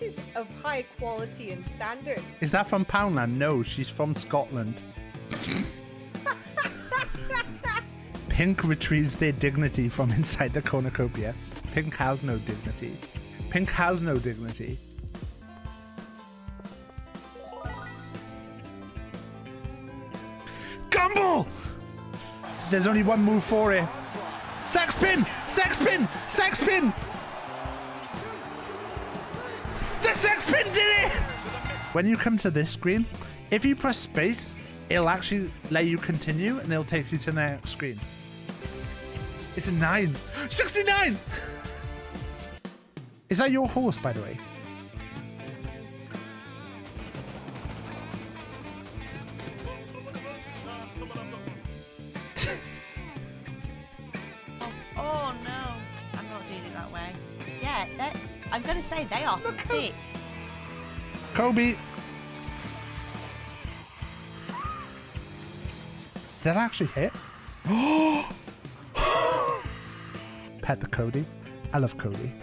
This is of high quality and standard. Is that from Poundland? No, she's from Scotland. Pink retrieves their dignity from inside the cornucopia. Pink has no dignity. Pink has no dignity. Gumball! There's only one move for it. Sexpin! Sexpin! Sexpin! When you come to this screen, if you press space, it'll actually let you continue and it'll take you to the next screen. It's a 9. 69! Is that your horse, by the way? Kobe! That actually hit? Pet the Cody. I love Cody.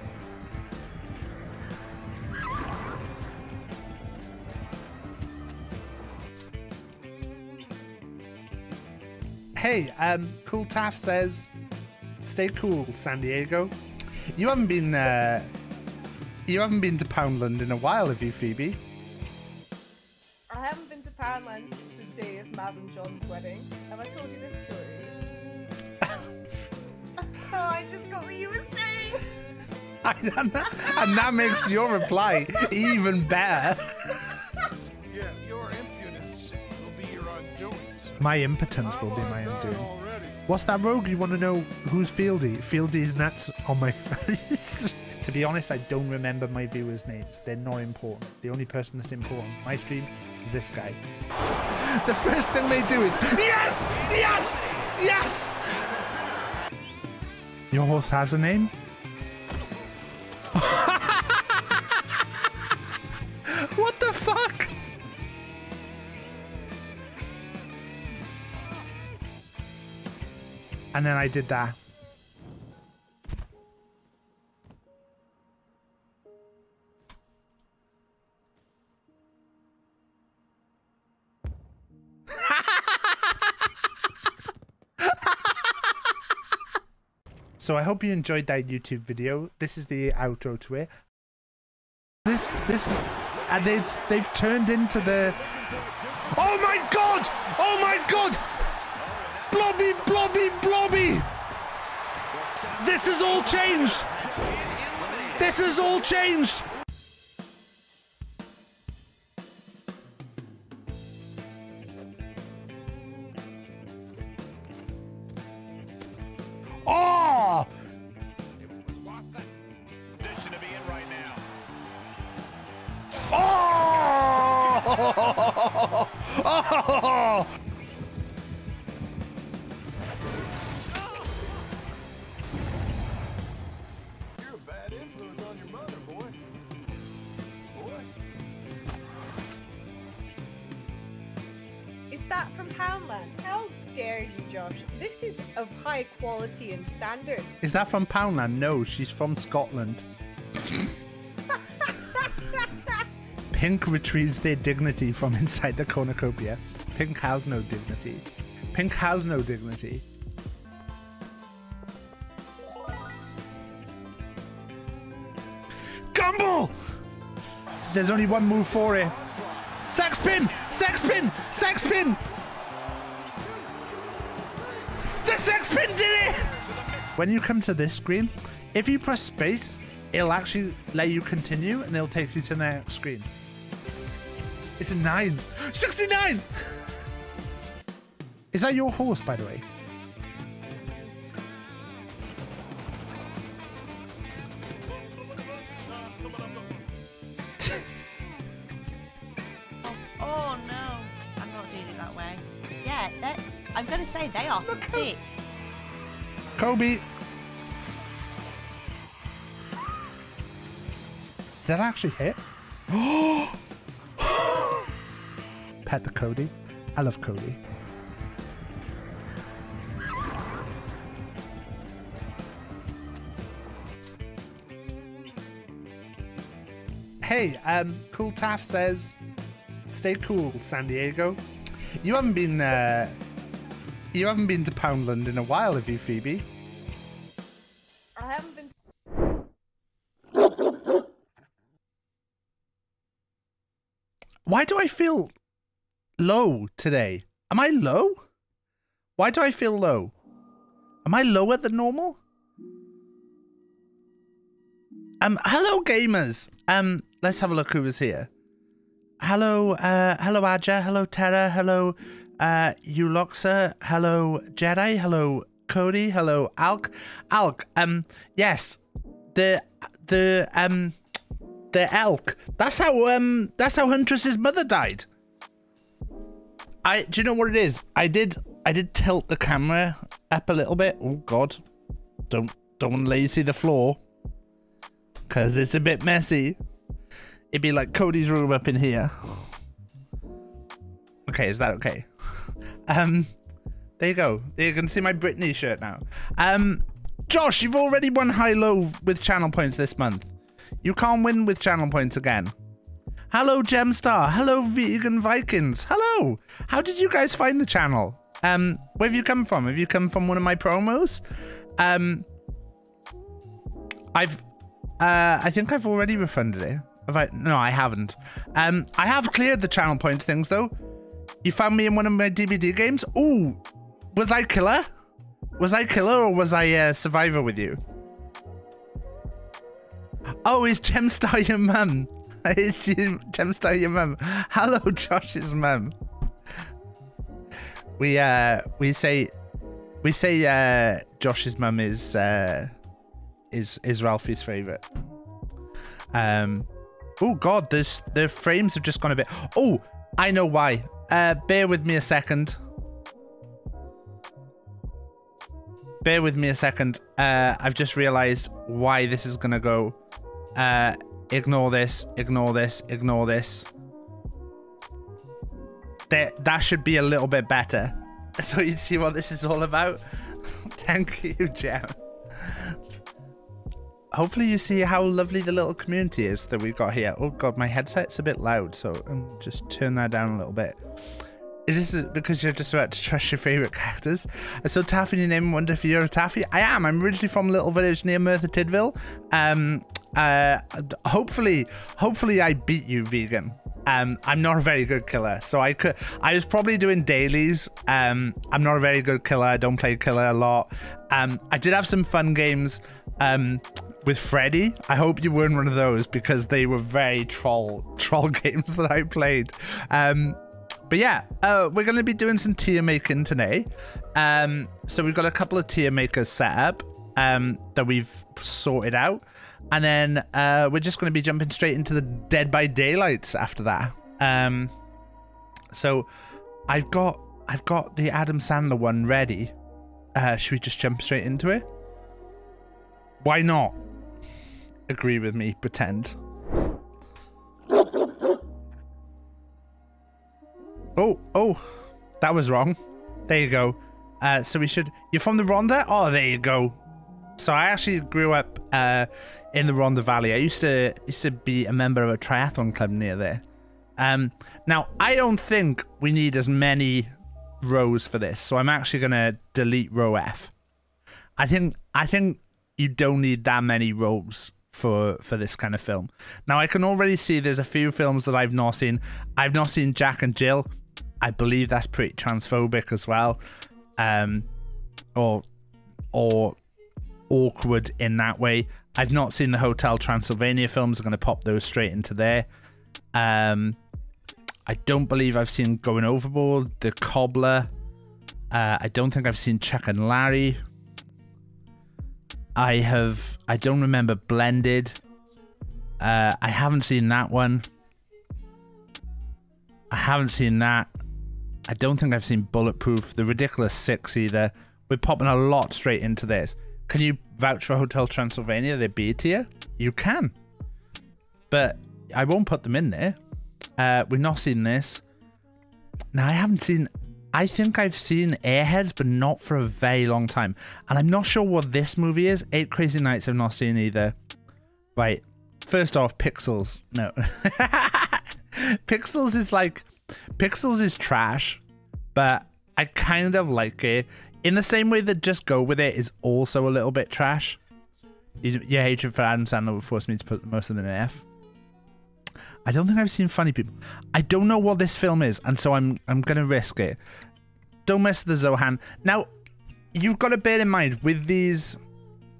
Hey, um, Cool Taff says, "Stay cool, San Diego." You haven't been, uh, you haven't been to Poundland in a while, have you, Phoebe? I haven't been to Poundland since the day of Maz and John's wedding. Have I told you this story? oh, I just got what you were saying. and that makes your reply even better. Yeah, your impudence will be your undoing. My impotence will be my undoing. What's that rogue? You want to know who's Fieldy? Fieldy's nuts on my face. to be honest, I don't remember my viewers' names. They're not important. The only person that's important on my stream is this guy. The first thing they do is yes, yes, yes. Your horse has a name. what the fuck? And then I did that. So I hope you enjoyed that YouTube video. This is the outro to it. This this and they they've turned into the Oh my god! Oh my god! Blobby, blobby, blobby! This has all changed! This has all changed! Oh! Oh! Josh? This is of high quality and standard. Is that from Poundland? No, she's from Scotland. Pink retrieves their dignity from inside the cornucopia. Pink has no dignity. Pink has no dignity. Gumball! There's only one move for it. Sexpin! Sexpin! Sexpin! The When you come to this screen, if you press space, it'll actually let you continue and it'll take you to the next screen. It's a 9. 69! Is that your horse, by the way? Kobe! Did that actually hit? Pet the Cody. I love Cody. hey, um, Cool Taff says, stay cool, San Diego. You haven't been, uh, you haven't been to Poundland in a while, have you, Phoebe? I haven't been. Why do I feel low today? Am I low? Why do I feel low? Am I lower than normal? Um, hello gamers. Um, let's have a look who was here. Hello, uh, hello Aja, hello Terra, hello, uh, Uloxa, hello Jedi, hello Cody, hello Alk. Alk, um, yes, the, the, um, the elk. That's how, um, that's how Huntress's mother died. I, do you know what it is? I did, I did tilt the camera up a little bit. Oh God, don't, don't let you see the floor because it's a bit messy. It'd be like Cody's room up in here. Okay, is that okay? Um, there you go. You can see my Britney shirt now. Um, Josh, you've already won high-low with channel points this month. You can't win with channel points again. Hello, Gemstar. Hello, Vegan Vikings. Hello. How did you guys find the channel? Um, where have you come from? Have you come from one of my promos? Um, I've, uh, I think I've already refunded it. Have I? No, I haven't. Um, I have cleared the channel points things though. You found me in one of my DBD games. Ooh, was I killer? Was I killer or was I uh, survivor with you? Oh, is Gemstar your mum? Is Gemstar your mum? Hello, Josh's mum. We uh we say we say uh Josh's mum is uh is is Ralphie's favorite. Um Oh god, this the frames have just gone a bit Oh, I know why. Uh bear with me a second. Bear with me a second. Uh I've just realized why this is gonna go. Uh ignore this, ignore this, ignore this. That that should be a little bit better. I thought you'd see what this is all about. Thank you, Gem. Hopefully you see how lovely the little community is that we've got here. Oh god, my headset's a bit loud, so um, just turn that down a little bit. Is this because you're just about to trust your favourite characters? I saw Taffy in your name wonder if you're a Taffy. I am. I'm originally from a little village near Merthyr Tydfil. Um, uh, hopefully, hopefully I beat you, vegan. Um, I'm not a very good killer, so I could. I was probably doing dailies. Um, I'm not a very good killer. I don't play killer a lot. Um, I did have some fun games. Um, with Freddy. I hope you weren't one of those because they were very troll troll games that I played. Um, but yeah, uh, we're going to be doing some tier making today. Um, so we've got a couple of tier makers set up um, that we've sorted out. And then uh, we're just going to be jumping straight into the Dead by Daylights after that. Um, so I've got I've got the Adam Sandler one ready. Uh, should we just jump straight into it? Why not? Agree with me, pretend. Oh, oh, that was wrong. There you go. Uh, so we should. You're from the Rhondda? Oh, there you go. So I actually grew up uh, in the Rhondda Valley. I used to used to be a member of a triathlon club near there. Um, now I don't think we need as many rows for this, so I'm actually gonna delete row F. I think I think you don't need that many rows for for this kind of film. Now I can already see there's a few films that I've not seen. I've not seen Jack and Jill. I believe that's pretty transphobic as well, um, or or awkward in that way. I've not seen the Hotel Transylvania films. I'm going to pop those straight into there. Um, I don't believe I've seen Going Overboard, The Cobbler. Uh, I don't think I've seen Chuck and Larry. I have. I don't remember Blended. Uh, I haven't seen that one. I haven't seen that. I don't think I've seen Bulletproof, The Ridiculous Six either. We're popping a lot straight into this. Can you vouch for Hotel Transylvania? They're B tier? You can. But I won't put them in there. Uh, we've not seen this. Now, I haven't seen... I think I've seen Airheads, but not for a very long time. And I'm not sure what this movie is. Eight Crazy Nights I've not seen either. Right. first off, Pixels. No. Pixels is like Pixels is trash, but I kind of like it in the same way that Just Go With It is also a little bit trash. You- Your hatred for Adam Sandler would force me to put most of them in F. I don't think I've seen Funny People. I don't know what this film is, and so I'm I'm gonna risk it. Don't mess with the Zohan. Now, you've got to bear in mind with these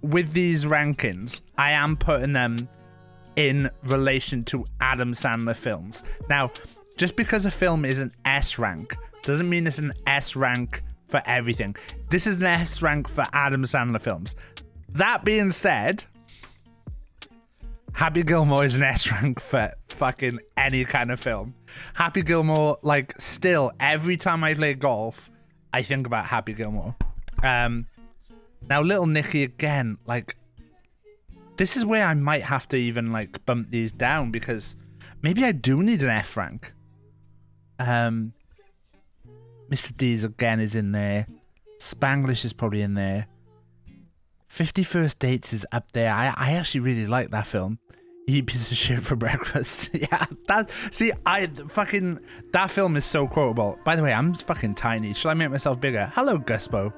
with these rankings, I am putting them in relation to Adam Sandler films. Now, just because a film is an S rank doesn't mean it's an S rank for everything. This is an S rank for Adam Sandler films. That being said, Happy Gilmore is an S rank for fucking any kind of film. Happy Gilmore, like, still, every time I play golf, I think about Happy Gilmore. Um, now, Little Nicky again, like, this is where I might have to even like bump these down because maybe I do need an F rank. Um, Mr. Deeds again is in there. Spanglish is probably in there. Fifty First Dates is up there. I, I actually really like that film. Eat piece of shit for breakfast. yeah, that. See, I fucking that film is so quotable. By the way, I'm fucking tiny. Should I make myself bigger? Hello, Guspo.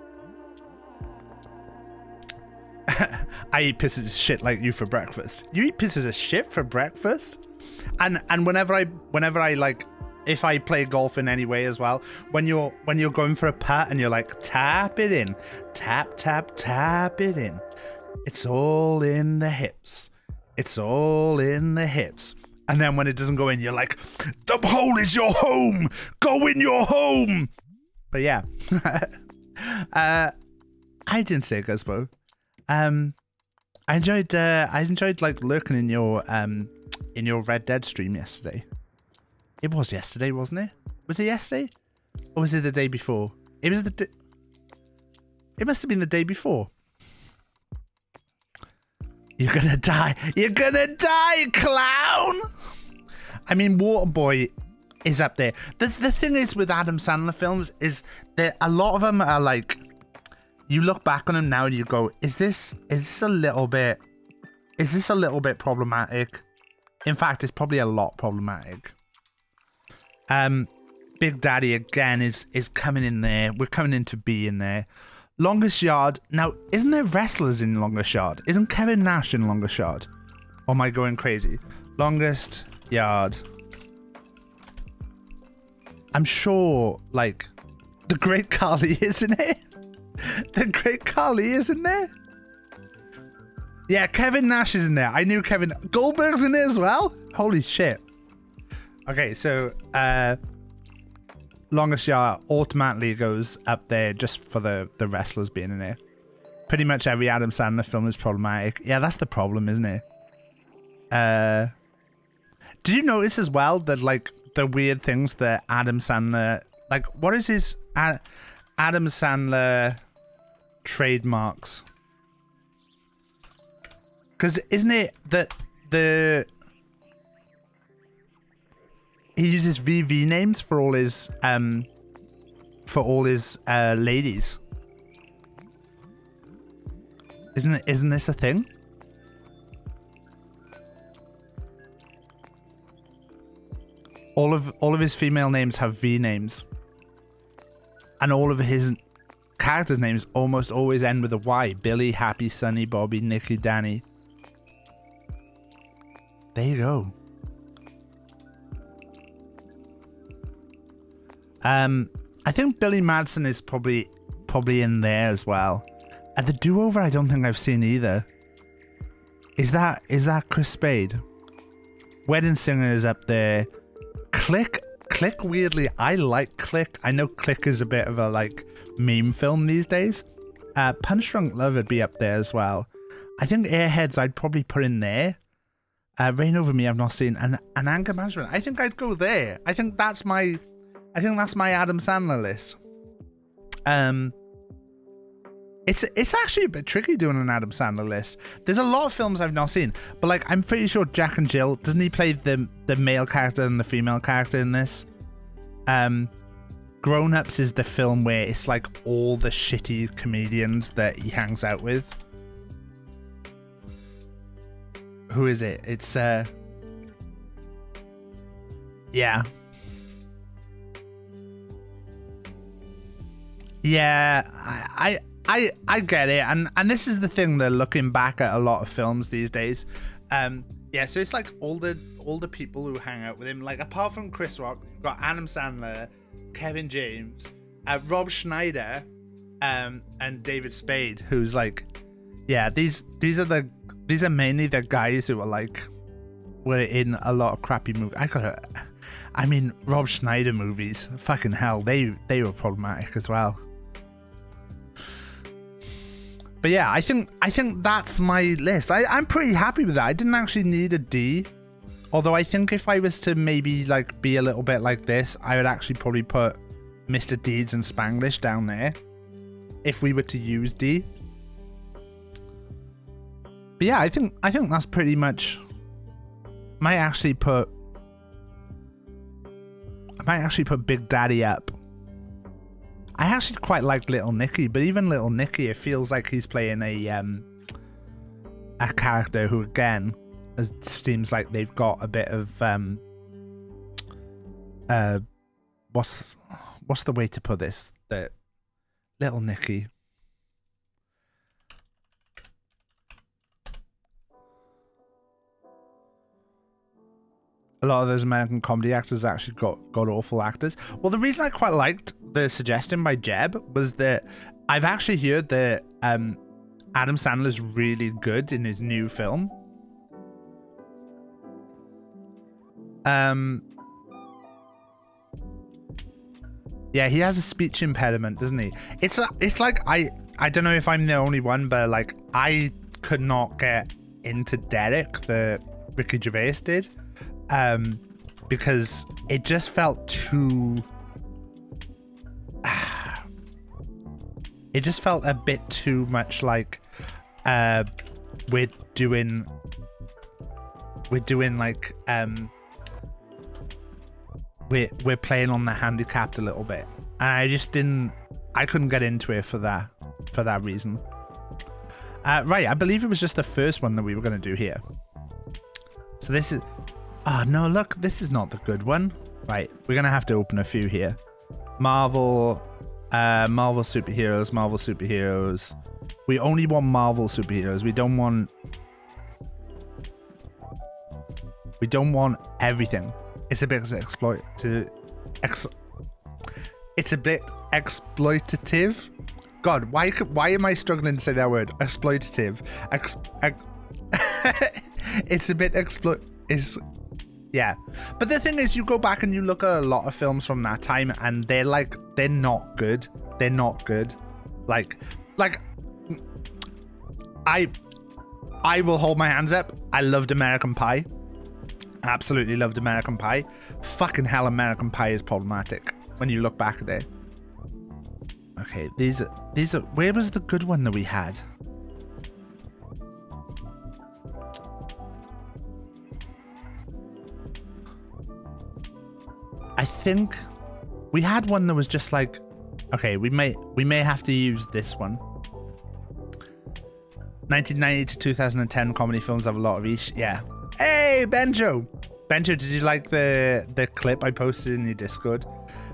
I eat pieces of shit like you for breakfast. You eat pieces of shit for breakfast? And and whenever I whenever I like if I play golf in any way as well, when you're when you're going for a putt and you're like tap it in, tap tap tap it in. It's all in the hips. It's all in the hips. And then when it doesn't go in, you're like, the hole is your home. Go in your home. But yeah. uh I didn't say Guzbo. Um I enjoyed uh, I enjoyed like lurking in your um in your Red Dead stream yesterday. It was yesterday, wasn't it? Was it yesterday? Or was it the day before? It was the It must have been the day before. You're gonna die. You're gonna die, clown. I mean, Waterboy is up there. The the thing is with Adam Sandler films is that a lot of them are like you look back on them now and you go, is this is this a little bit is this a little bit problematic? In fact, it's probably a lot problematic. Um Big Daddy again is is coming in there. We're coming into B in there. Longest Yard. Now, isn't there wrestlers in Longest Yard? Isn't Kevin Nash in Longest Yard? Or am I going crazy? Longest Yard. I'm sure, like, the Great Khali, isn't it? the Great Khali is in there. Yeah, Kevin Nash is in there. I knew Kevin Goldberg's in there as well. Holy shit. Okay, so uh longest yard automatically goes up there just for the the wrestlers being in there. Pretty much every Adam Sandler film is problematic. Yeah, that's the problem, isn't it? Uh Did you notice as well that like the weird things that Adam Sandler like what is his Adam Sandler trademarks? Because isn't it that the he uses VV names for all his um for all his uh ladies? Isn't it? Isn't this a thing? All of all of his female names have V names, and all of his characters' names almost always end with a Y. Billy, Happy, Sunny, Bobby, Nicky, Danny. There you go. Um, I think Billy Madison is probably probably in there as well. And the do over, I don't think I've seen either. Is that is that Chris Spade? Wedding Singer is up there. Click, Click. Weirdly, I like Click. I know Click is a bit of a like meme film these days. Uh, Punch Drunk Love would be up there as well. I think Airheads I'd probably put in there. Uh, Reign Over Me I've not seen, and and Anger Management. I think I'd go there. I think that's my, I think that's my Adam Sandler list. Um, it's it's actually a bit tricky doing an Adam Sandler list. There's a lot of films I've not seen, but like I'm pretty sure Jack and Jill doesn't he play the the male character and the female character in this? Um, Grown Ups is the film where it's like all the shitty comedians that he hangs out with. who is it? It's uh Yeah. Yeah, I, I I get it, and and this is the thing that looking back at a lot of films these days, um, yeah. So it's like all the all the people who hang out with him, like apart from Chris Rock, you've got Adam Sandler, Kevin James, uh, Rob Schneider, um, and David Spade, who's like, yeah, these these are the these are mainly the guys who are like were in a lot of crappy movies. I gotta, I mean, Rob Schneider movies, fucking hell, they they were problematic as well. But yeah, I think I think that's my list. I, I'm pretty happy with that. I didn't actually need a D. Although I think if I was to maybe like be a little bit like this, I would actually probably put Mr. Deeds and Spanglish down there. If we were to use D. But yeah, I think I think that's pretty much might actually put I might actually put Big Daddy up I actually quite like Little Nicky, but even Little Nicky, it feels like he's playing a um a character who again seems like they've got a bit of um uh what's what's the way to put this? That Little Nicky. a lot of those American comedy actors actually got got awful actors. Well, the reason I quite liked the suggestion by Jeb was that I've actually heard that um, Adam Sandler's really good in his new film. Um, yeah, he has a speech impediment, doesn't he? It's it's like I I don't know if I'm the only one, but like I could not get into Derek that Ricky Gervais did, um, because it just felt too it just felt a bit too much like uh we're doing we're doing like um we're we're playing on the handicapped a little bit. And i just didn't i couldn't get into it for that for that reason. Uh right i believe it was just the first one that we were going to do here. So this is oh no look this is not the good one. Right we're gonna have to open a few here marvel uh, Marvel superheroes, Marvel superheroes. We only want Marvel superheroes. We don't want. We don't want everything. It's a bit exploit to. Ex, it's a bit exploitative. God, why why am I struggling to say that word? Exploitative. Ex, ex, it's a bit exploit. Is yeah. But the thing is, you go back and you look at a lot of films from that time, and they're like, they're not good. They're not good. Like, like, I, I will hold my hands up. I loved American Pie. Absolutely loved American Pie. Fucking hell, American Pie is problematic when you look back at it. Okay, these are these are. Where was the good one that we had? I think we had one that was just like, okay, we may we may have to use this one. 1990 to 2010 comedy films have a lot of each. Yeah. Hey, Benjo. Benjo, did you like the the clip I posted in your Discord?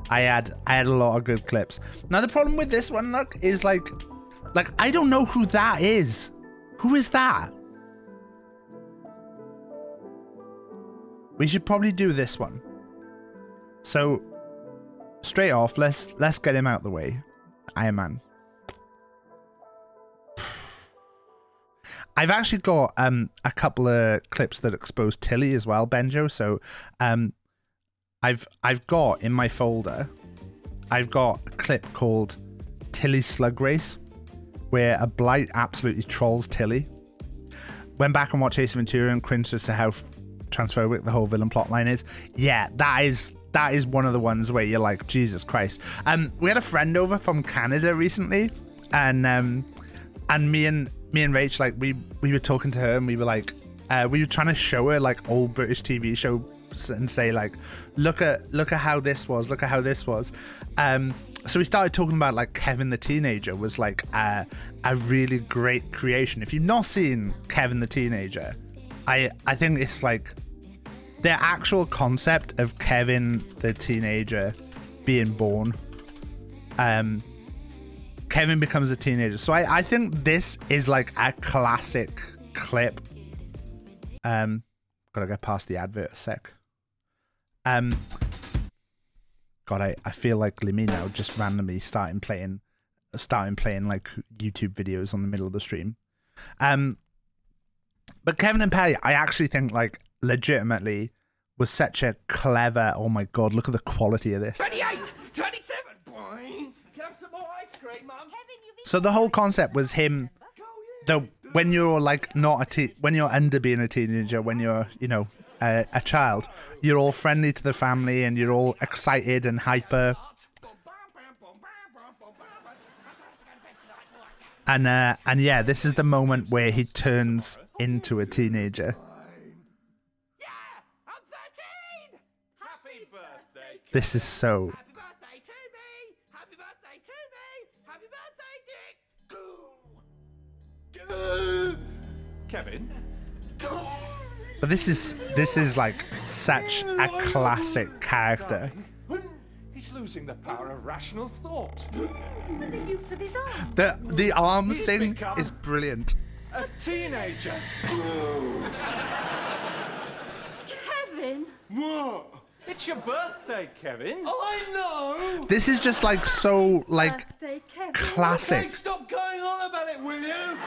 I had I had a lot of good clips. Now the problem with this one, look, is like, like I don't know who that is. Who is that? We should probably do this one. So, straight off, let's let's get him out the way. Iron Man. I've actually got um a couple of clips that expose Tilly as well, Benjo. So, um, I've I've got in my folder, I've got a clip called Tilly Slug Race, where a blight absolutely trolls Tilly. Went back and watched Ace Ventura and cringed as to how transphobic the whole villain plotline is. Yeah, that is that is one of the ones where you're like, Jesus Christ. Um, we had a friend over from Canada recently, and um, and me and me and Rach, like we we were talking to her, and we were like, uh, we were trying to show her like old British TV shows and say like, look at look at how this was, look at how this was. Um, so we started talking about like Kevin the Teenager was like a, a really great creation. If you've not seen Kevin the Teenager, I I think it's like the actual concept of Kevin the teenager being born. Um, Kevin becomes a teenager. So I, I think this is like a classic clip. Um, gotta get past the advert a sec. Um, God, I, I feel like Limmy now just randomly starting playing, starting playing like YouTube videos on the middle of the stream. Um, but Kevin and Perry, I actually think like legitimately was such a clever. Oh my God, look at the quality of this. 28, 27, boy. Can I have some more ice cream, Mum? So the whole concept was him. The when you're like not a te- when you're under being a teenager, when you're you know a, a child, you're all friendly to the family and you're all excited and hyper. And uh, and yeah, this is the moment where he turns into a teenager. Dick. is so. Kevin. But this is this is like such a classic character. He's losing the power of rational thought. The use of his arm. The the arms He's thing is brilliant. A teenager. Kevin. What? It's your birthday, Kevin. Oh, I know. This is just like so like Birthday, Kevin. classic. Hey, stop going on about it, will you?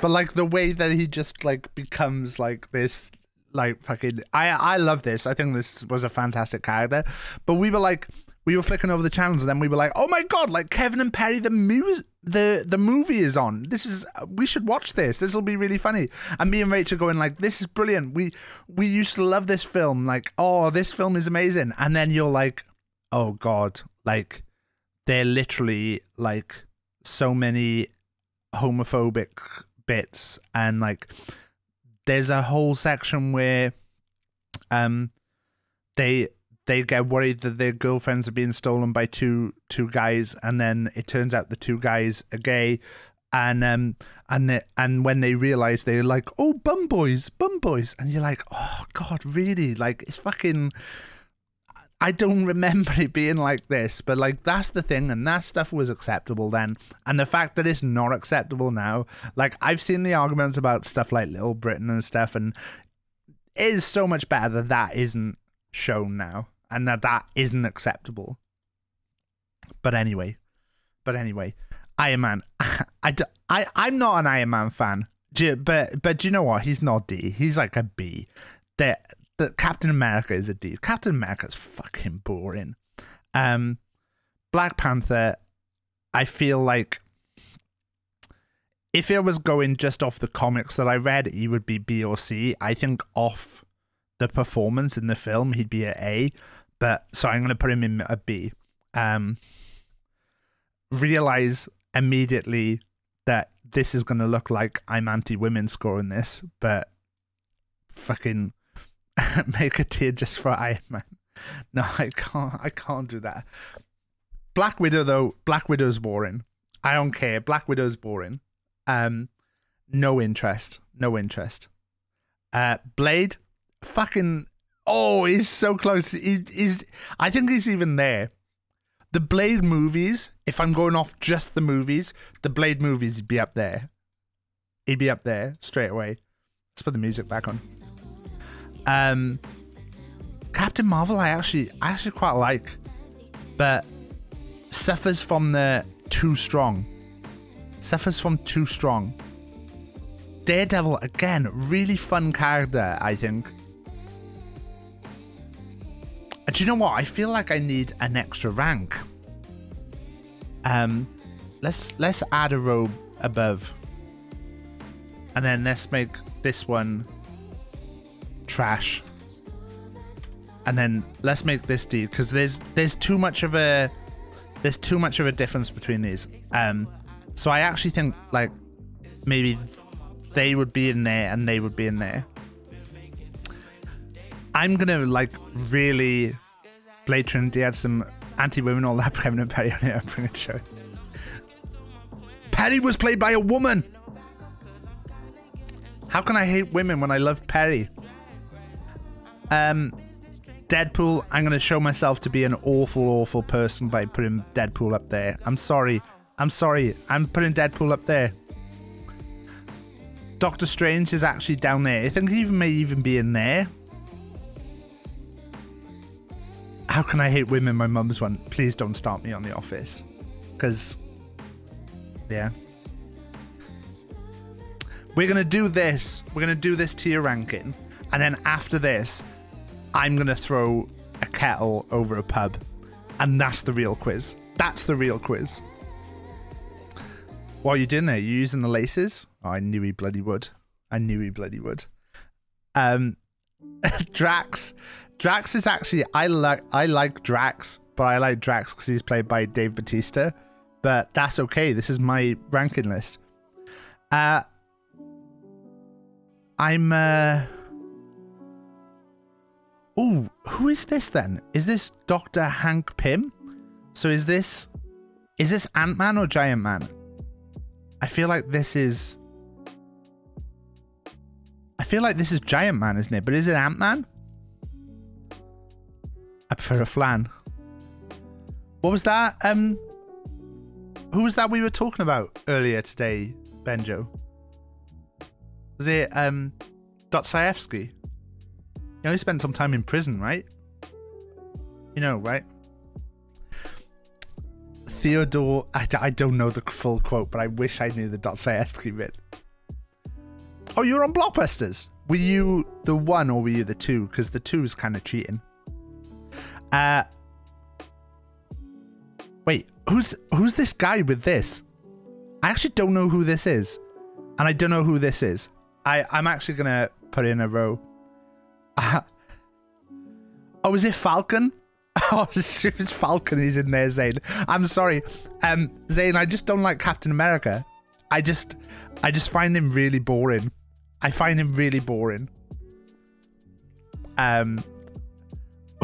But like the way that he just like becomes like this like fucking I I love this. I think this was a fantastic character. But we were like we were flicking over the channels and then we were like, "Oh my god, like Kevin and Perry the mu- the the movie is on. This is we should watch this. This will be really funny." And me and Rachel going like, "This is brilliant. We we used to love this film. Like, oh, this film is amazing." And then you're like, "Oh god, like they're literally like so many homophobic bits and like there's a whole section where um they they get worried that their girlfriends are being stolen by two two guys and then it turns out the two guys are gay. And um and they, and when they realize they're like oh bum boys bum boys. And you're like oh god really? Like it's fucking I don't remember it being like this, but like that's the thing, and that stuff was acceptable then. And the fact that it's not acceptable now, like I've seen the arguments about stuff like Little Britain and stuff, and it is so much better that that isn't shown now, and that that isn't acceptable. But anyway, but anyway, Iron Man. I, I I'm not an Iron Man fan, but but do you know what? He's not D. He's like a B. That that Captain America is a D. Captain America's fucking boring. Um, Black Panther. I feel like if it was going just off the comics that I read, he would be B or C. I think off the performance in the film, he'd be a A. But so I'm going to put him in a B. Um, realize immediately that this is going to look like I'm anti-women scoring this, but fucking make a tier just for Iron Man. No, I can't. I can't do that. Black Widow though, Black Widow's boring. I don't care. Black Widow's boring. Um, no interest. No interest. Uh, Blade, fucking. Oh, he's so close. He, he's. I think he's even there. The Blade movies. If I'm going off just the movies, the Blade movies would be up there. He'd be up there straight away. Let's put the music back on. Um, Captain Marvel, I actually, I actually quite like, but suffers from the too strong. Suffers from too strong. Daredevil again, really fun character. I think. And do you know what? I feel like I need an extra rank. Um, let's let's add a row above, and then let's make this one trash and then let's make this D because there's there's too much of a there's too much of a difference between these. Um, so I actually think like maybe they would be in there and they would be in there. I'm gonna like really Blade Trinity had some anti-women all that Kevin and Perry on it. I'm show. Perry was played by a woman. How can I hate women when I love Perry? Um, Deadpool, I'm going to show myself to be an awful, awful person by putting Deadpool up there. I'm sorry. I'm sorry. I'm putting Deadpool up there. Doctor Strange is actually down there. I think he may even be in there. How can I hate women? My mum's one. Please don't start me on The Office. Because, yeah. We're going to do this. We're going to do this tier ranking. And then after this, I'm going to throw a kettle over a pub. And that's the real quiz. That's the real quiz. What are you doing there? You using the laces? Oh, I knew he bloody would. I knew he bloody would. Um, Drax. Drax is actually I like I like Drax, but I like Drax because he's played by Dave Batista. But that's okay. This is my ranking list. Uh, I'm. Uh, oh, who is this then? Is this Doctor Hank Pym? So is this is this Ant Man or Giant Man? I feel like this is. I feel like this is Giant Man, isn't it? But is it Ant Man? I prefer a flan. What was that? Um, who was that we were talking about earlier today, Benjo? Was it um, Dostoevsky? You know, he spent some time in prison, right? You know, right? Theodore, I, I don't know the full quote, but I wish I knew the Dostoevsky bit. Oh, you were on Blockbusters. Were you the one or were you the two? Because the two is kind of cheating. Uh, wait, who's who's this guy with this? I actually don't know who this is, and I don't know who this is. I I'm actually gonna put in a row. Oh, is it Falcon? Oh, it's Falcon, he's in there, Zane. I'm sorry, um, Zane. I just don't like Captain America. I just, I just find him really boring. I find him really boring. Um,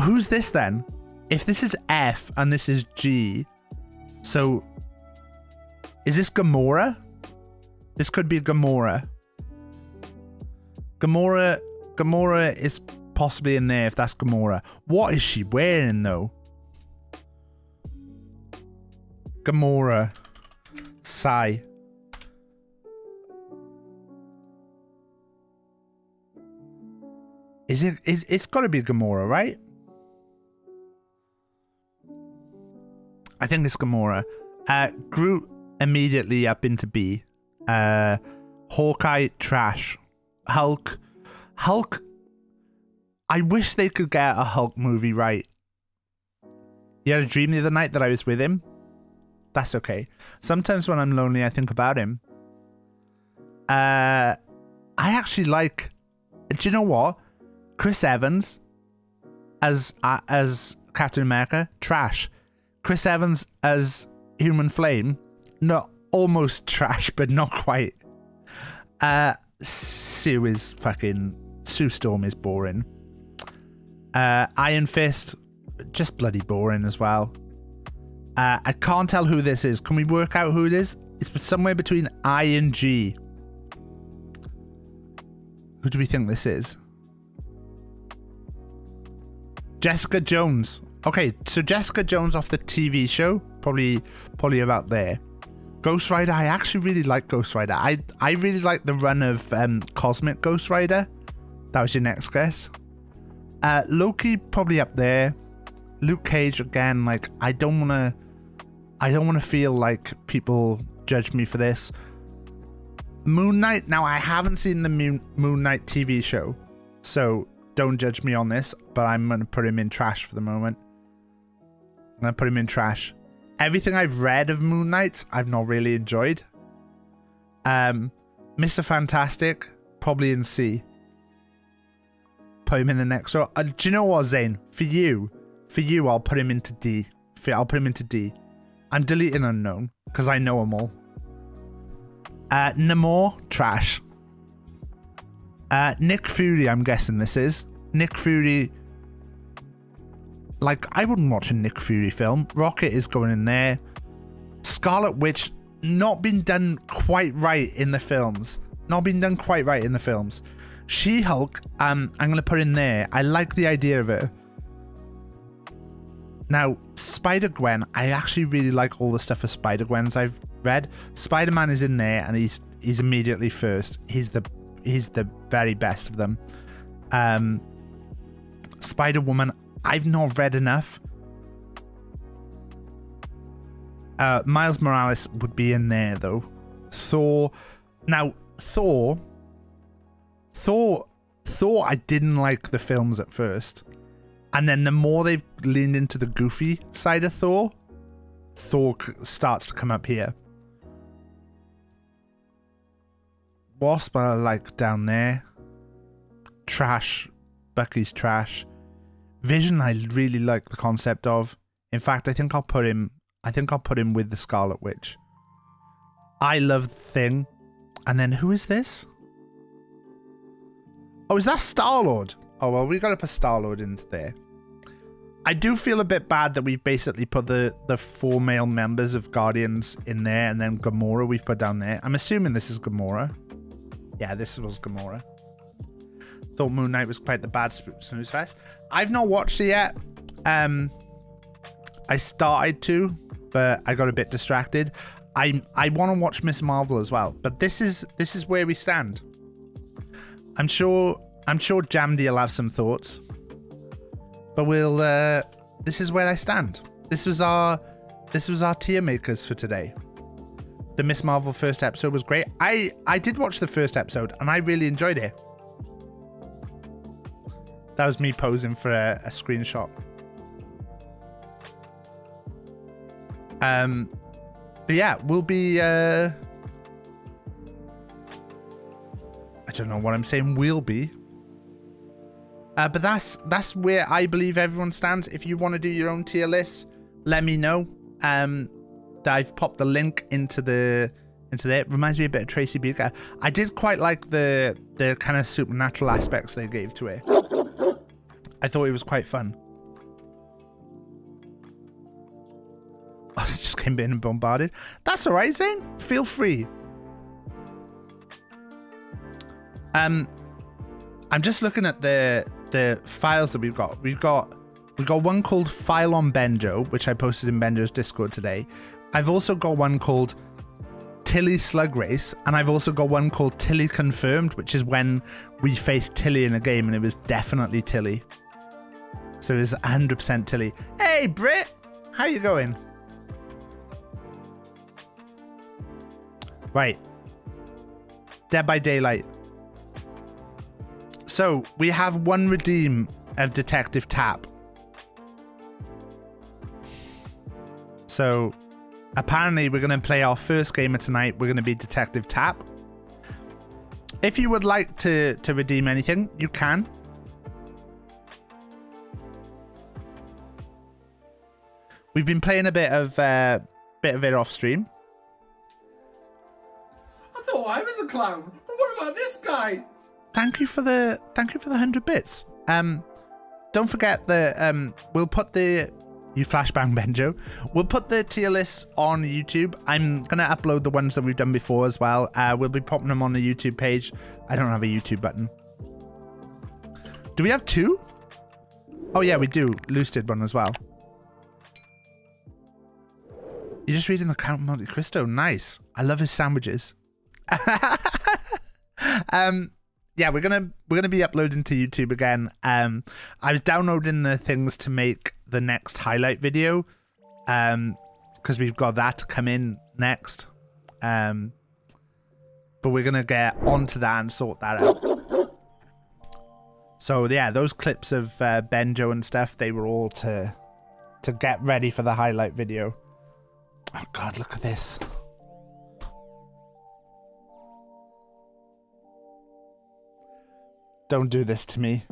who's this then? If this is F and this is G, so is this Gamora? This could be Gamora. Gamora, Gamora is possibly in there if that's Gamora. What is she wearing though? Gamora, Sai. Is it? Is, it's got to be Gamora, right? I think it's Gamora. Uh, Groot immediately up into B. Uh, Hawkeye trash. Hulk. Hulk. I wish they could get a Hulk movie right. You had a dream the other night that I was with him. That's okay. Sometimes when I'm lonely, I think about him. Uh, I actually like. Do you know what? Chris Evans as uh, as Captain America, trash. Chris Evans as Human Flame, not almost trash, but not quite. Uh, Sue is fucking Sue Storm is boring. Uh, Iron Fist, just bloody boring as well. Uh, I can't tell who this is. Can we work out who it is? It's somewhere between I and G. Who do we think this is? Jessica Jones. Okay, so Jessica Jones off the TV show, probably probably about there. Ghost Rider, I actually really like Ghost Rider. I I really like the run of um, Cosmic Ghost Rider. That was your next guess. Uh, Loki probably up there. Luke Cage again. Like I don't want to. I don't want to feel like people judge me for this. Moon Knight. Now I haven't seen the Moon, Moon Knight TV show, so don't judge me on this. But I'm gonna put him in trash for the moment. I'm gonna put him in trash. Everything I've read of Moon Knight, I've not really enjoyed. Um, Mr. Fantastic, probably in C. Put him in the next row. Uh, do you know what, Zane? For you, for you, I'll put him into D. For, I'll put him into D. I'm deleting unknown because I know them all. Uh, Namor, trash. Uh, Nick Fury, I'm guessing this is. Nick Fury. Like, I wouldn't watch a Nick Fury film. Rocket is going in there. Scarlet Witch, not been done quite right in the films. not been done quite right in the films. She Hulk, um, I'm gonna put in there. I like the idea of it. Now, Spider Gwen, I actually really like all the stuff for Spider Gwen's I've read. Spider Man is in there, and he's he's immediately first. He's the he's the very best of them. Um, Spider Woman, I've not read enough. Uh, Miles Morales would be in there though. Thor, now Thor, Thor, Thor. I didn't like the films at first, and then the more they've leaned into the goofy side of Thor, Thor starts to come up here. Wasp are like down there. Trash. Bucky's trash. Vision I really like the concept of. In fact, I think I'll put him I think I'll put him with the Scarlet Witch. I love the Thing. And then who is this? Oh, is that Star Lord? Oh well, we gotta put Star Lord into there. I do feel a bit bad that we've basically put the the four male members of Guardians in there, and then Gamora we've put down there. I'm assuming this is Gamora. Yeah, this was Gamora. Thought Moon Knight was quite the bad snooze fest. I've not watched it yet. Um, I started to, but I got a bit distracted. I I want to watch Miss Marvel as well, but this is this is where we stand. I'm sure I'm sure Jamdy will have some thoughts, but we'll. Uh, this is where I stand. This was our this was our tier makers for today. The Miss Marvel first episode was great. I I did watch the first episode and I really enjoyed it. That was me posing for a, a screenshot. Um, but yeah, we'll be. Uh, I don't know what I'm saying. We'll be. Uh, but that's that's where I believe everyone stands. If you want to do your own tier list, let me know. Um, I've popped the link into the into there. It reminds me a bit of Tracy Beaker. I did quite like the the kind of supernatural aspects they gave to it. I thought it was quite fun. I just came in and bombarded. That's all right, Zane. Feel free. Um, I'm just looking at the the files that we've got. We've got we've got one called File on Benjo, which I posted in Benjo's Discord today. I've also got one called Tilly Slug Race, and I've also got one called Tilly Confirmed, which is when we faced Tilly in a game, and it was definitely Tilly. So it was 100% Tilly. Hey, Brit, how you going? Right. Dead by Daylight. So we have one redeem of Detective Tapp. So apparently we're going to play our first game of tonight. We're going to be Detective Tapp. If you would like to to redeem anything, you can. We've been playing a bit of uh, bit of it off stream. I thought I was a clown. But what about this guy? thank you for the thank you for the hundred bits. Um, don't forget that um, we'll put the you flashbang Benjo. We'll put the tier list on YouTube. I'm gonna upload the ones that we've done before as well. Uh, we'll be popping them on the YouTube page. I don't have a YouTube button. Do we have two? Oh yeah, we do. Loose did one as well. You're just reading the Count Monte Cristo. Nice. I love his sandwiches. um, yeah, we're gonna we're gonna be uploading to YouTube again. Um, I was downloading the things to make the next highlight video, um, because we've got that to come in next. Um, but we're gonna get onto that and sort that out. So yeah, those clips of uh, Benjo and stuff, they were all to to get ready for the highlight video. Oh God, look at this. Don't do this to me.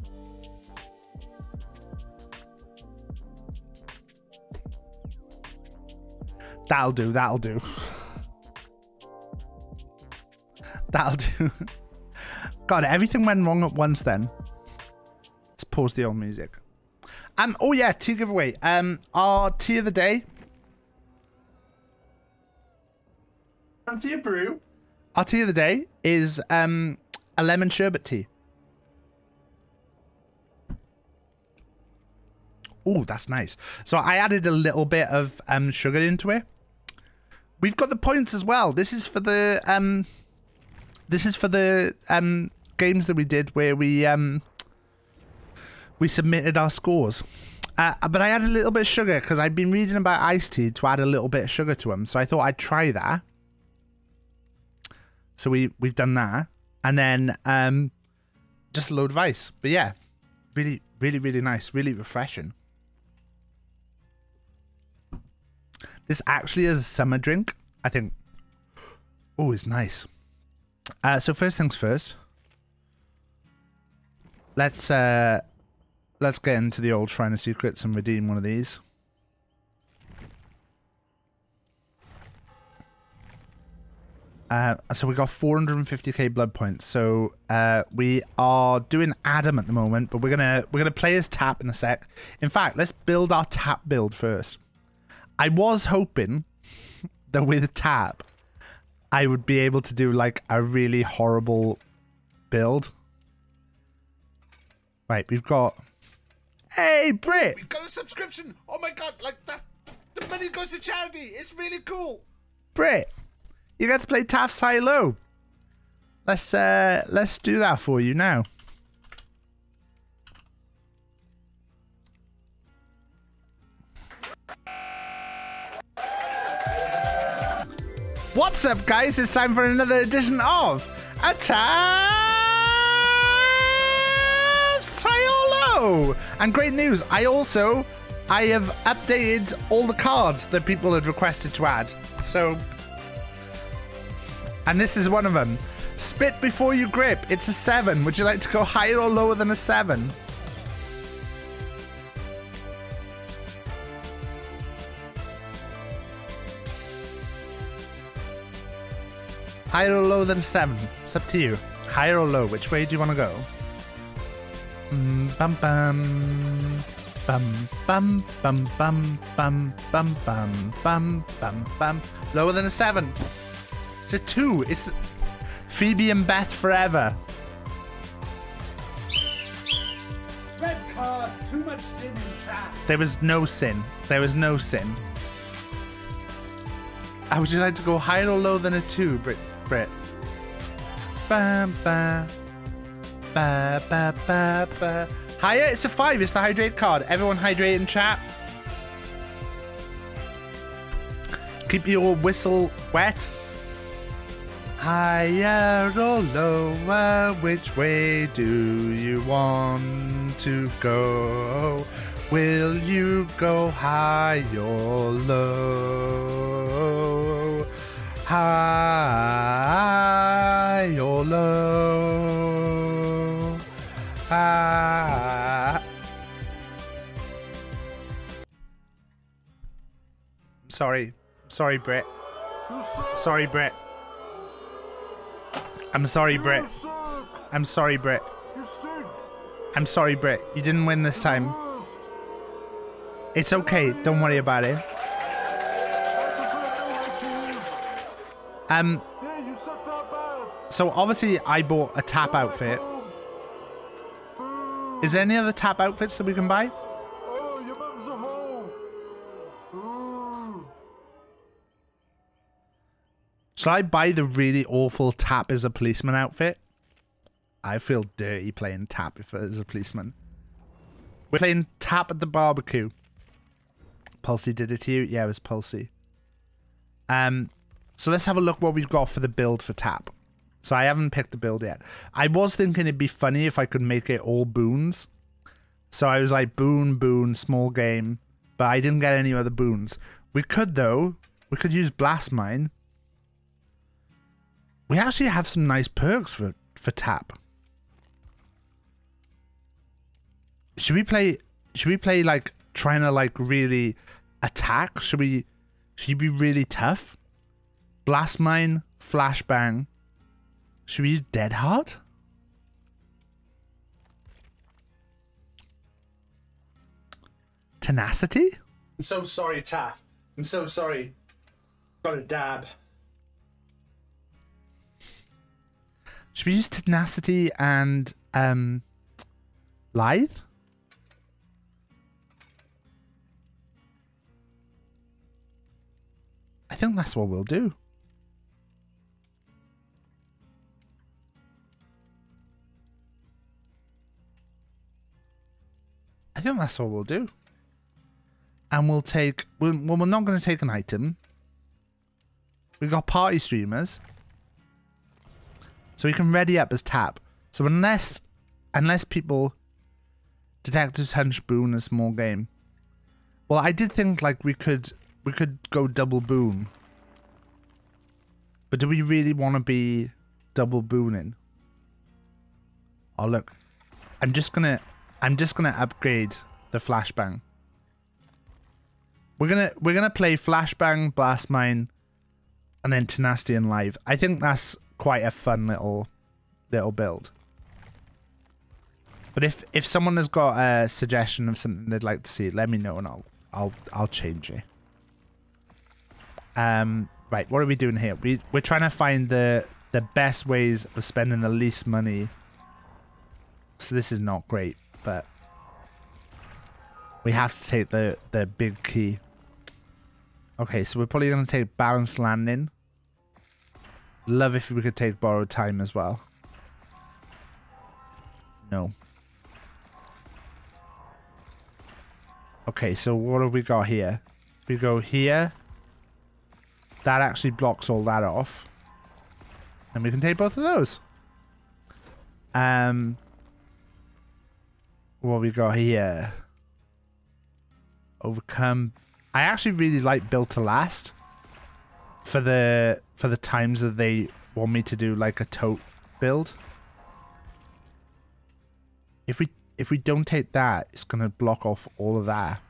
That'll do, that'll do. That'll do. God, everything went wrong at once then. Let's pause the old music. Um, oh yeah, tea giveaway. Um, our tea of the day. Fancy a brew? our tea of the day is um, a lemon sherbet tea. Oh, that's nice. So I added a little bit of um, sugar into it. We've got the points as well. This is for the um, this is for the um games that we did where we um we submitted our scores. Uh, but I added a little bit of sugar because I'd been reading about iced tea to add a little bit of sugar to them. So I thought I'd try that. So we we've done that, and then um, just a load of ice. But yeah, really, really, really nice, really refreshing. This actually is a summer drink. I think. Oh, it's nice. Uh, so first things first. Let's uh, let's get into the old Shrine of Secrets and redeem one of these. Uh, so we got 450k blood points. So uh, we are doing Adam at the moment, but we're gonna we're gonna play as Tapp in a sec. In fact, let's build our Tapp build first. I was hoping that with Tapp, I would be able to do like a really horrible build. Right, we've got. Hey, Brit! We've got a subscription. Oh my god, like that. The money goes to charity. It's really cool. Brit, you get to play Taff's High Low. Let's uh let's do that for you now. What's up, guys? It's time for another edition of Taff's High Low. And great news, I also I have updated all the cards that people had requested to add. So and this is one of them. Spit before you grip. It's a seven. Would you like to go higher or lower than a seven? Higher or lower than a seven? It's up to you. Higher or low? Which way do you want to go? Mm, bum bum. Bum bum bum bum bum bum bum bum bum bum. Lower than a seven. A two. It's Phoebe and Beth forever. Red card, too much sin in chat. There was no sin. There was no sin. I would you like to go higher or lower than a two, Brit? Brit. Ba ba ba ba ba ba. Higher. It's a five. It's the hydrate card. Everyone hydrate in chat. Keep your whistle wet. Higher or lower, which way do you want to go? Will you go high or low? High or low? High. Sorry. Sorry, Brett. Sorry, Brett. I'm sorry, Brett. I'm sorry, Brett. I'm sorry, Brett. You didn't win this time. It's okay. Don't worry about it. Um. So obviously, I bought a Tapp outfit. Is there any other Tapp outfits that we can buy? Shall I buy the really awful Tapp as a policeman outfit? I feel dirty playing Tapp if as a policeman. We're playing Tapp at the barbecue. Pulsey did it to you? Yeah, it was Pulsey. Um, so let's have a look what we've got for the build for Tapp. So I haven't picked the build yet. I was thinking it'd be funny if I could make it all boons. So I was like, boon, boon, small game. But I didn't get any other boons. We could, though. We could use Blast Mine. We actually have some nice perks for, for Tapp. Should we play should we play like trying to like really attack? Should we should we be really tough? Blast mine, flashbang. Should we use dead hard? Tenacity? I'm so sorry, Taff. I'm so sorry. Got a dab. Should we use tenacity and um lithe? I think that's what we'll do. I think that's what we'll do. And we'll take, well, we're not going to take an item. We've got party streamers. So we can ready up as Tapp. So unless, unless people, Detectives Hunch Boon a small game. Well, I did think like we could, we could go double boon. But do we really want to be double booning? Oh look, I'm just gonna I'm just gonna upgrade the flashbang. We're gonna we're gonna play flashbang, blast mine, and then tenacity and lithe. I think that's quite a fun little little build. But if if someone has got a suggestion of something they'd like to see, let me know and I'll I'll I'll change it. Um right, what are we doing here? We we're trying to find the the best ways of spending the least money. So this is not great but we have to take the the big key. Okay, so we're probably going to take balanced landing. Love if we could take borrowed time as well. No. Okay, so what have we got here? We go here. That actually blocks all that off. And we can take both of those. Um, what we got here? Overcome. I actually really like Built to Last for the for the times that they want me to do like a tote build. If we if we don't take that, it's gonna block off all of that.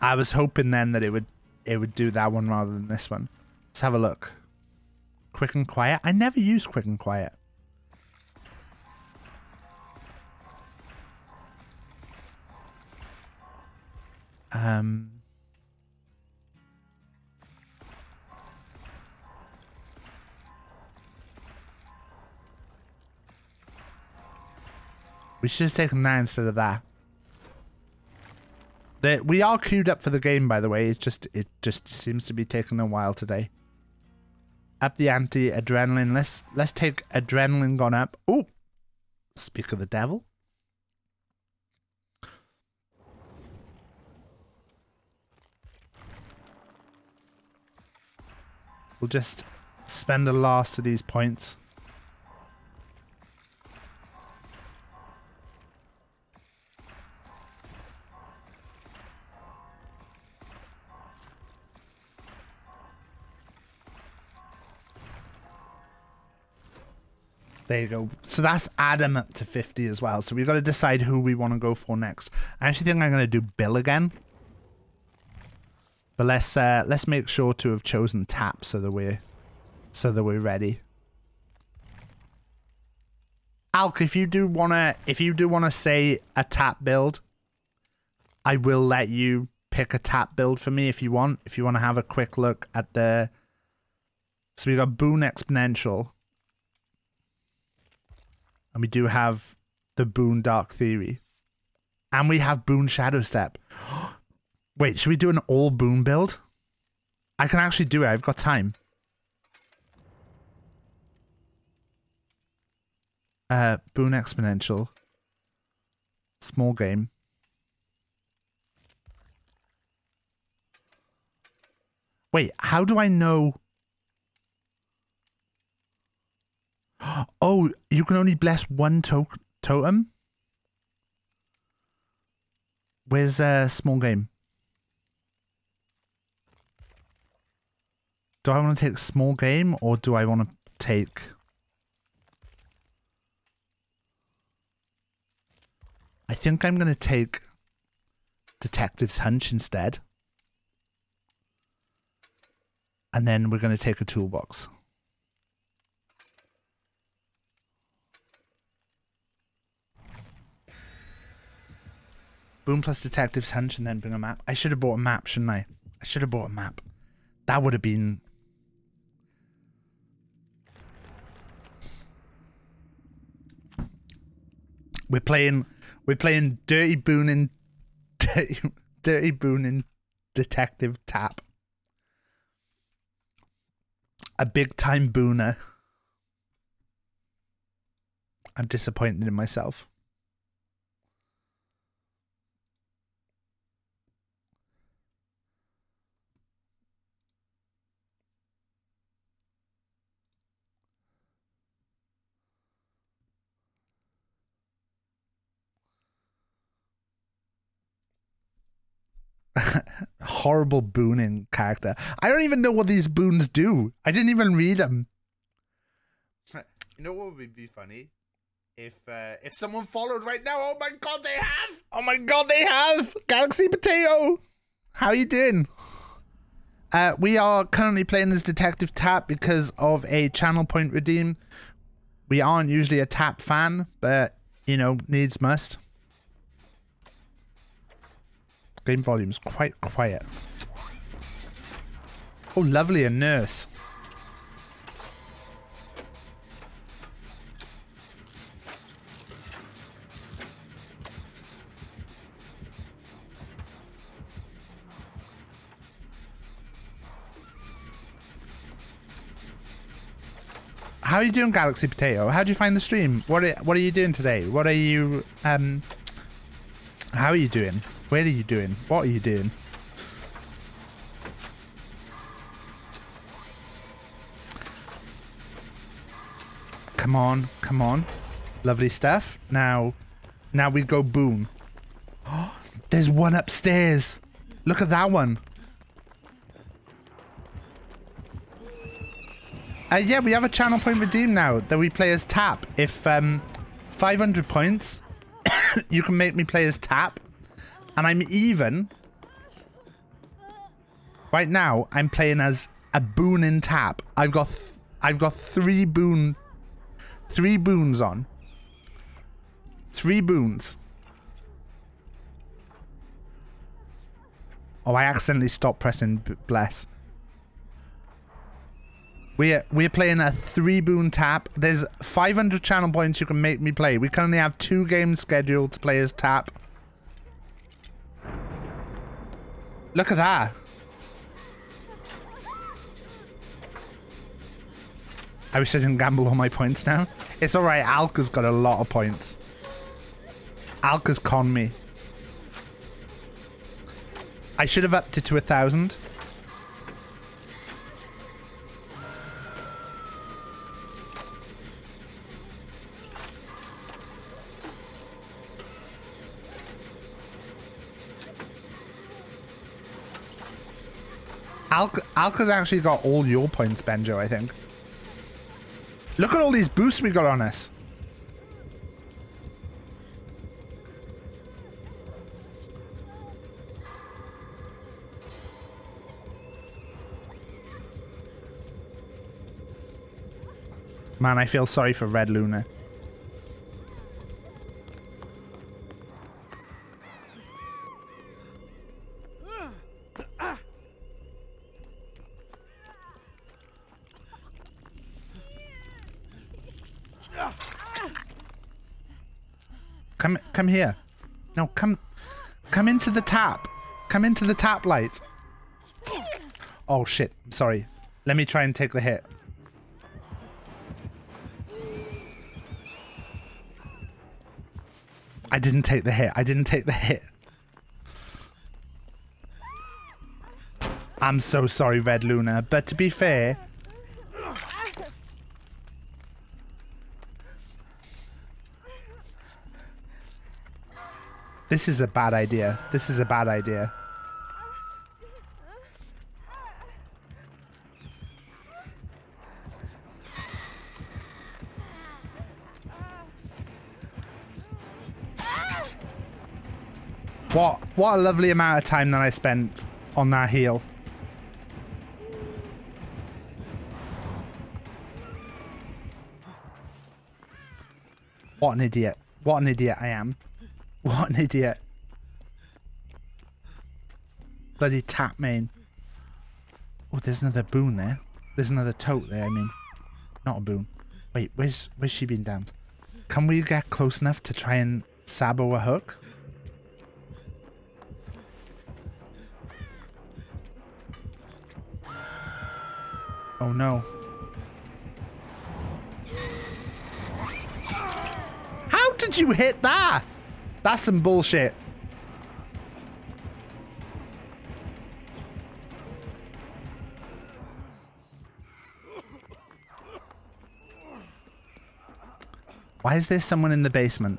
I was hoping then that it would it would do that one rather than this one. Let's have a look. Quick and quiet. I never use quick and quiet. Um. We should have taken that instead of that. The, we are queued up for the game, by the way. It's just it just seems to be taking a while today. Up the ante, adrenaline. Let's let's take adrenaline gone up. Oh, speak of the devil. We'll just spend the last of these points. There you go. So that's Adam up to 50 as well. So we've got to decide who we want to go for next. I actually think I'm going to do Bill again. But let's uh, let's make sure to have chosen Tapp so that we're so that we're ready. Alk, if you do wanna if you do wanna say a Tapp build, I will let you pick a Tapp build for me if you want. If you want to have a quick look at the so we got Boon Exponential. And we do have the Boon Dark Theory. And we have Boon Shadow Step. Wait, should we do an all Boon build? I can actually do it. I've got time. Uh, Boon Exponential. Small game. Wait, how do I know? Oh, you can only bless one to totem? Where's a uh, small game? Do I want to take small game or do I want to take... I think I'm going to take Detective's Hunch instead. And then we're going to take a toolbox. Boom plus Detective's Hunch and then bring a map. I should have bought a map, shouldn't I? I should have bought a map. That would have been. We're playing. We're playing Dirty Boone and Dirty, Dirty Boone and Detective Tapp. A big time booner. I'm disappointed in myself. Horrible booning character. I don't even know what these boons do. I didn't even read them. You know what would be funny? If uh, if someone followed right now, oh my god, they have! Oh my god, they have Galaxy Potato. How you doing? Uh, we are currently playing as Detective Tapp because of a channel point redeem. We aren't usually a Tapp fan, but you know, needs must. Game volume's quite quiet. Oh, lovely, a nurse. How are you doing, Galaxy Potato? How do you find the stream? What are, what are you doing today? What are you um? How are you doing? Where are you doing? What are you doing? Come on, come on. Lovely stuff. Now, now we go boom. There's one upstairs. Look at that one. Uh, yeah, we have a channel point redeem now that we play as Tapp. If um, 500 points, you can make me play as Tapp. And I'm even. Right now, I'm playing as a boon in Tapp. I've got, I've got three boon, three boons on. Three boons. Oh, I accidentally stopped pressing bless. We're we're playing a three boon Tapp. There's 500 channel points you can make me play. We currently have two games scheduled to play as Tapp. Look at that. I wish I didn't gamble all my points now. It's alright, Alka's got a lot of points. Alka's con me. I should have upped it to a thousand. Alka, Alka's actually got all your points, Benjo, I think. Look at all these boosts we got on us. Man, I feel sorry for Red Luna. Come come here. No, come come into the Tapp. Come into the Tapp light. Oh shit. Sorry. Let me try and take the hit. I didn't take the hit. I didn't take the hit. I'm so sorry, Red Luna, but to be fair, This is a bad idea. This is a bad idea. What what a lovely amount of time that I spent on that heel. What an idiot. What an idiot I am. What an idiot. Bloody Tapp main. Oh, there's another boon there. There's another tote there, I mean. Not a boon. Wait, where's where's she been down? Can we get close enough to try and sabo a hook? Oh no. How did you hit that? That's some bullshit. Why is there someone in the basement?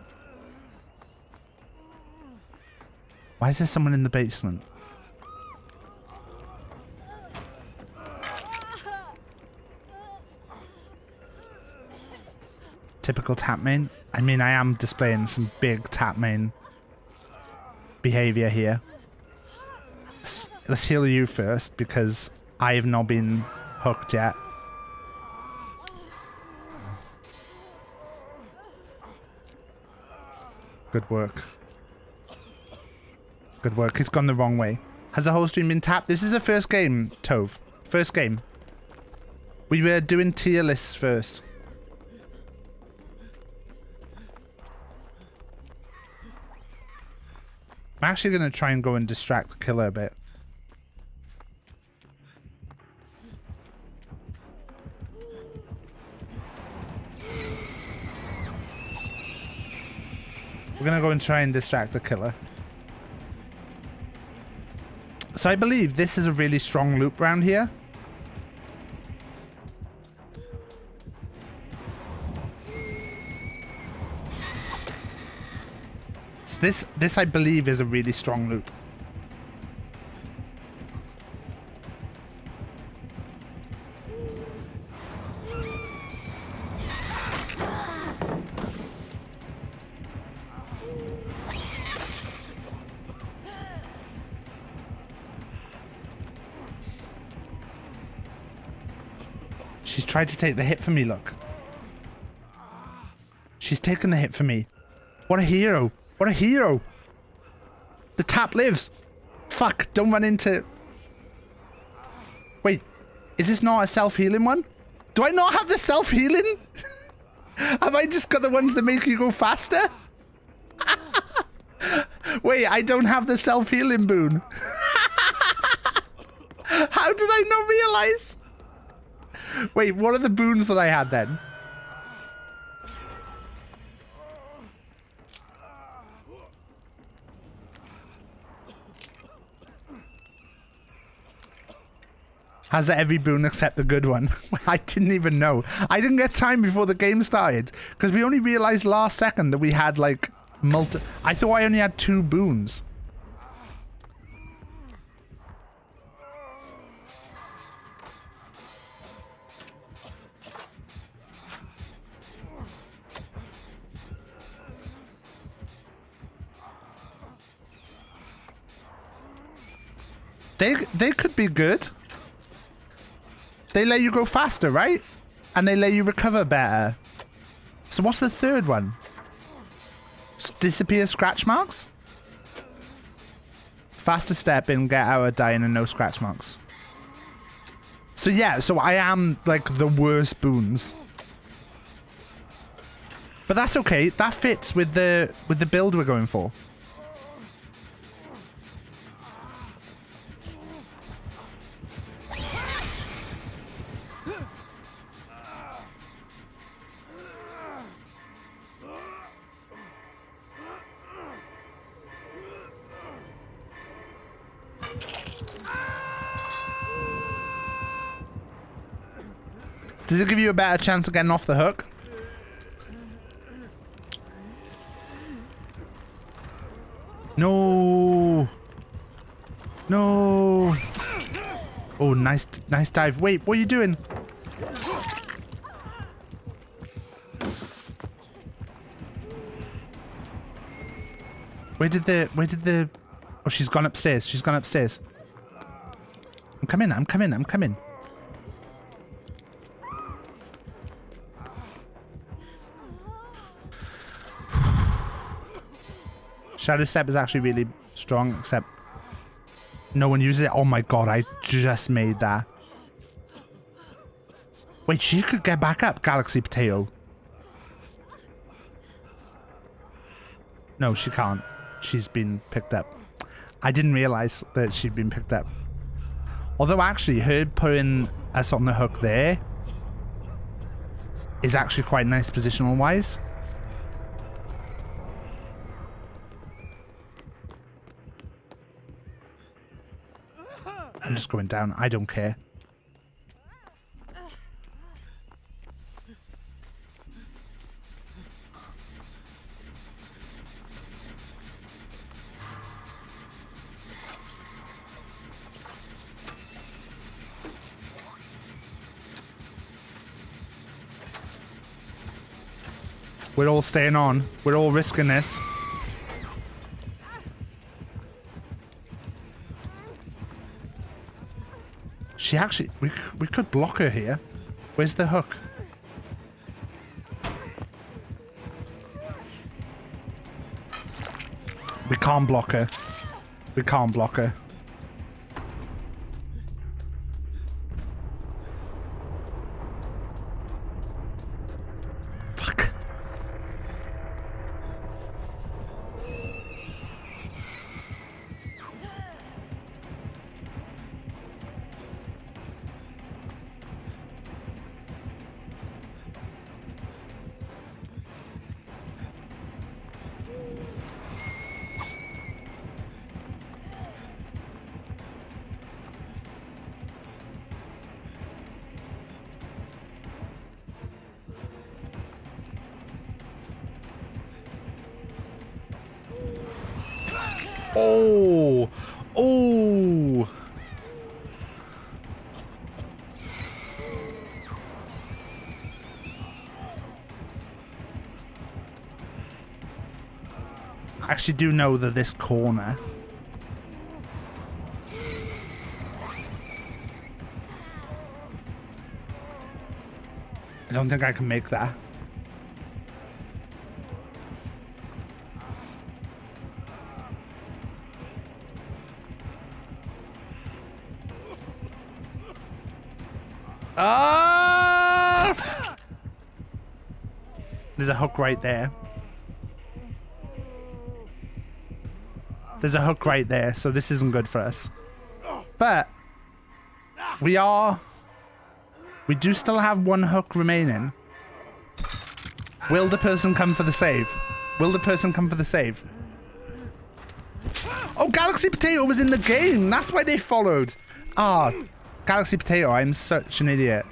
Why is there someone in the basement? Typical Tapp main. I mean, I am displaying some big Tapp main behavior here. Let's heal you first because I have not been hooked yet. Good work. Good work. It's gone the wrong way. Has the whole stream been tapped? This is the first game, Tove. First game. We were doing tier lists first. I'm actually going to try and go and distract the killer a bit. We're going to go and try and distract the killer. So I believe this is a really strong loop round here. This, this I believe is a really strong loop. She's tried to take the hit for me, look. She's taken the hit for me. What a hero. What a hero. The Tapp lives. Fuck, don't run into... Wait, is this not a self-healing one? Do I not have the self-healing? have I just got the ones that make you go faster? Wait, I don't have the self-healing boon. How did I not realize? Wait, what are the boons that I had then? Has every boon except the good one? I didn't even know. I didn't get time before the game started because we only realized last second that we had like multi. I thought I only had two boons. They they could be good. They let you go faster, right? And they let you recover better. So what's the third one? S- disappear scratch marks? Faster step in, get out of dying and no scratch marks. So yeah, so I am like the worst boons. But that's okay. That fits with the with the build we're going for. Does it give you a better chance of getting off the hook? No. No. Oh, nice, nice dive. Wait, what are you doing? Where did the, where did the, oh, she's gone upstairs. She's gone upstairs. I'm coming, I'm coming, I'm coming. Shadow Step is actually really strong, except no one uses it. Oh my god, I just made that. Wait, she could get back up, Galaxy Potato. No, she can't. She's been picked up. I didn't realize that she'd been picked up. Although actually, her putting us on the hook there is actually quite nice positional I'm just going down. I don't care. We're all staying on. We're all risking this. She actually, we, we could block her here. Where's the hook? We can't block her. We can't block her. Actually do know that this corner. I don't think I can make that. Ah! There's a hook right there. There's a hook right there, so this isn't good for us. But we are we do still have one hook remaining. Will the person come for the save? Will the person come for the save? Oh, Galaxy Potato was in the game. That's why they followed. Ah, Galaxy Potato, I'm such an idiot.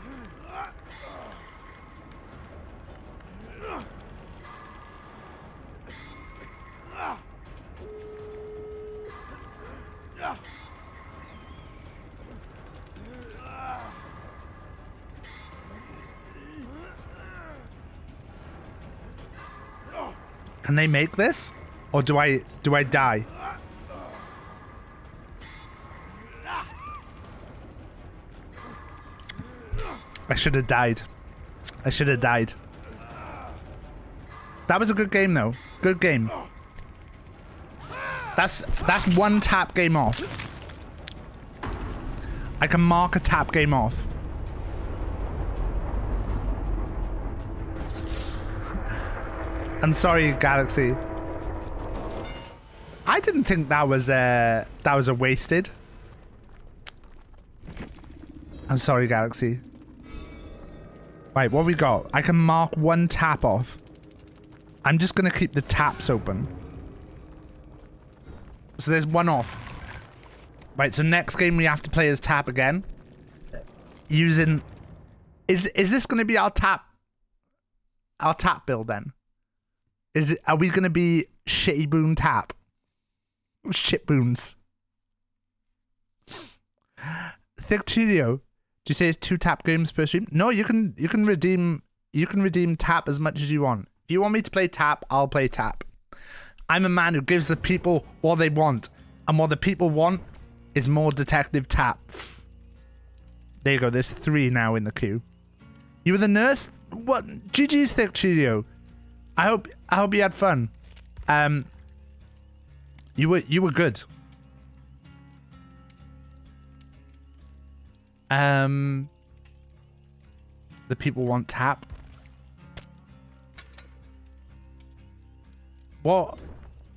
They make this? Or do I do I die? I should have died. I should have died. That was a good game though. Good game. That's that's one Tapp game off. I can mark a Tapp game off. I'm sorry, Galaxy. I didn't think that was uh that was a wasted. I'm sorry, Galaxy. Right, what we got? I can mark one Tapp off. I'm just gonna keep the Tapps open. So there's one off. Right, so next game we have to play as Tapp again. Using is is this gonna be our Tapp our Tapp build then? Is it are we gonna be shitty boon Tapp? Shit boons. Thick Cheerio. Do you say it's two Tapp games per stream? No, you can you can redeem you can redeem Tapp as much as you want. If you want me to play Tapp, I'll play Tapp. I'm a man who gives the people what they want, and what the people want is more detective Tapp. There you go. There's three now in the queue. You were the nurse. What? GG's Thick Cheerio. I hope I hope you had fun. Um, you were you were good. Um, the people want Tapp. What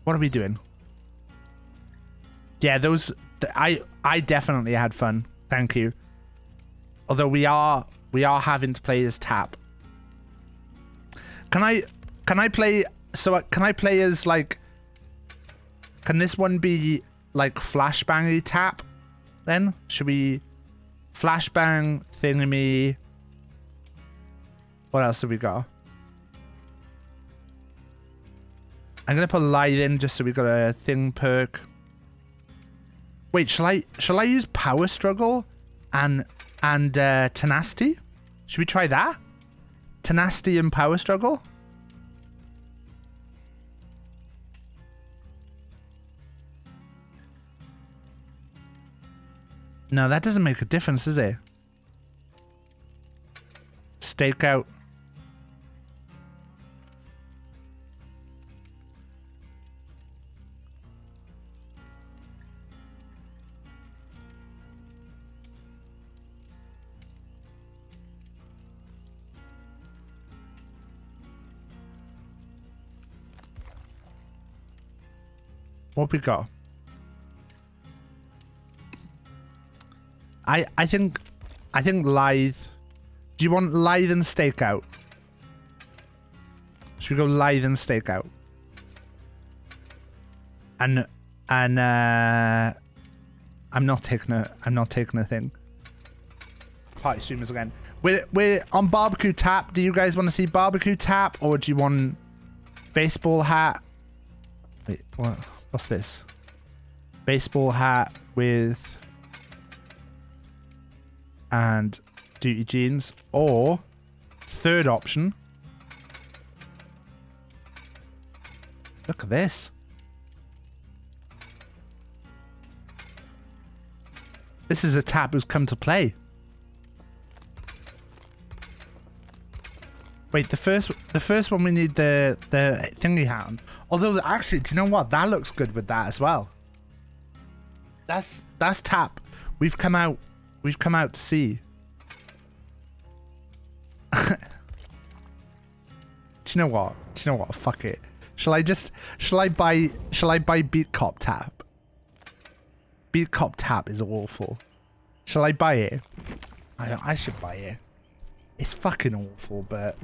what are we doing? Yeah, those th- I I definitely had fun. Thank you. Although we are we are having to play as Tapp. Can I can I play so uh, can I play as like can this one be like flashbangy Tapp then? Should we flashbang thingamy what else have we got? I'm gonna put light in just so we got a thing perk. Wait, shall I shall I use power struggle and and uh, tenacity? Should we try that? Tenacity and power struggle? No, that doesn't make a difference, does it? Stake out. What we got? I I think I think lithe. Do you want lithe and stakeout? Should we go lithe and stakeout? And and uh I'm not taking a I'm not taking a thing. Party streamers again. We're we're on barbecue Tapp. Do you guys want to see barbecue Tapp or do you want baseball hat? Wait, what? What's this? Baseball hat with and duty jeans, or third option. Look at this. This is a Tapp who's come to play. Wait, the first the first one we need the the thingy hand. Although actually, do you know what? That looks good with that as well. That's that's Tapp. We've come out we've come out to see. Do you know what? Do you know what? Fuck it. Shall I just shall I buy shall I buy Beat Cop Tapp? Beat Cop Tapp is awful. Shall I buy it? I I should buy it. It's fucking awful, but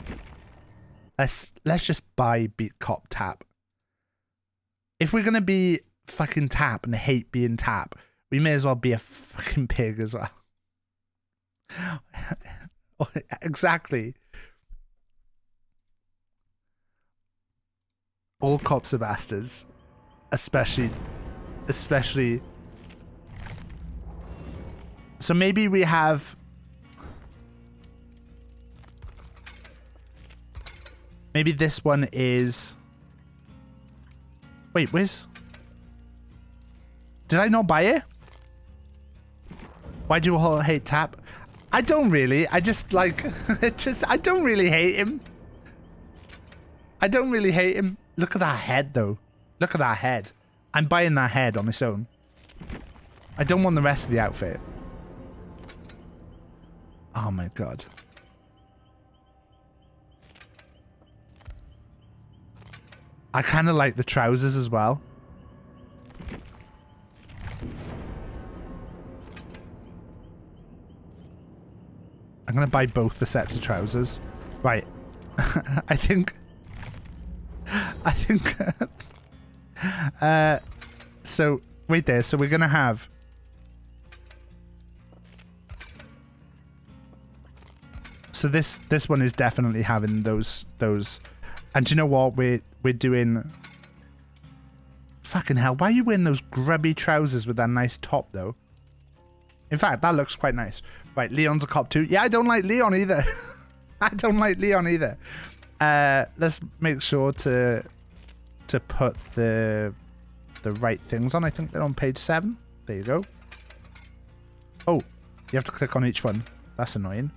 let's let's just buy Beat Cop Tapp. If we're gonna be fucking Tapp and hate being Tapp, we may as well be a fucking pig as well. Oh, exactly. All cops are bastards, especially, especially. So maybe we have. Maybe this one is. Wait, where's. Did I not buy it? Why do you all hate Tapp? I don't really. I just like. just. I don't really hate him. I don't really hate him. Look at that head, though. Look at that head. I'm buying that head on its own. I don't want the rest of the outfit. Oh my god. I kind of like the trousers as well. I'm going to buy both the sets of trousers. Right. I think... I think... uh, so, wait there. So we're going to have... So this this one is definitely having those those and you know what we're we're doing fucking hell why are you wearing those grubby trousers with that nice top though in fact that looks quite nice right leon's a cop too? Yeah i don't like leon either. I don't like leon either. Uh let's make sure to to put the the right things on. I think they're on page seven. There you go. Oh you have to click on each one. That's annoying.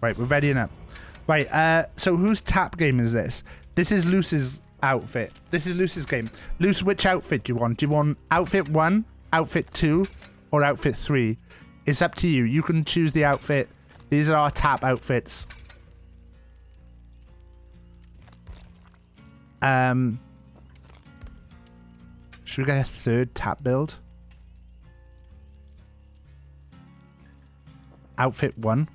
Right, we're ready up. Right, uh, so whose Tapp game is this? This is Luce's outfit. This is Luce's game. Luce, which outfit do you want? Do you want outfit one, outfit two, or outfit three? It's up to you. You can choose the outfit. These are our Tapp outfits. Um, should we get a third Tapp build? Outfit one.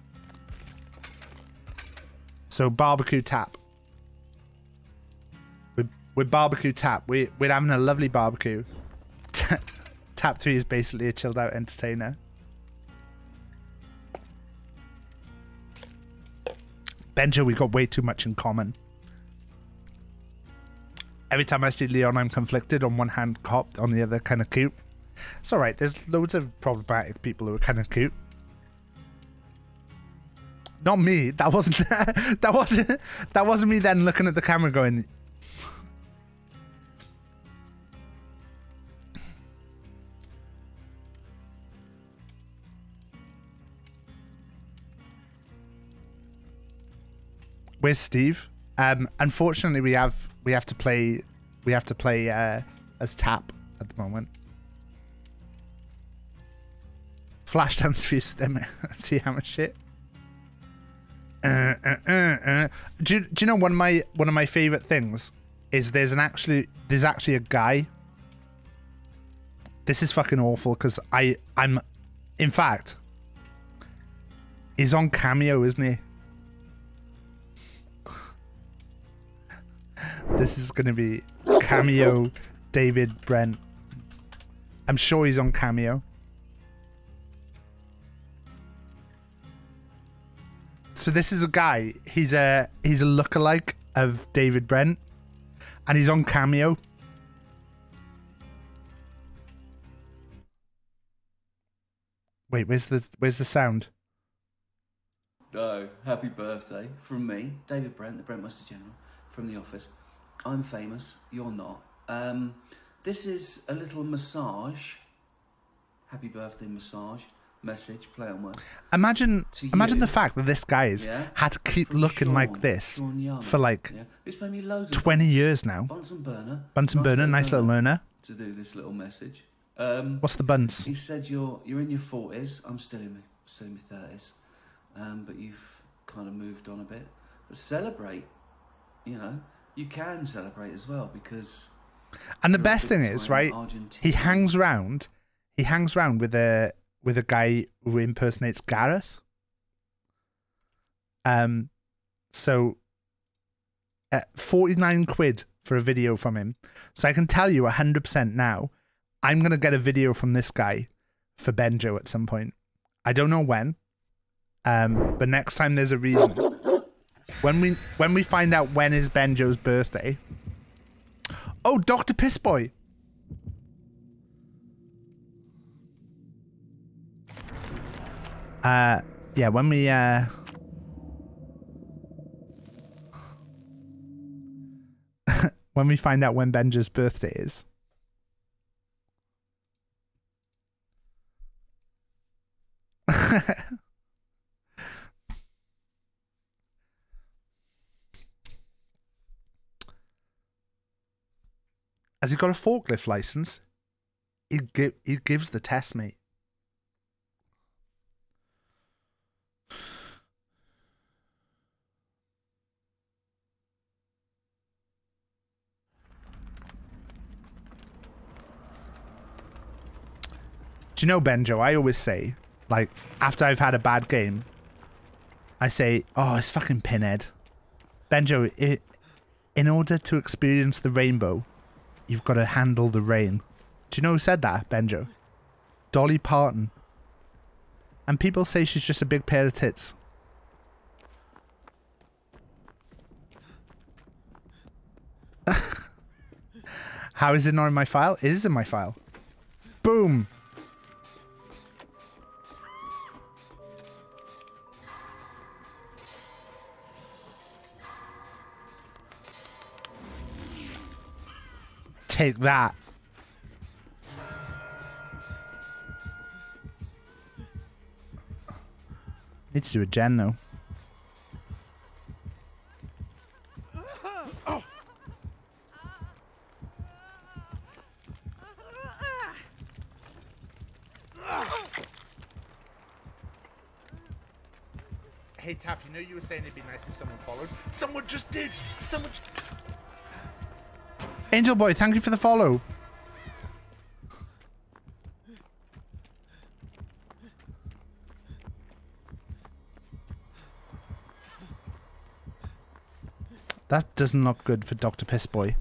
So barbecue Tapp. With barbecue Tapp, we, we're having a lovely barbecue. Tapp three is basically a chilled out entertainer. Benjo, we've got way too much in common. Every time I see Leon, I'm conflicted. On one hand, cop, on the other, kind of cute. It's alright, there's loads of problematic people who are kind of cute. Not me. That wasn't that wasn't that wasn't me then looking at the camera going Where's Steve? Um unfortunately we have we have to play we have to play uh as Tapp at the moment. Flashdance fuse them see how much shit. Uh, uh, uh, uh. Do, you, do you know one of my one of my favorite things is there's an actually there's actually a guy. This is fucking awful because I I'm, in fact, he's on cameo, isn't he? This is gonna be cameo, David Brent. I'm sure he's on cameo. So this is a guy. He's a he's a lookalike of David Brent, and he's on Cameo. Wait, where's the where's the sound? No, happy birthday from me, David Brent, the Brent Brentmaster General, from the office. I'm famous, you're not. Um, this is a little massage. Happy birthday massage message, play on words. Imagine imagine the fact that this guy is yeah, had to keep from looking Sean, like this for like yeah. Me loads 20 bucks. years now. Bunsen burner. Bunsen burner, nice little learner. To do this little message. Um, What's the buns? You said you're you're in your forties. I'm still in my still in my thirties, um, but you've kind of moved on a bit. But celebrate, you know, you can celebrate as well because And the best thing is, right? Argentinian. He hangs around. He hangs around with a with a guy who impersonates Gareth. Um, so uh, forty nine quid for a video from him. So I can tell you hundred percent now. I'm gonna get a video from this guy for Benjo at some point. I don't know when. Um, but next time there's a reason. When we when we find out when is Benjo's birthday. Oh, Doctor Pissboy. Uh, yeah, when we uh, when we find out when Benjo's birthday is. Has he got a forklift license? He gi- gives the test, mate. Do you know, Benjo? I always say, like, after I've had a bad game, I say, oh, it's fucking Pinhead. Benjo, it, in order to experience the rainbow, you've got to handle the rain. Do you know who said that, Benjo? Dolly Parton. And people say she's just a big pair of tits. How is it not in my file? It is in my file. Boom. Take that. Need to do a gen though. Hey Taff, you know you were saying it'd be nice if someone followed. Someone just did. Someone. Angel Boy, thank you for the follow. That doesn't look good for Dr. Piss Boy.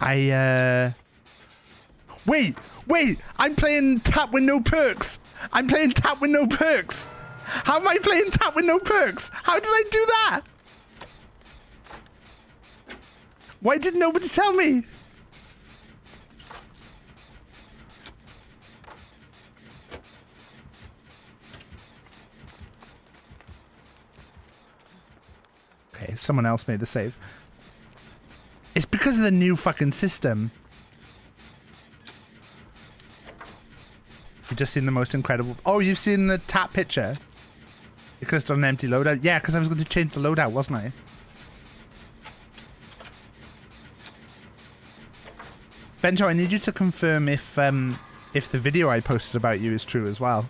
I, uh... Wait! Wait! I'm playing Tapp with no perks! I'm playing Tapp with no perks! How am I playing Tapp with no perks? How did I do that? Why did nobody tell me? Okay, someone else made the save. It's because of the new fucking system. You've just seen the most incredible. Oh, you've seen the Tapp picture. You clicked on an empty loadout. Yeah, because I was going to change the loadout, wasn't I? Benjo, I need you to confirm if um if the video I posted about you is true as well.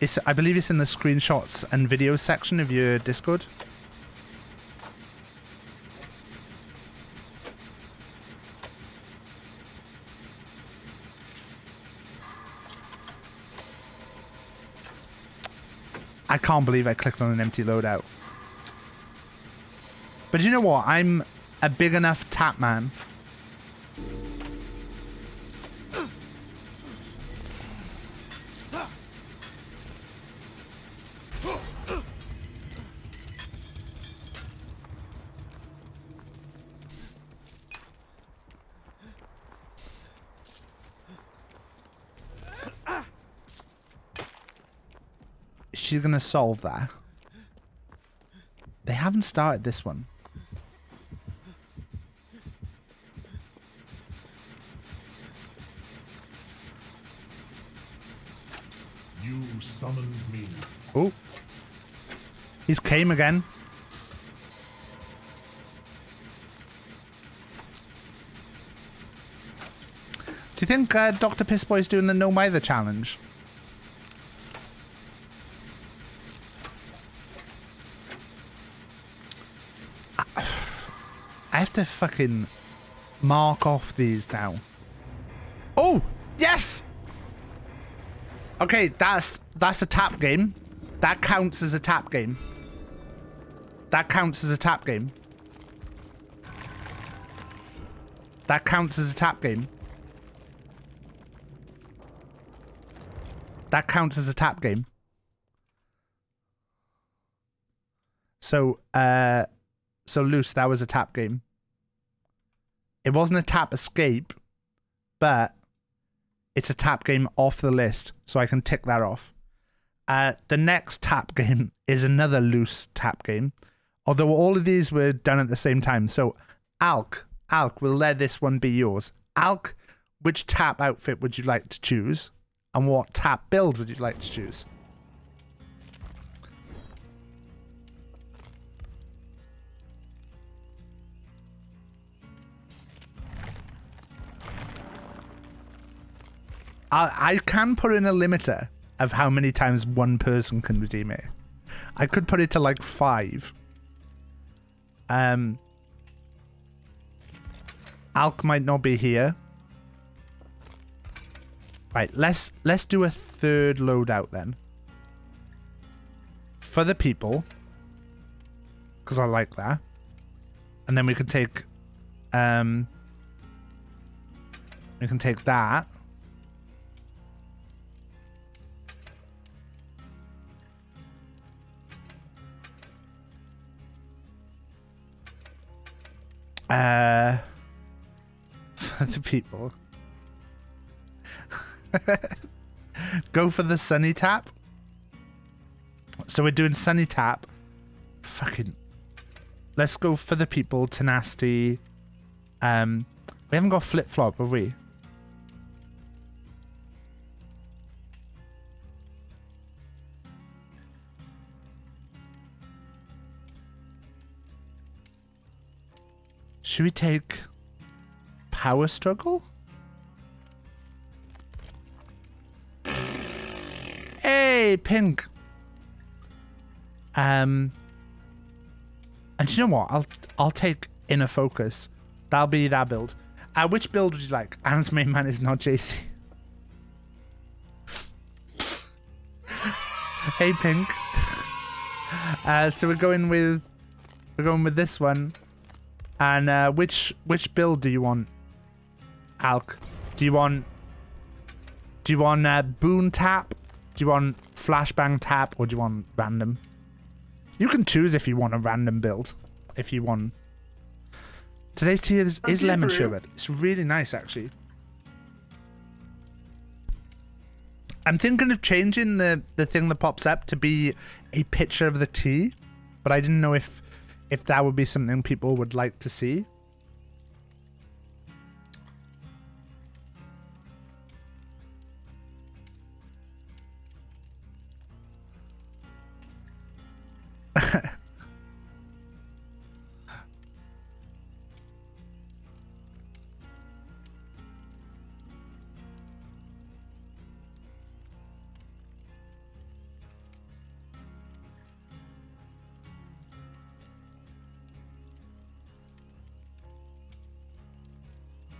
It's, I believe it's in the screenshots and video section of your Discord. I can't believe I clicked on an empty loadout. But you know what? I'm a big enough Tapp man. She's gonna solve that. They haven't started this one. You summoned me. Oh. He's came again. Do you think uh, Dr. Pissboy's doing the No Mither challenge? To fucking mark off these now. Oh, yes! Okay, that's that's a Tapp game. That counts as a Tapp game. That counts as a Tapp game. That counts as a Tapp game. That counts as a Tapp game. So, uh, so Luce. That was a Tapp game. It wasn't a Tapp escape, but it's a Tapp game off the list, so I can tick that off. Uh, the next Tapp game is another Luce Tapp game, although all of these were done at the same time. So, Alk, Alk, we'll let this one be yours. Alk, which Tapp outfit would you like to choose? And what Tapp build would you like to choose? I, I can put in a limiter of how many times one person can redeem it. I could put it to like five. Um, Alk might not be here. Right, let's let's do a third loadout then. For the people. Because I like that. And then we can take um we can take that. Uh, for the people. Go for the sunny Tapp. So we're doing sunny Tapp. Fucking. Let's go for the people. Tenacity. Um, we haven't got flip flop, have we? Should we take power struggle? Hey, pink. Um, and you know what? I'll I'll take inner focus. That'll be that build. Uh, which build would you like? Anne's main man is not JC. hey, pink. Uh, so we're going with we're going with this one. And uh, which which build do you want, Alk? Do you want do you want uh, boon Tapp? Do you want flashbang Tapp, or do you want random? You can choose if you want a random build. If you want. Today's tea is, is lemon sherbet. It's really nice, actually. I'm thinking of changing the, the thing that pops up to be a picture of the tea, but I didn't know if if that would be something people would like to see.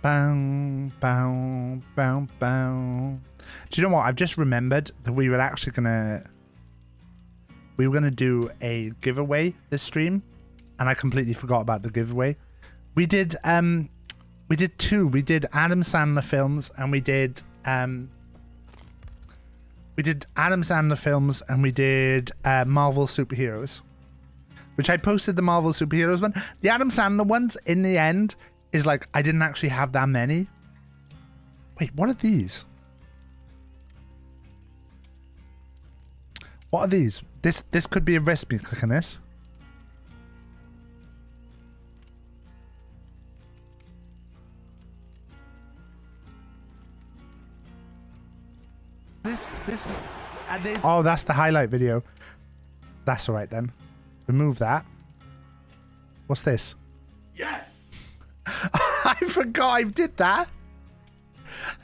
Bow, bow. Do you know what? I've just remembered that we were actually gonna we were gonna do a giveaway this stream, and I completely forgot about the giveaway. We did um we did two. We did Adam Sandler films and we did um we did Adam Sandler films and we did uh, Marvel superheroes. Which I posted the Marvel superheroes one. The Adam Sandler ones in the end is like I didn't actually have that many. Wait, what are these? What are these? This this could be a recipe. Click on this. This this. Oh, that's the highlight video. That's all right then. Remove that. What's this? Yes! I forgot I did that.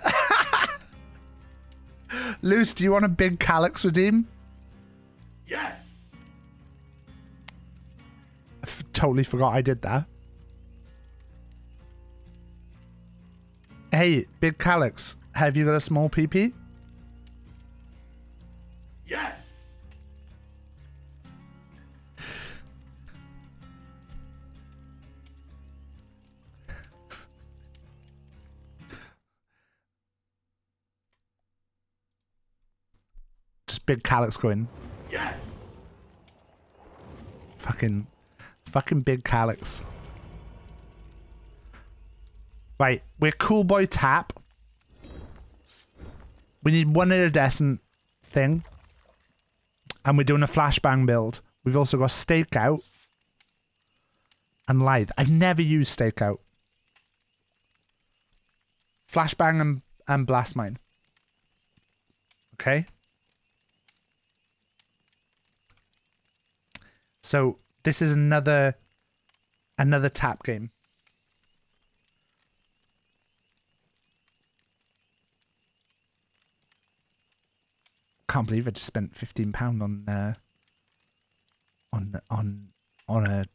Luce, do you want a big calyx redeem? Yes! I f- totally forgot I did that. Hey, big calyx, have you got a small PP? Yes! Big calyx going. Yes! Fucking, fucking big calyx. Right, we're cool boy Tapp. We need one iridescent thing. And we're doing a flashbang build. We've also got stakeout and lithe. I've never used stakeout. Flashbang and, and blast mine. Okay. So this is another another Tapp game. Can't believe I just spent fifteen pound on uh, on on on a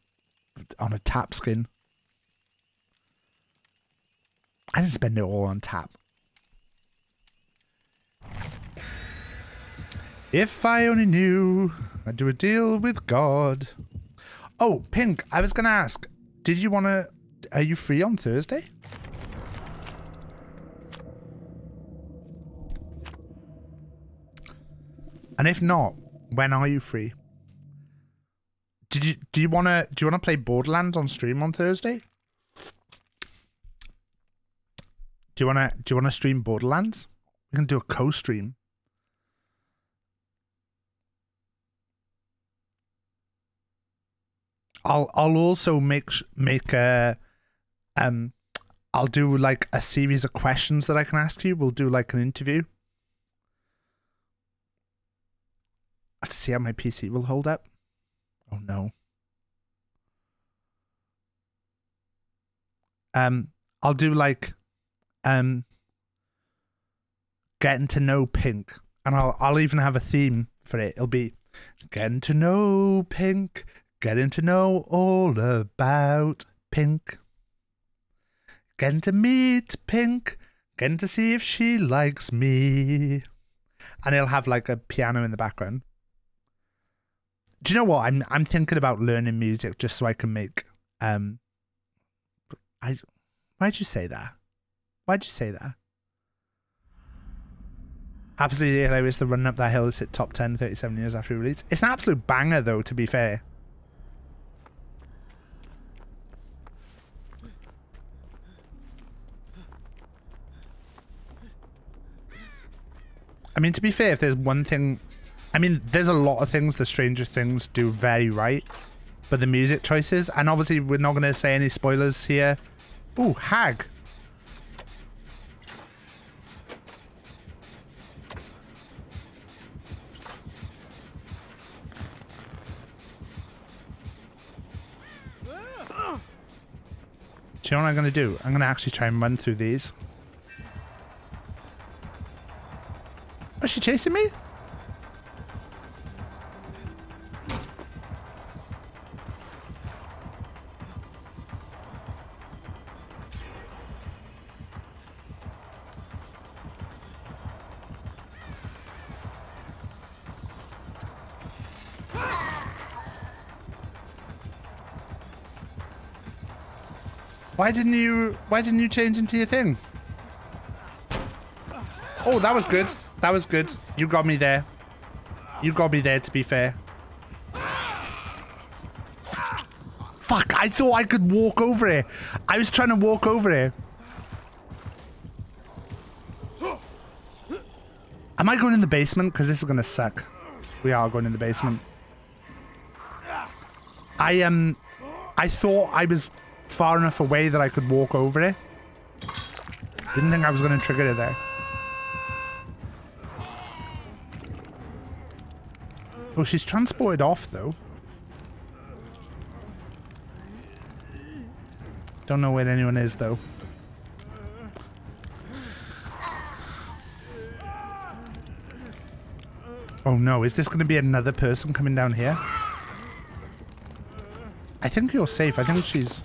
on a Tapp skin. I didn't spend it all on Tapp. If I only knew, I'd do a deal with God. Oh, Pink, I was gonna ask, did you wanna are you free on Thursday? And if not, when are you free? Did you do you wanna do you wanna play Borderlands on stream on Thursday? Do you wanna do you wanna stream Borderlands? We can do a co-stream. I'll I'll also make make a um I'll do like a series of questions that I can ask you. We'll do like an interview. I have to see how my PC will hold up. Oh no. um, I'll do like, um, getting to know Pink, and I'll I'll even have a theme for it. It'll be getting to know Pink, getting to know all about Pink, getting to meet Pink, getting to see if she likes me, and it'll have like a piano in the background. Do you know what? I'm I'm thinking about learning music just so I can make um. I why'd you say that? Why'd you say that? Absolutely hilarious. The run up that hill is hit top 10 37 years after release. It's an absolute banger, though, to be fair. I mean, to be fair, if there's one thing. I mean, there's a lot of things the Stranger Things do very right, but the music choices, and obviously, we're not going to say any spoilers here. Ooh, Hag. Do you know what I'm going to do? I'm going to actually try and run through these. Is she chasing me? Why didn't you why didn't you change into your thing? Oh, that was good. That was good. You got me there. You got me there to be fair. Fuck, I thought I could walk over it. I was trying to walk over it. Am I going in the basement? Because this is going to suck. We are going in the basement. I um, I thought I was far enough away that I could walk over it. Didn't think I was going to trigger it there. Oh, she's transported off though. Don't know where anyone is though. Oh no, is this going to be another person coming down here? I think you're safe. I think she's...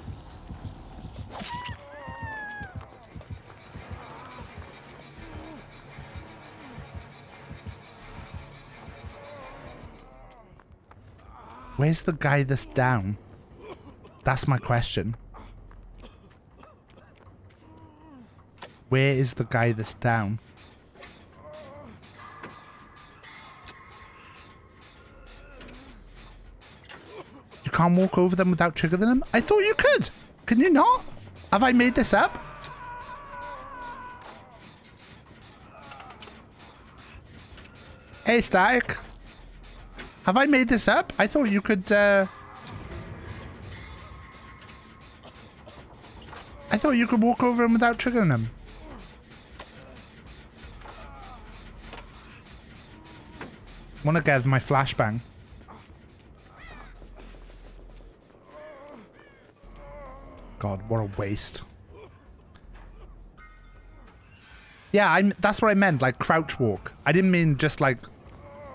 Where's the guy that's down? That's my question. Where is the guy that's down? You can't walk over them without triggering them? I thought you could. Can you not? Have I made this up? Hey, Static. Have I made this up? I thought you could, uh... I thought you could walk over them without triggering them. Wanna get my flashbang. God, what a waste. Yeah, I'm that's what I meant, like crouch walk. I didn't mean just like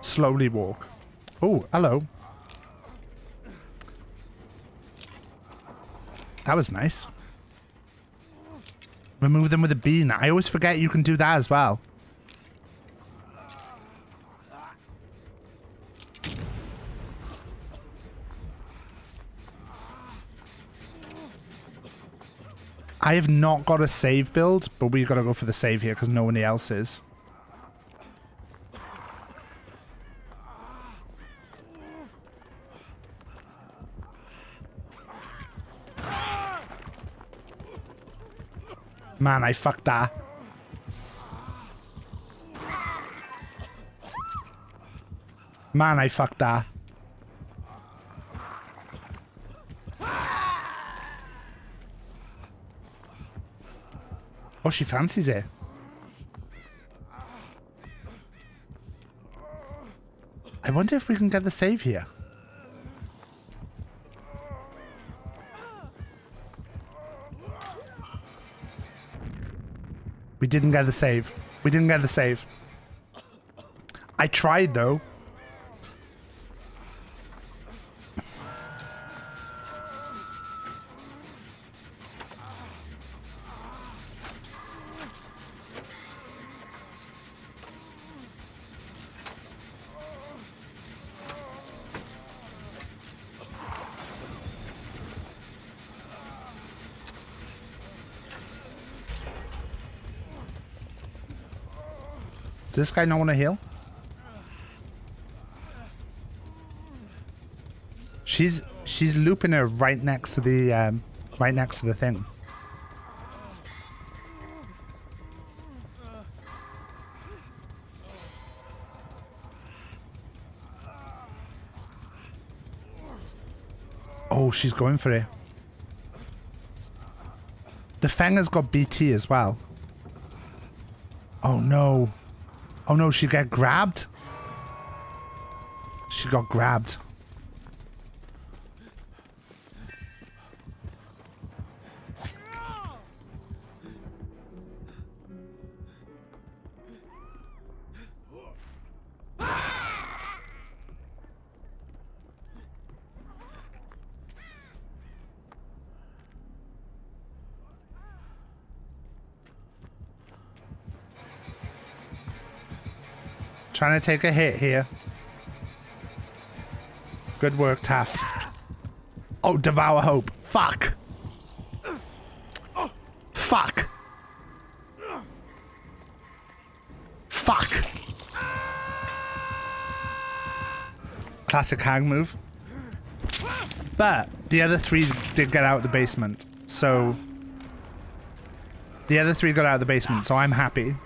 slowly walk. Oh, hello. That was nice. Remove them with a bean. I always forget you can do that as well. I have not got a save build, but we've got to go for the save here because no one else is. Man, I fucked that. Man, I fucked that. Oh, she fancies it. I wonder if we can get the save here. We didn't get the save. We didn't get the save. I tried though. This guy not want to heal? She's she's looping her right next to the um, right next to the thing. Oh, she's going for it. The Fang has got BT as well. Oh no. Oh no, she got grabbed? She got grabbed. Trying to take a hit here. Good work, Taff. Oh, Devour Hope. Fuck. Fuck. Fuck. Classic hang move. But the other three did get out of the basement. So the other three got out of the basement, so I'm happy.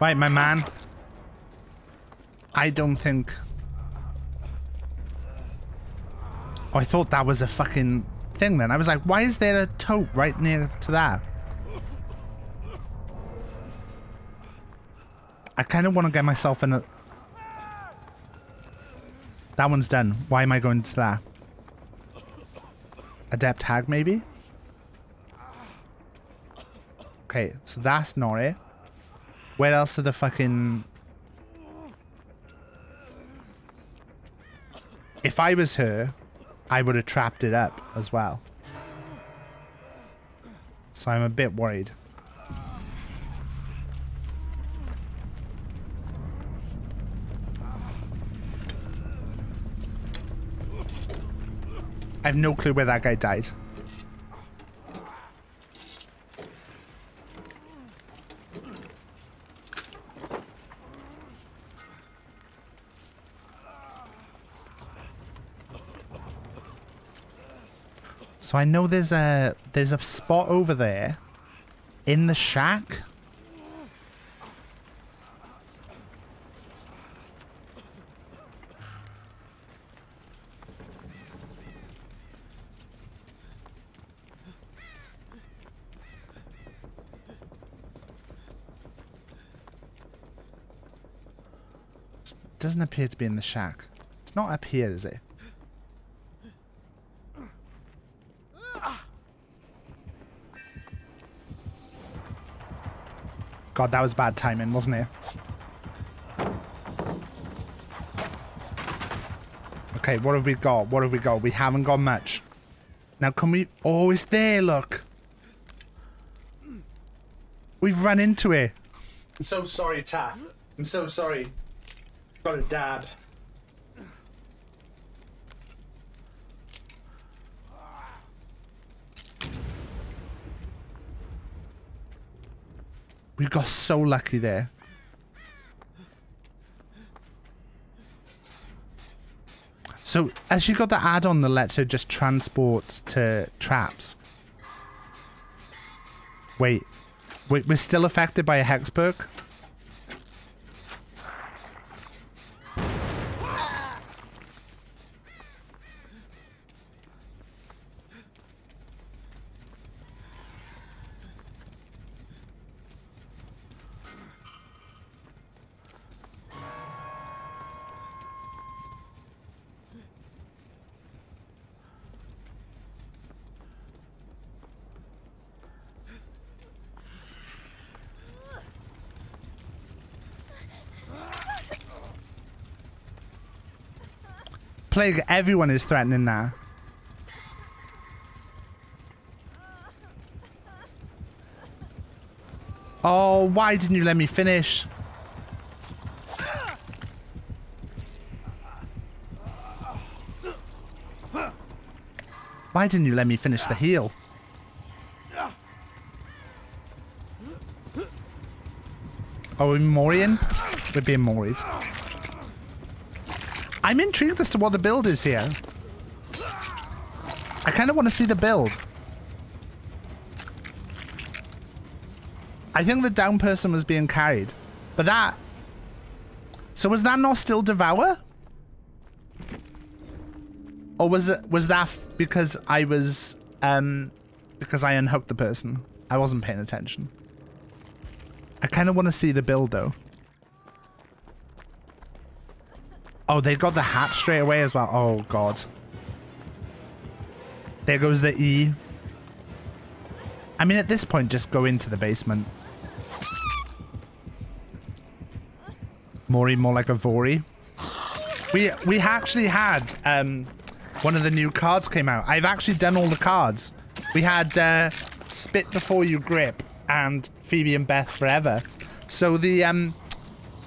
Right, my man. I don't think... Oh, I thought that was a fucking thing then. I was like, why is there a tote right near to that? I kind of want to get myself in a... That one's done. Why am I going to that? Adept hag, maybe? Okay, so that's not it. Where else are the fucking... If I was her, I would have trapped it up as well. So I'm a bit worried. I have no clue where that guy died. So I know there's a there's a spot over there in the shack. Doesn't appear to be in the shack. It's not up here, is it? God, that was bad timing, wasn't it? Okay, what have we got? What have we got? We haven't got much. Now, can we... Oh, it's there, look. We've run into it. I'm so sorry, Taff. I'm so sorry. Got a dad. Got so lucky there. So, has she got the add-on that lets her just transport to traps? Wait. Wait, we're still affected by a hexperk? Plague, everyone is threatening now. Oh, why didn't you let me finish? Why didn't you let me finish the heal? Oh, we're Morian? We're being Moris. I'm intrigued as to what the build is here. I kind of want to see the build. I think the down person was being carried. But that... So was that not still Devour? Or was it was that because I was um because I unhooked the person? I wasn't paying attention. I kind of want to see the build though. Oh, they got the hat straight away as well. Oh god. There goes the E. I mean, at this point, just go into the basement. Mori, more like a Vori. We we actually had um one of the new cards came out. I've actually done all the cards. We had uh, Spit Before You Grip and Phoebe and Beth Forever. So the um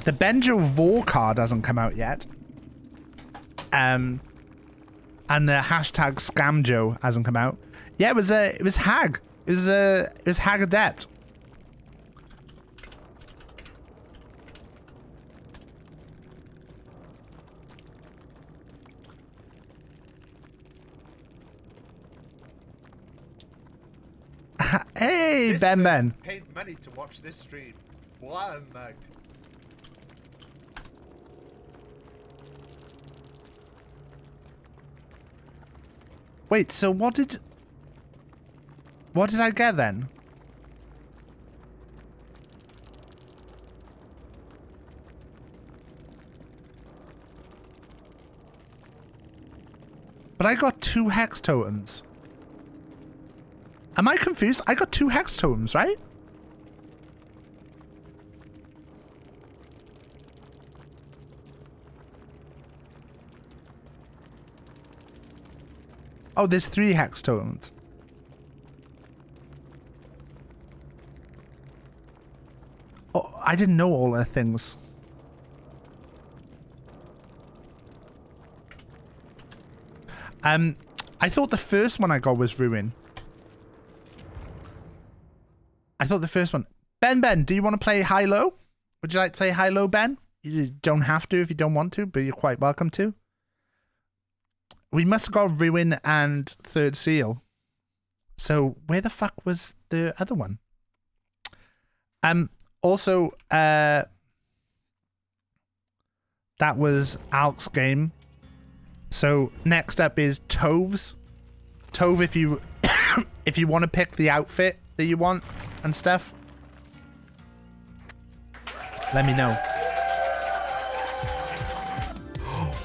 the Benjo Vor card hasn't come out yet. Um and the hashtag Scamjo hasn't come out. Yeah, it was a it was Hag. It was a it was Hag Adept. Hey, This Ben Ben. Paid money to watch this stream. What a mug. Wait, so what did What did I get then? But I got two hex totems. Am I confused? I got two hex totems, right? Oh, there's three hex totems. Oh, I didn't know all the things. Um, I thought the first one I got was Ruin. I thought the first one. Ben, Ben, do you want to play high low? Would you like to play high low, Ben? You don't have to if you don't want to, but you're quite welcome to. We must have got Ruin and Third Seal. So where the fuck was the other one? Um. Also, uh, that was Alk's game. So next up is Tove's. Tove, if you if you want to pick the outfit that you want and stuff, let me know.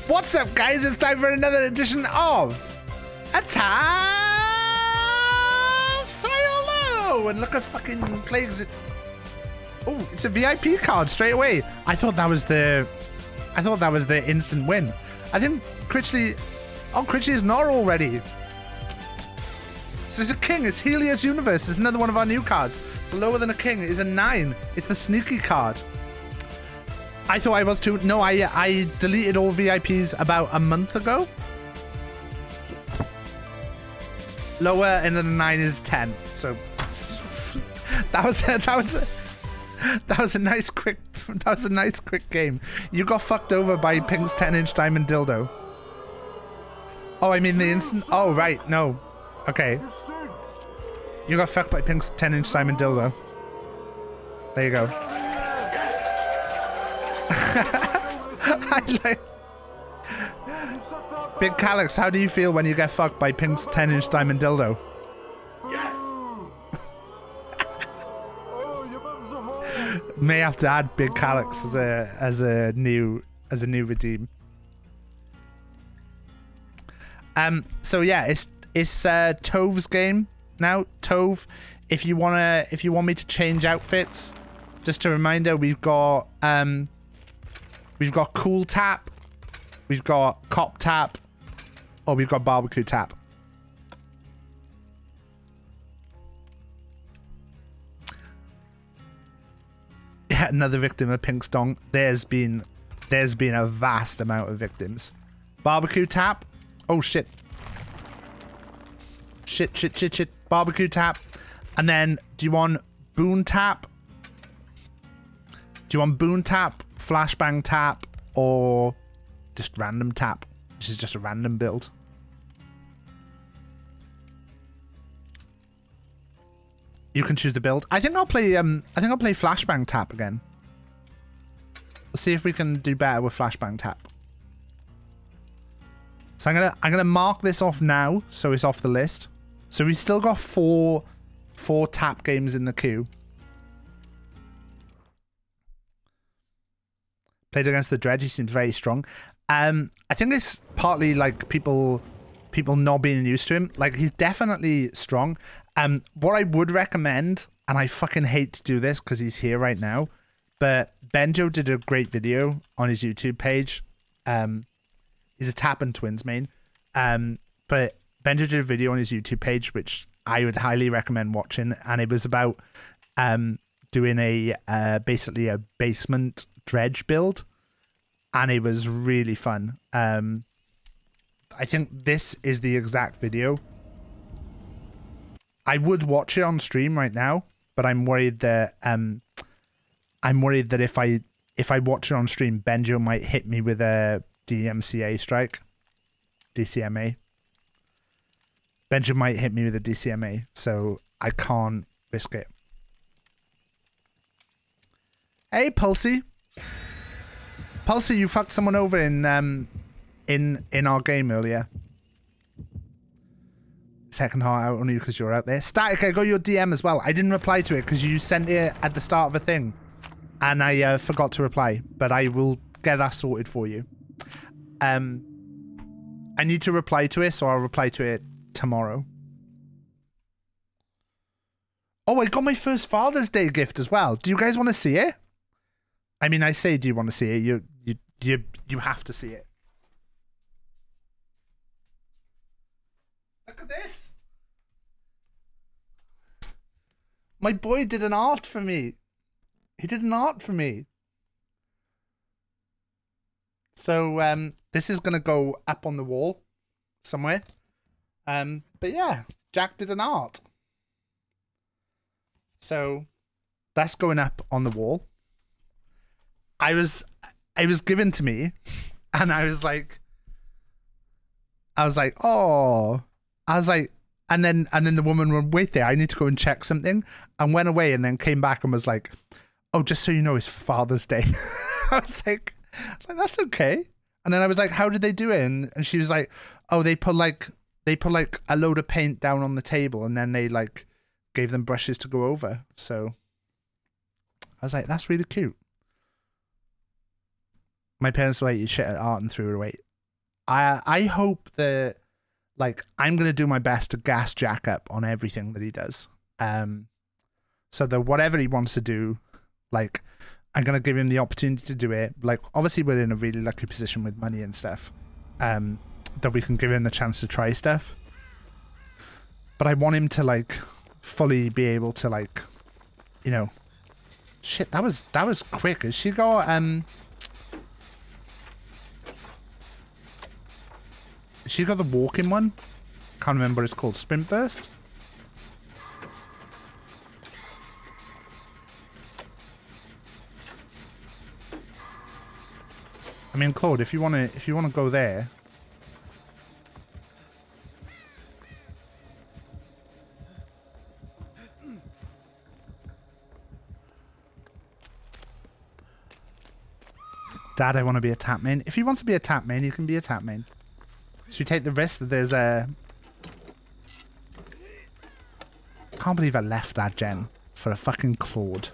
What's up, guys? It's time for another edition of a time solo. And look at fucking plagues it. Oh, it's a VIP card straight away. I thought that was the, I thought that was the instant win. I think Critchley, oh Critchley is not already. So it's a king. It's Helios Universe. It's another one of our new cards. So lower than a king is a nine. It's the sneaky card. I thought I was too. No, I I deleted all VIPs about a month ago. Lower and then the nine is ten. So that was a, that was a, that was a nice quick that was a nice quick game. You got fucked over by Pink's ten inch diamond dildo. Oh, I mean the instant. Oh right, no. Okay. You got fucked by Pink's ten inch diamond dildo. There you go. I like. Big Calyx, how do you feel when you get fucked by Pink's 10 inch diamond dildo? Yes! May have to add Big Calyx as a as a new as a new redeem. Um so yeah, it's it's uh Tove's game now. Tove, if you wanna if you want me to change outfits, just a reminder, we've got um we've got Cool Tapp, we've got Cop Tapp, or we've got barbecue Tapp. Another victim of pink stong. There's been there's been a vast amount of victims. Barbecue Tapp. Oh shit. Shit, shit, shit, shit. Barbecue Tapp. And then do you want boon Tapp? Do you want boon Tapp, flashbang Tapp, or just random Tapp? This is just a random build. You can choose the build. I think I'll play um I think I'll play flashbang Tapp again. Let's see if we can do better with flashbang Tapp. So I'm gonna I'm gonna mark this off now, so it's off the list. So we've still got four four Tapp games in the queue. Played against the Dredge, he seems very strong. Um I think it's partly like people people not being used to him. Like he's definitely strong. Um what I would recommend, and I fucking hate to do this because he's here right now, but Benjo did a great video on his YouTube page. Um he's a Tapp and twins main. Um but Benjo did a video on his YouTube page which I would highly recommend watching and it was about um doing a uh basically a basement dredge build and it was really fun. Um I think this is the exact video. I would watch it on stream right now, but I'm worried that um I'm worried that if I if I watch it on stream, Benjo might hit me with a DMCA strike. DCMA. Benjo might hit me with a DCMA, so I can't risk it. Hey Pulsey. Pulsey, you fucked someone over in um in in our game earlier. Second heart out on you because you're out there. Static, I got your DM as well. I didn't reply to it because you sent it at the start of a thing. And I uh, forgot to reply. But I will get that sorted for you. Um, I need to reply to it, so I'll reply to it tomorrow. Oh, I got my first Father's Day gift as well. Do you guys want to see it? I mean, I say, do you want to see it? You, you, you, have to see it. Look at this. My boy did an art for me. He did an art for me. So um, this is gonna go up on the wall somewhere. Um, but yeah, Jack did an art. So that's going up on the wall. I was it was given to me and I was like I was like, oh I was like and then and then the woman went, wait there, I need to go and check something and went away and then came back and was like, Oh, just so you know, it's Father's Day. I was like, like, that's okay. And then I was like, how did they do it? And, and she was like, oh, they put like they put like a load of paint down on the table and then they like gave them brushes to go over. So I was like, that's really cute. My parents were like, shit at art and threw it away. I I hope that like I'm gonna do my best to gas Jack up on everything that he does. Um so that whatever he wants to do, like I'm gonna give him the opportunity to do it. Like obviously we're in a really lucky position with money and stuff. Um that we can give him the chance to try stuff. But I want him to like fully be able to like you know shit that was that was quick. Has she got um she got the walking one? Can't remember it's called. Sprint burst? I mean, Claude, if you want to, if you want to go there, Dad, I want to be a Tapp main. If he wants to be a Tapp main, he can be a Tapp main. Should we take the risk that there's a... Can't believe I left that gen for a fucking Claude.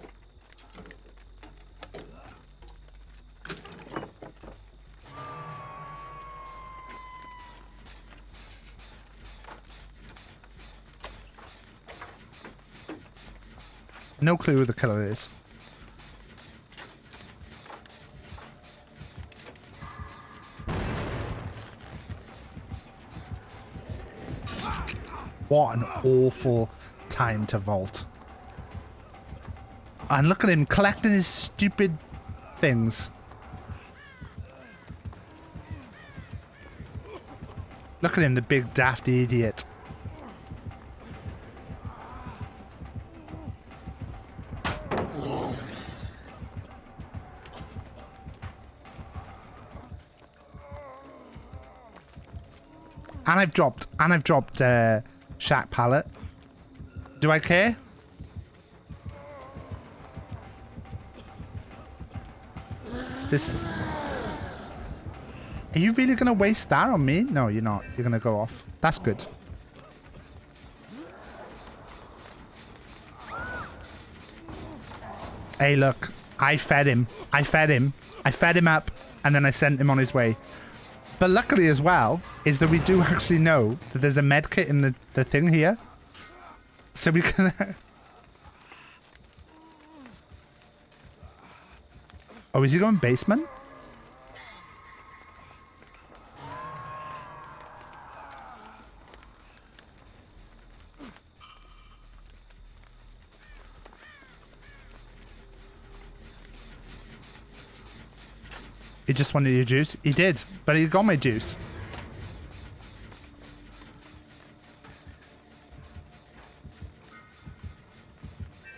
No clue who the killer is. What an awful time to vault. And look at him collecting his stupid things. Look at him, the big daft idiot. And I've dropped, and I've dropped uh, Shack Pallet. Do I care? This. Are you really gonna waste that on me? No, you're not. You're gonna go off. That's good. Hey, look. I fed him. I fed him. I fed him up, and then I sent him on his way. But luckily as well, is that we do actually know that there's a med kit in the, the thing here. So we can... oh, is he going basement? He just wanted your juice? He did, but he got my juice.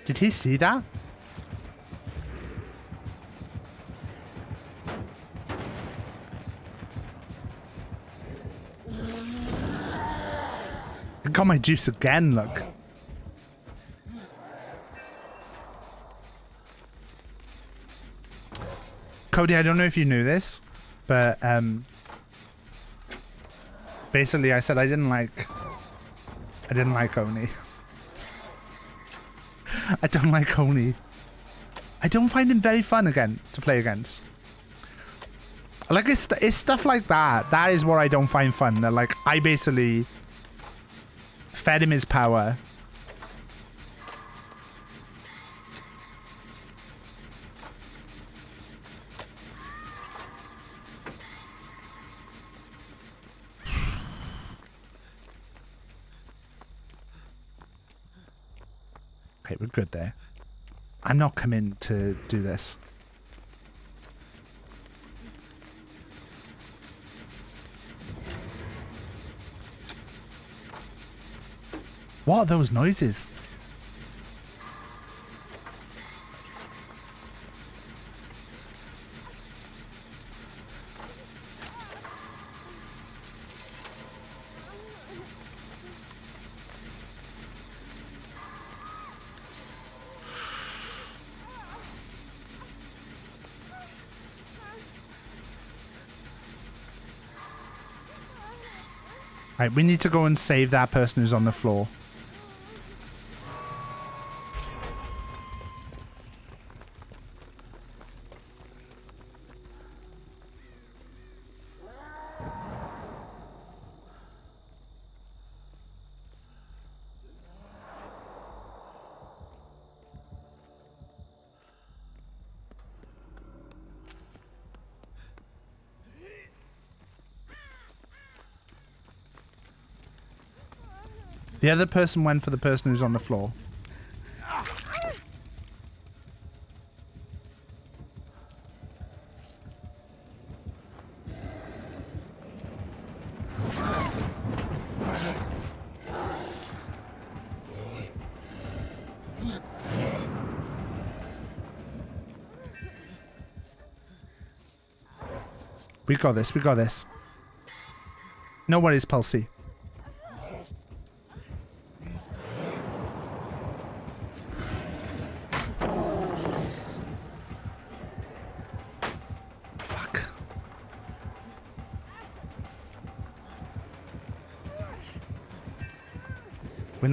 Did he see that? I got my juice again, look. Cody, I don't know if you knew this, but um, basically I said I didn't like, I didn't like Oni. I don't like Oni. I don't find him very fun again to play against. Like it's it's stuff like that. That is what I don't find fun. That like I basically fed him his power. Okay, we're good there. I'm not coming to do this. What are those noises? Right, we need to go and save that person who's on the floor. The other person went for the person who's on the floor. We got this, we got this. No worries, Pulsey.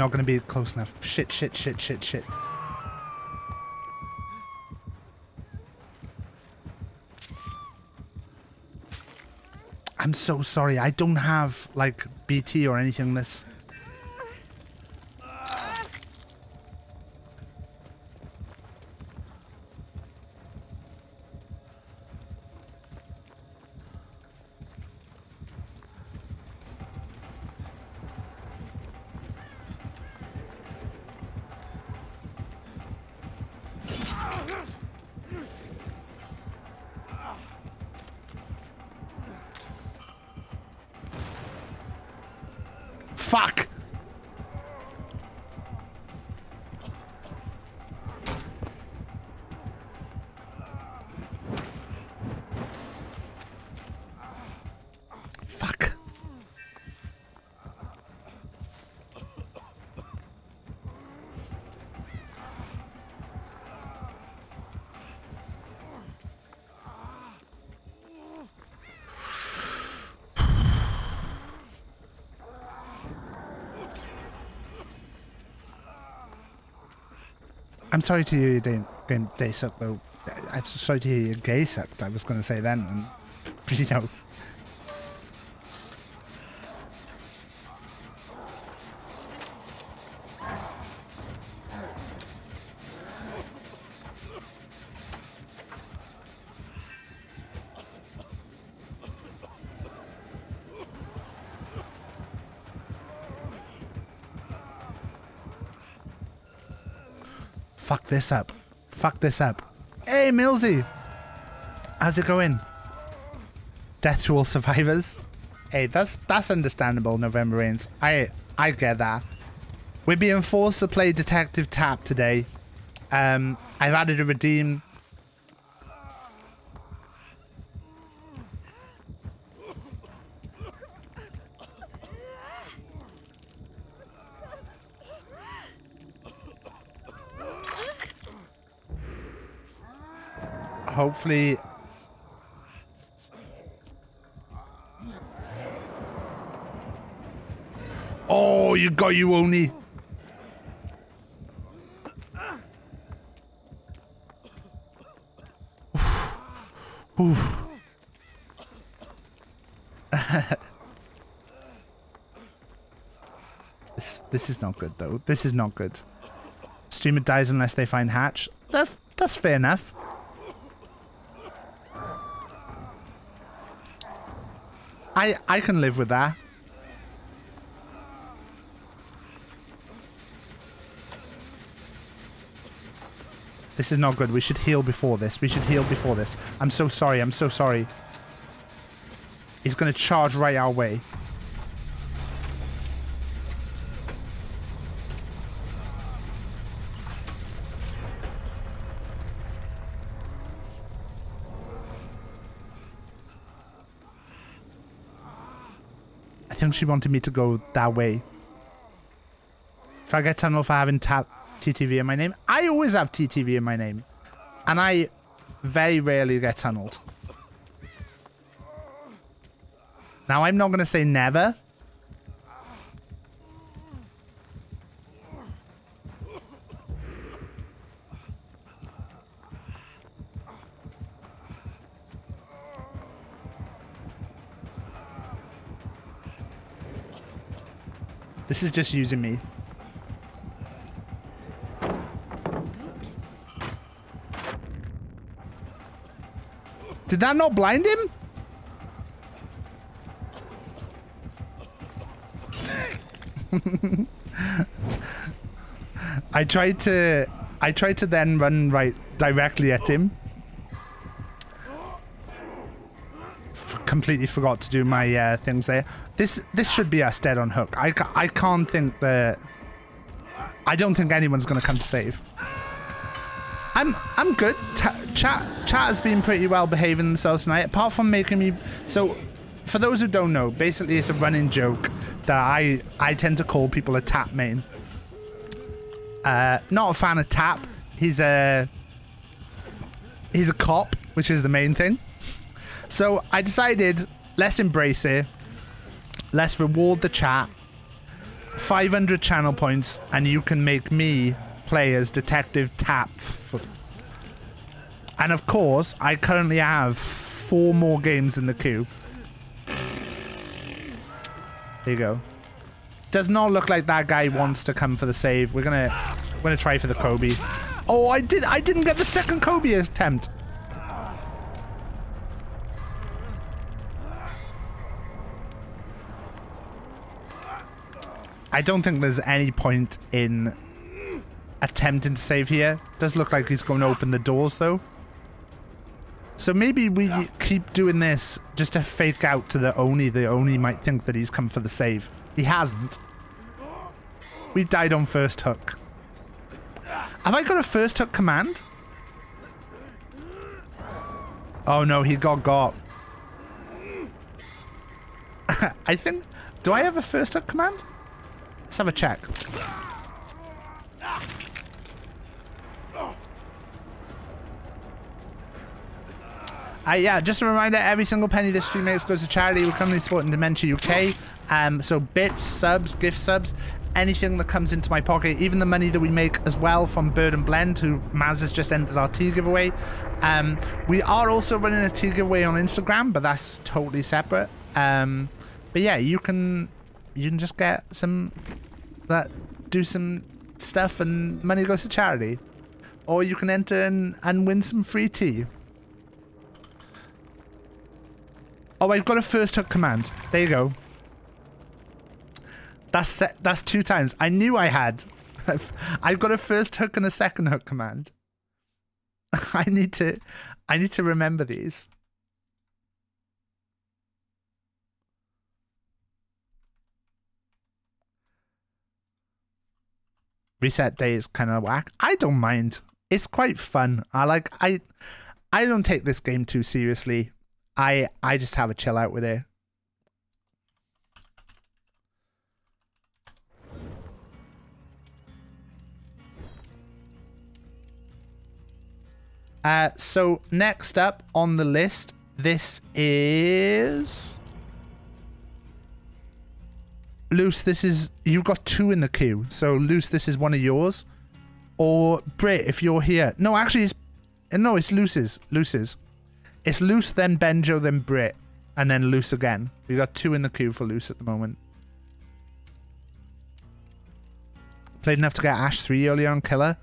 Not gonna be close enough. Shit, shit, shit, shit, shit. I'm so sorry. I don't have like BT or anything this. Sorry to hear your day, game day sucked though. I'm sorry to hear your gay sucked. I was going to say then, and you know. This up. Fuck this up. Hey, Millsy! How's it going? Death to all survivors? Hey, that's that's understandable, November Rains. I I get that. We're being forced to play Detective Tapp today. Um, I've added a redeem. Hopefully. Oh, you got you, Oni. This this is not good though. This is not good. Streamer dies unless they find Hatch. That's that's fair enough. I I can live with that. This is not good. We should heal before this. We should heal before this. I'm so sorry. I'm so sorry. He's going to charge right our way. She wanted me to go that way. If I get tunnel for having Tapp TTV in my name, I always have TTV in my name. And I very rarely get tunneled. Now, I'm not going to say never. Is just using me. Did that not blind him? I tried to I tried to then run right directly at him. Completely forgot to do my uh, things there. This this should be us dead on hook. I, I can't think that I don't think anyone's gonna come to save. I'm I'm good. Chat chat has been pretty well behaving themselves tonight, apart from making me so. For those who don't know, basically it's a running joke that I I tend to call people a Tapp main. Uh, not a fan of Tapp. He's a he's a cop, which is the main thing. So I decided let's embrace it. Let's reward the chat. 500 channel points, and you can make me play as Detective Tapp. And of course, I currently have four more games in the queue. There you go. Does not look like that guy wants to come for the save. We're gonna, we're gonna try for the Kobe. Oh, I did. I didn't get the second Kobe attempt. I don't think there's any point in attempting to save here. Does look like he's going to open the doors though. So maybe we keep doing this just to fake out to the Oni. The Oni might think that he's come for the save. He hasn't. We died on first hook. Have I got a first hook command? Oh no, he got got. I think... Do I have a first hook command? Let's have a check. Uh, yeah, just a reminder, every single penny this stream makes goes to charity. We're currently supporting Dementia UK. Um, so bits, subs, gift subs, anything that comes into my pocket, even the money that we make as well from Bird and Blend, who Maz has just entered our tea giveaway. Um, we are also running a tea giveaway on Instagram, but that's totally separate. Um, but yeah, you can you can just get some that do some stuff and money goes to charity. Or you can enter and, and win some free tea. Oh, I've got a first hook command. There you go. That's se- that's two times. I knew I had. I've, I've got a first hook and a second hook command. I need to I need to remember these. Reset day is kind of whack. I don't mind. It's quite fun. I like I I don't take this game too seriously. I I just have a chill out with it. Uh, so next up on the list, this is Luce. This is you've got two in the queue. So Luce, this is one of yours, or Brit, if you're here. No, actually, it's no, it's Luce's. Luce's. It's Luce, then Benjo, then Brit, and then Luce again. We got two in the queue for Luce at the moment. Played enough to get Ash 3 earlier on Killer.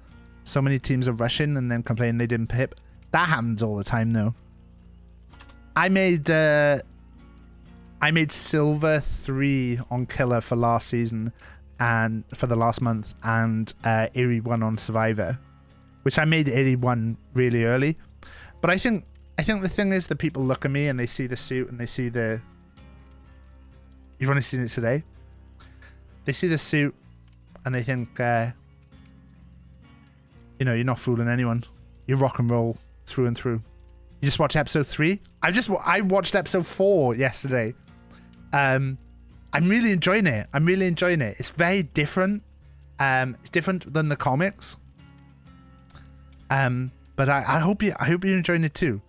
So many teams are rushing and then complaining they didn't pip. That happens all the time though. I made uh I made silver 3 on Killer for last season and for the last month and uh Iri 1 on Survivor. Which I made Iri 1 really early. But I think I think the thing is that people look at me and they see the suit and they see the You've only seen it today. They see the suit and they think uh you know, you're not fooling anyone. You rock and roll through and through. You just watched episode three. I just I watched episode four yesterday. Um, I'm really enjoying it. I'm really enjoying it. It's very different. Um, it's different than the comics. Um, but I, I hope you I hope you're enjoying it too.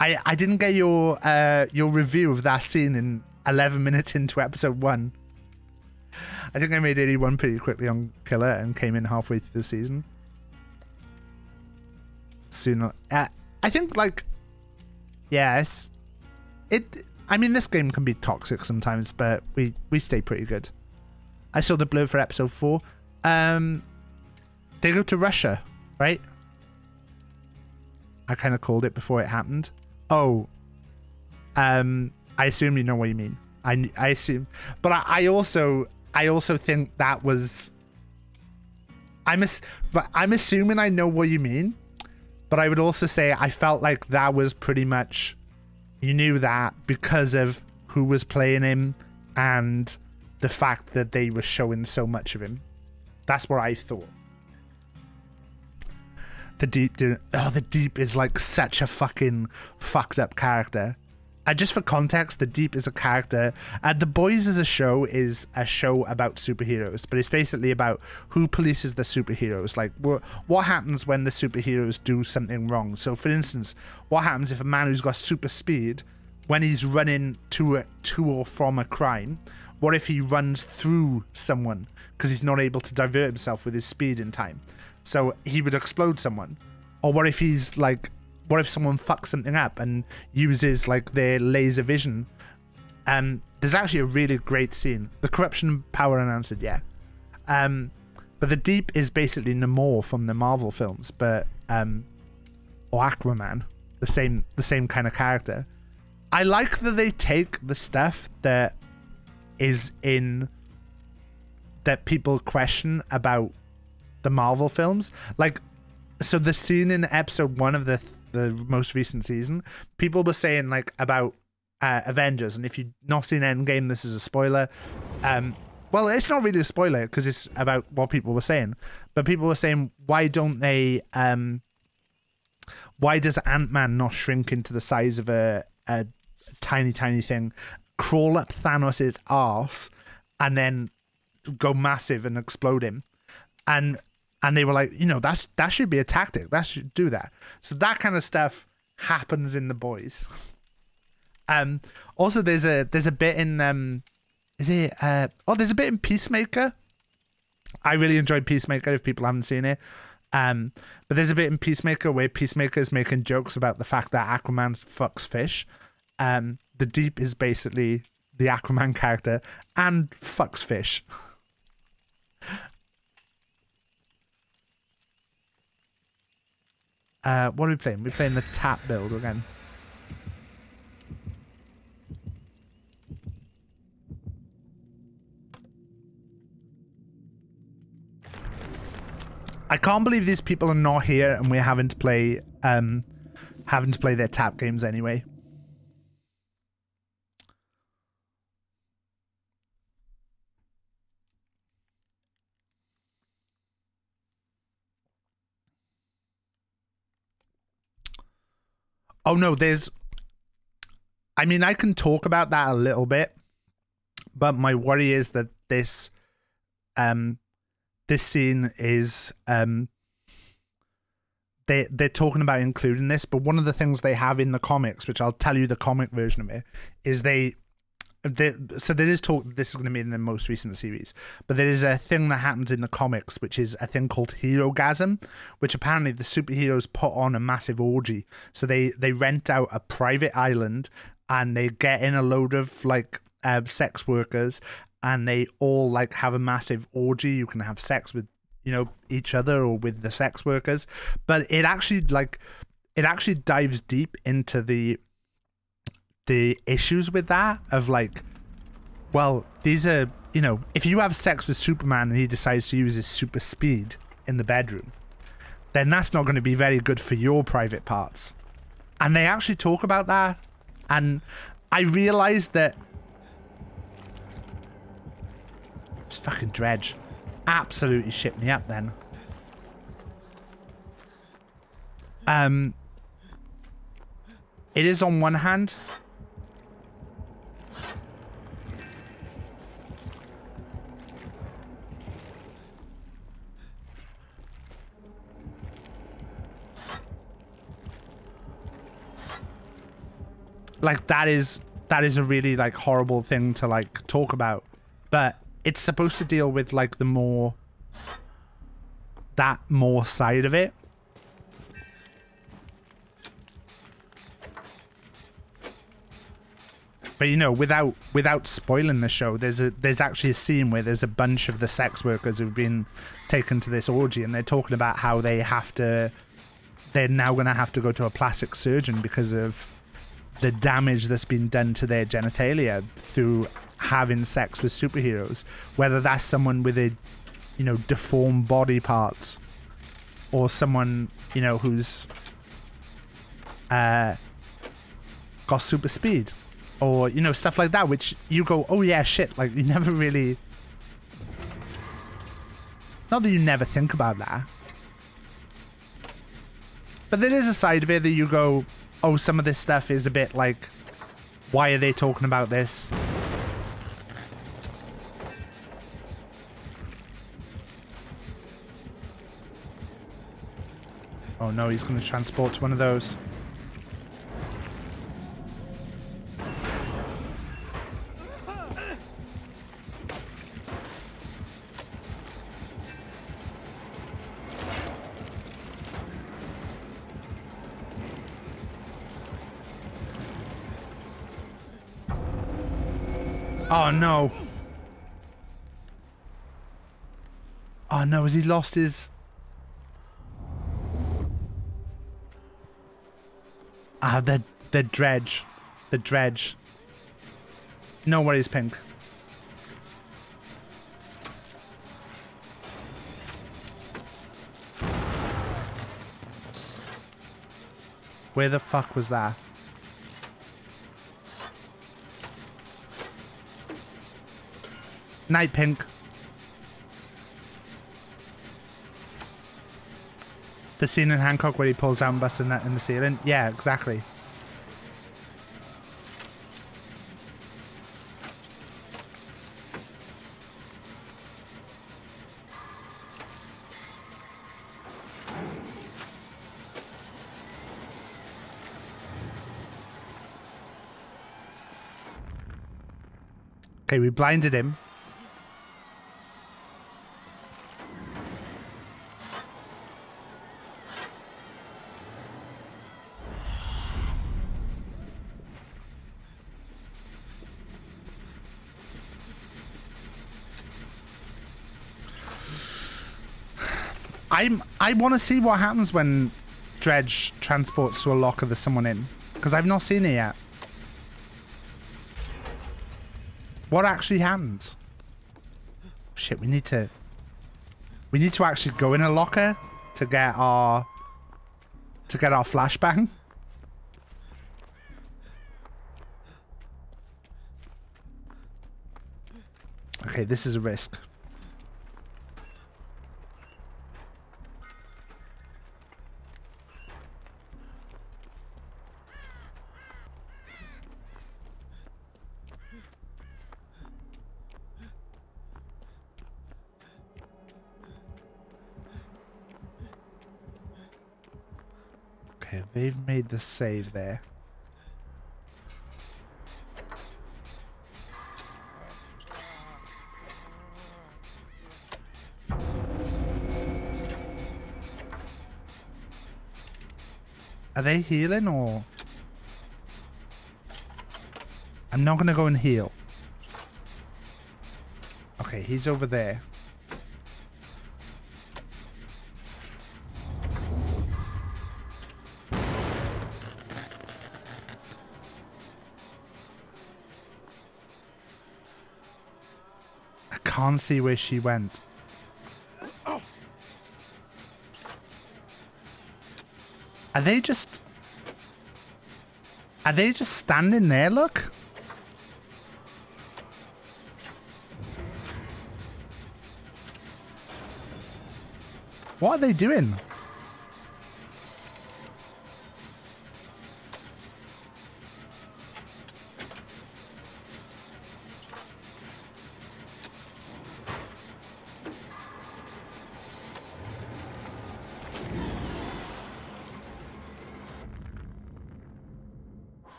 I I didn't get your uh your review of that scene in 11 minutes into episode one. I think I made 81 pretty quickly on Killer and came in halfway through the season sooner. Uh, I think like, yes, it. I mean, this game can be toxic sometimes, but we we stay pretty good. I saw the blur for episode four. Um, they go to Russia, right? I kind of called it before it happened. Oh, um, I assume you know what you mean. I I assume, but I, I also I also think that was. I'm ass- but I'm assuming I know what you mean but I would also say I felt like that was pretty much you knew that because of who was playing him and the fact that they were showing so much of him. That's what I thought. The deep, oh, the deep is like such a fucking fucked up character. And just for context, The Deep is a character. Uh, the Boys as a show is a show about superheroes, but it's basically about who polices the superheroes. Like, what, what happens when the superheroes do something wrong? So, for instance, what happens if a man who's got super speed, when he's running to, a, to or from a crime, what if he runs through someone because he's not able to divert himself with his speed in time? So, he would explode someone. Or what if he's like what if someone fucks something up and uses like their laser vision? Um, there's actually a really great scene. The corruption power unanswered, yeah. Um, but the deep is basically Namor from the Marvel films, but um, or Aquaman, the same the same kind of character. I like that they take the stuff that is in that people question about the Marvel films, like so the scene in episode one of the the most recent season, people were saying like about uh, Avengers, and if you've not seen Endgame, this is a spoiler. Um, well, it's not really a spoiler because it's about what people were saying, but people were saying why don't they um why does Ant Man not shrink into the size of a a tiny tiny thing, crawl up Thanos's arse, and then go massive and explode him, and and they were like, you know, that's that should be a tactic. That should do that. So that kind of stuff happens in the boys. Um, also there's a there's a bit in um, is it uh oh there's a bit in Peacemaker. I really enjoyed Peacemaker. If people haven't seen it, um, but there's a bit in Peacemaker where Peacemaker is making jokes about the fact that Aquaman fucks fish. Um, the Deep is basically the Aquaman character and fucks fish. Uh, what are we playing? We're playing the Tapp build again. I can't believe these people are not here and we're having to play um having to play their Tapp games anyway. Oh no, there's I mean I can talk about that a little bit, but my worry is that this um this scene is um they they're talking about including this, but one of the things they have in the comics, which I'll tell you the comic version of it, is they so there is talk this is going to be in the most recent series but there is a thing that happens in the comics which is a thing called herogasm which apparently the superheroes put on a massive orgy. So they they rent out a private island and they get in a load of like uh, sex workers and they all like have a massive orgy. You can have sex with you know each other or with the sex workers. But it actually like it actually dives deep into the the issues with that of like well these are you know if you have sex with superman and he decides to use his super speed in the bedroom then that's not going to be very good for your private parts. And they actually talk about that and i realized that it's fucking dredge. Absolutely shit me up then. Um it is on one hand like that is that is a really like horrible thing to like talk about. But it's supposed to deal with like the more that more side of it. But you know without without spoiling the show there's a there's actually a scene where there's a bunch of the sex workers who've been taken to this orgy and they're talking about how they have to they're now going to have to go to a plastic surgeon because of the damage that's been done to their genitalia through having sex with superheroes whether that's someone with a you know deformed body parts or someone you know who's uh got super speed or you know stuff like that which you go oh yeah shit like you never really not that you never think about that but there is a side of it that you go oh some of this stuff is a bit like why are they talking about this? Oh no he's going to transport to one of those Oh no. Oh no, has he lost his... Ah, the, the dredge. The dredge. No worries, Pink. Where the fuck was that? Night Pink. The scene in Hancock where he pulls down Buster Nut in the ceiling. Yeah, exactly. Okay, we blinded him. I want to see what happens when Dredge transports to a locker there's someone in because I've not seen it yet. What actually happens? Shit, we need to we need to actually go in a locker to get our to get our flashbang. Okay, this is a risk. The save there. Are they healing or? I'm not gonna go and heal. Okay, he's over there. Can't see where she went. Are they just... Are they just standing there, look? What are they doing?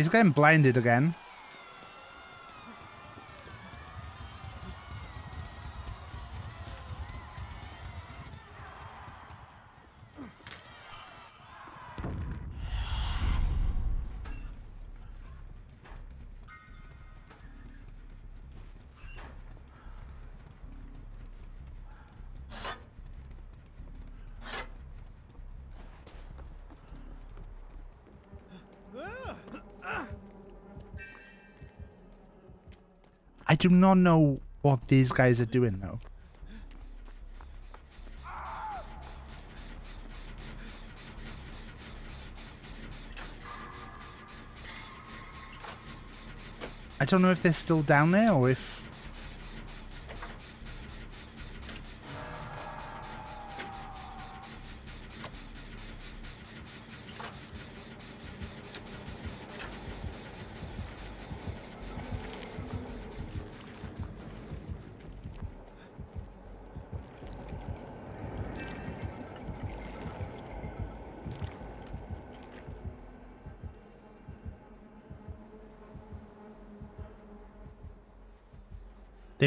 He's getting blinded again. Do not know what these guys are doing though. I don't know if they're still down there or if...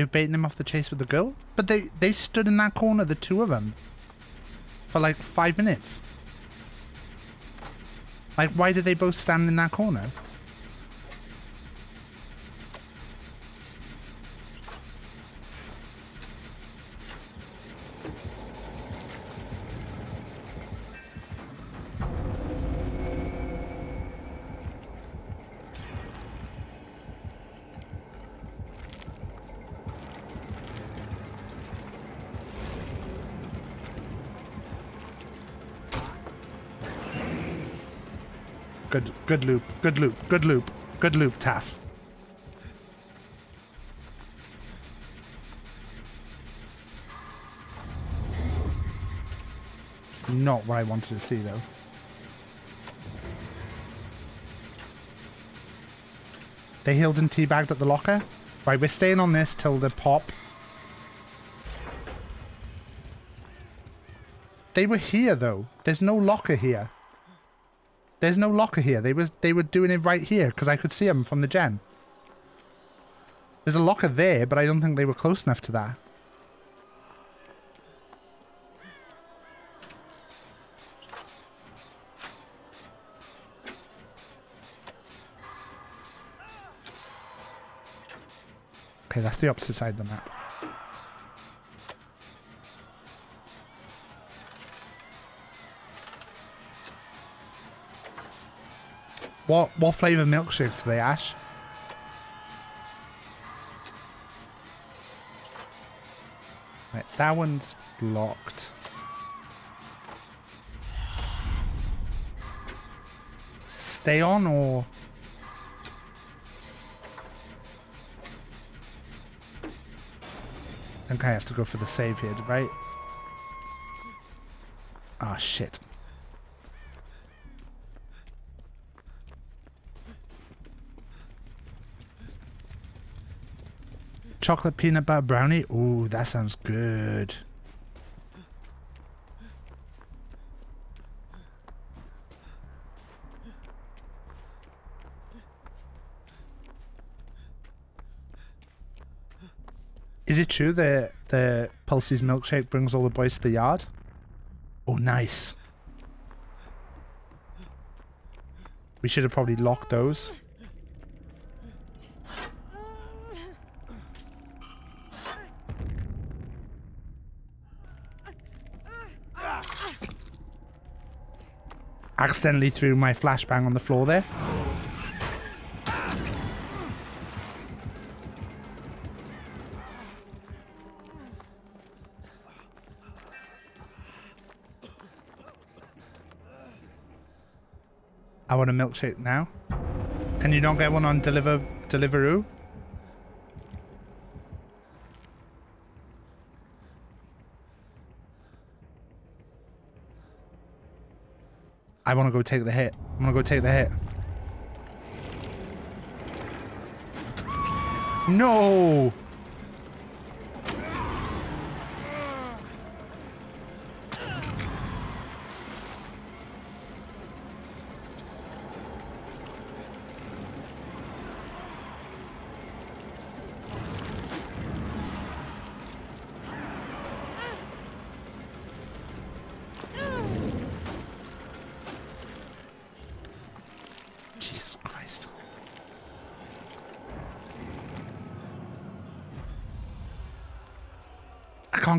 were baiting him off the chase with the girl? But they, they stood in that corner, the two of them, for like five minutes. Like, why did they both stand in that corner? Good loop, good loop, good loop, good loop, Taff. It's not what I wanted to see, though. They healed and teabagged at the locker. Right, we're staying on this till the pop. They were here, though. There's no locker here. There's no locker here. They was they were doing it right here because I could see them from the gen. There's a locker there, but I don't think they were close enough to that. Okay, that's the opposite side of the map. What what flavour milkshakes are they, Ash? Right, that one's blocked. Stay on or I think I have to go for the save here, right? Ah, shit. Chocolate peanut butter brownie. Ooh, that sounds good. Is it true that the Pulse's milkshake brings all the boys to the yard? Oh, nice. We should have probably locked those. Accidentally threw my flashbang on the floor there. I want a milkshake now. Can you not get one on deliver Deliveroo? I want to go take the hit. I'm gonna go take the hit. No!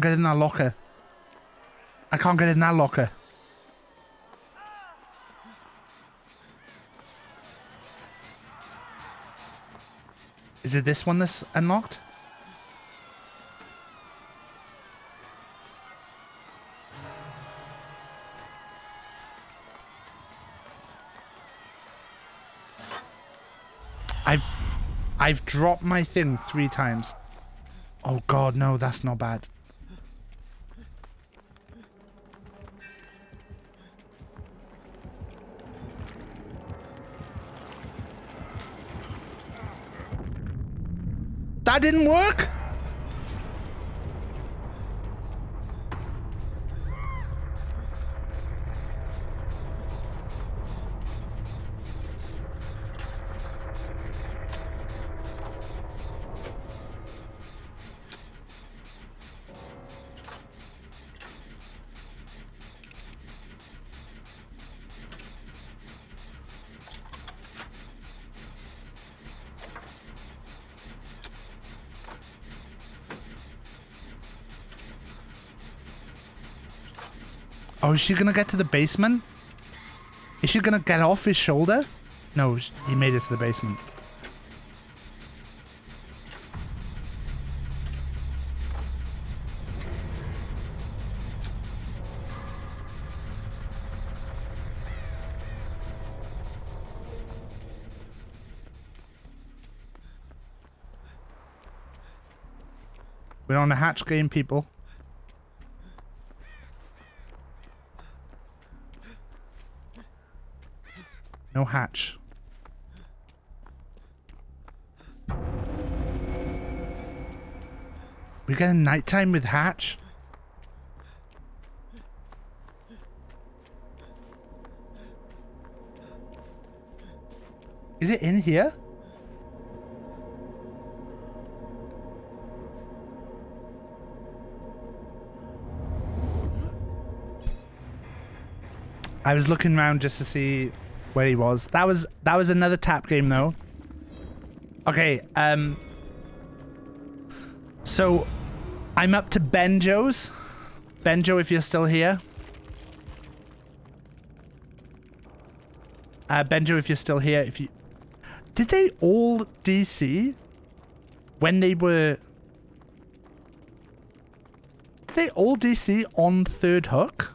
Get in that locker. I can't get in that locker. Is it this one that's unlocked? I've I've dropped my thing three times. Oh god, no, that's not bad. Didn't work? Is she gonna get to the basement? Is she gonna get off his shoulder? No, he made it to the basement. We're on a hatch game, people. Hatch. We get a nighttime with hatch. Is it in here? I was looking around just to see where he was. That was that was another Tapp game though. Okay, um so I'm up to Benjo's. Benjo, if you're still here. Uh Benjo, if you're still here, if you Did they all DC when they were Did they all DC on third hook?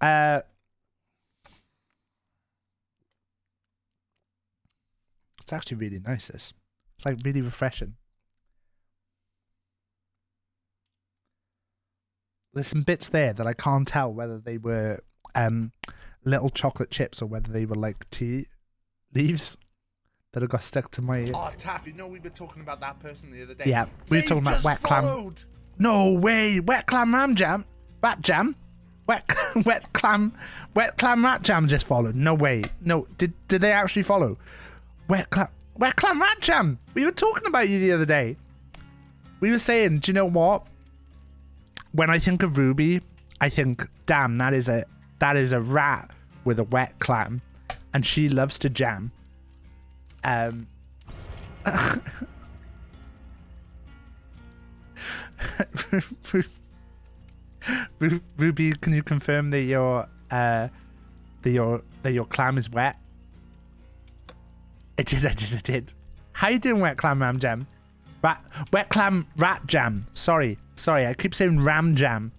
Uh, it's actually really nice. This, it's like really refreshing. There's some bits there that I can't tell whether they were um little chocolate chips or whether they were like tea leaves that have got stuck to my. Oh, Taff, you know we were talking about that person the other day. Yeah, we were They've talking about wet clam. followed. No way, wet clam ram jam, rat jam, wet wet clam, wet clam rat jam just followed. No way, no. Did did they actually follow? Wet clam, clam rat jam. We were talking about you the other day. We were saying, do you know what? When I think of Ruby, I think, damn, that is a that is a rat with a wet clam, and she loves to jam. Um. Ruby, can you confirm that your uh that your that your clam is wet? It did, I did, I did. How you doing, wet clam ram jam? Rat, wet clam rat jam. Sorry, sorry, I keep saying ram jam,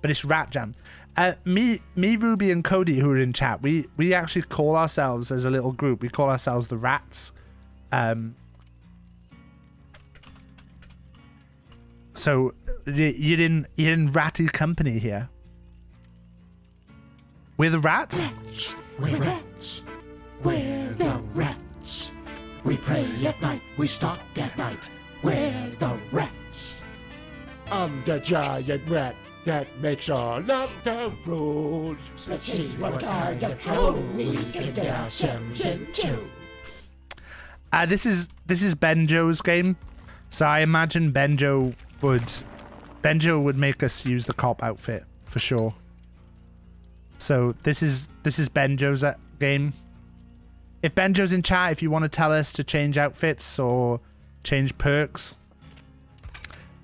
but it's rat jam. Uh, me, me, Ruby, and Cody, who are in chat, we we actually call ourselves as a little group. We call ourselves the Rats. Um. So you're in you're in ratty company here. We're the rats. We're rats. We're the rats. We pray at night. We stalk at night. We're the rats. I'm the giant rat that makes all of the rules. Let's see what kind of trouble we can get ourselves into. Uh, this is this is Benjo's game, so I imagine Benjo would Benjo would make us use the cop outfit for sure. So this is this is Benjo's uh, game. If Benjo's in chat, if you want to tell us to change outfits or change perks,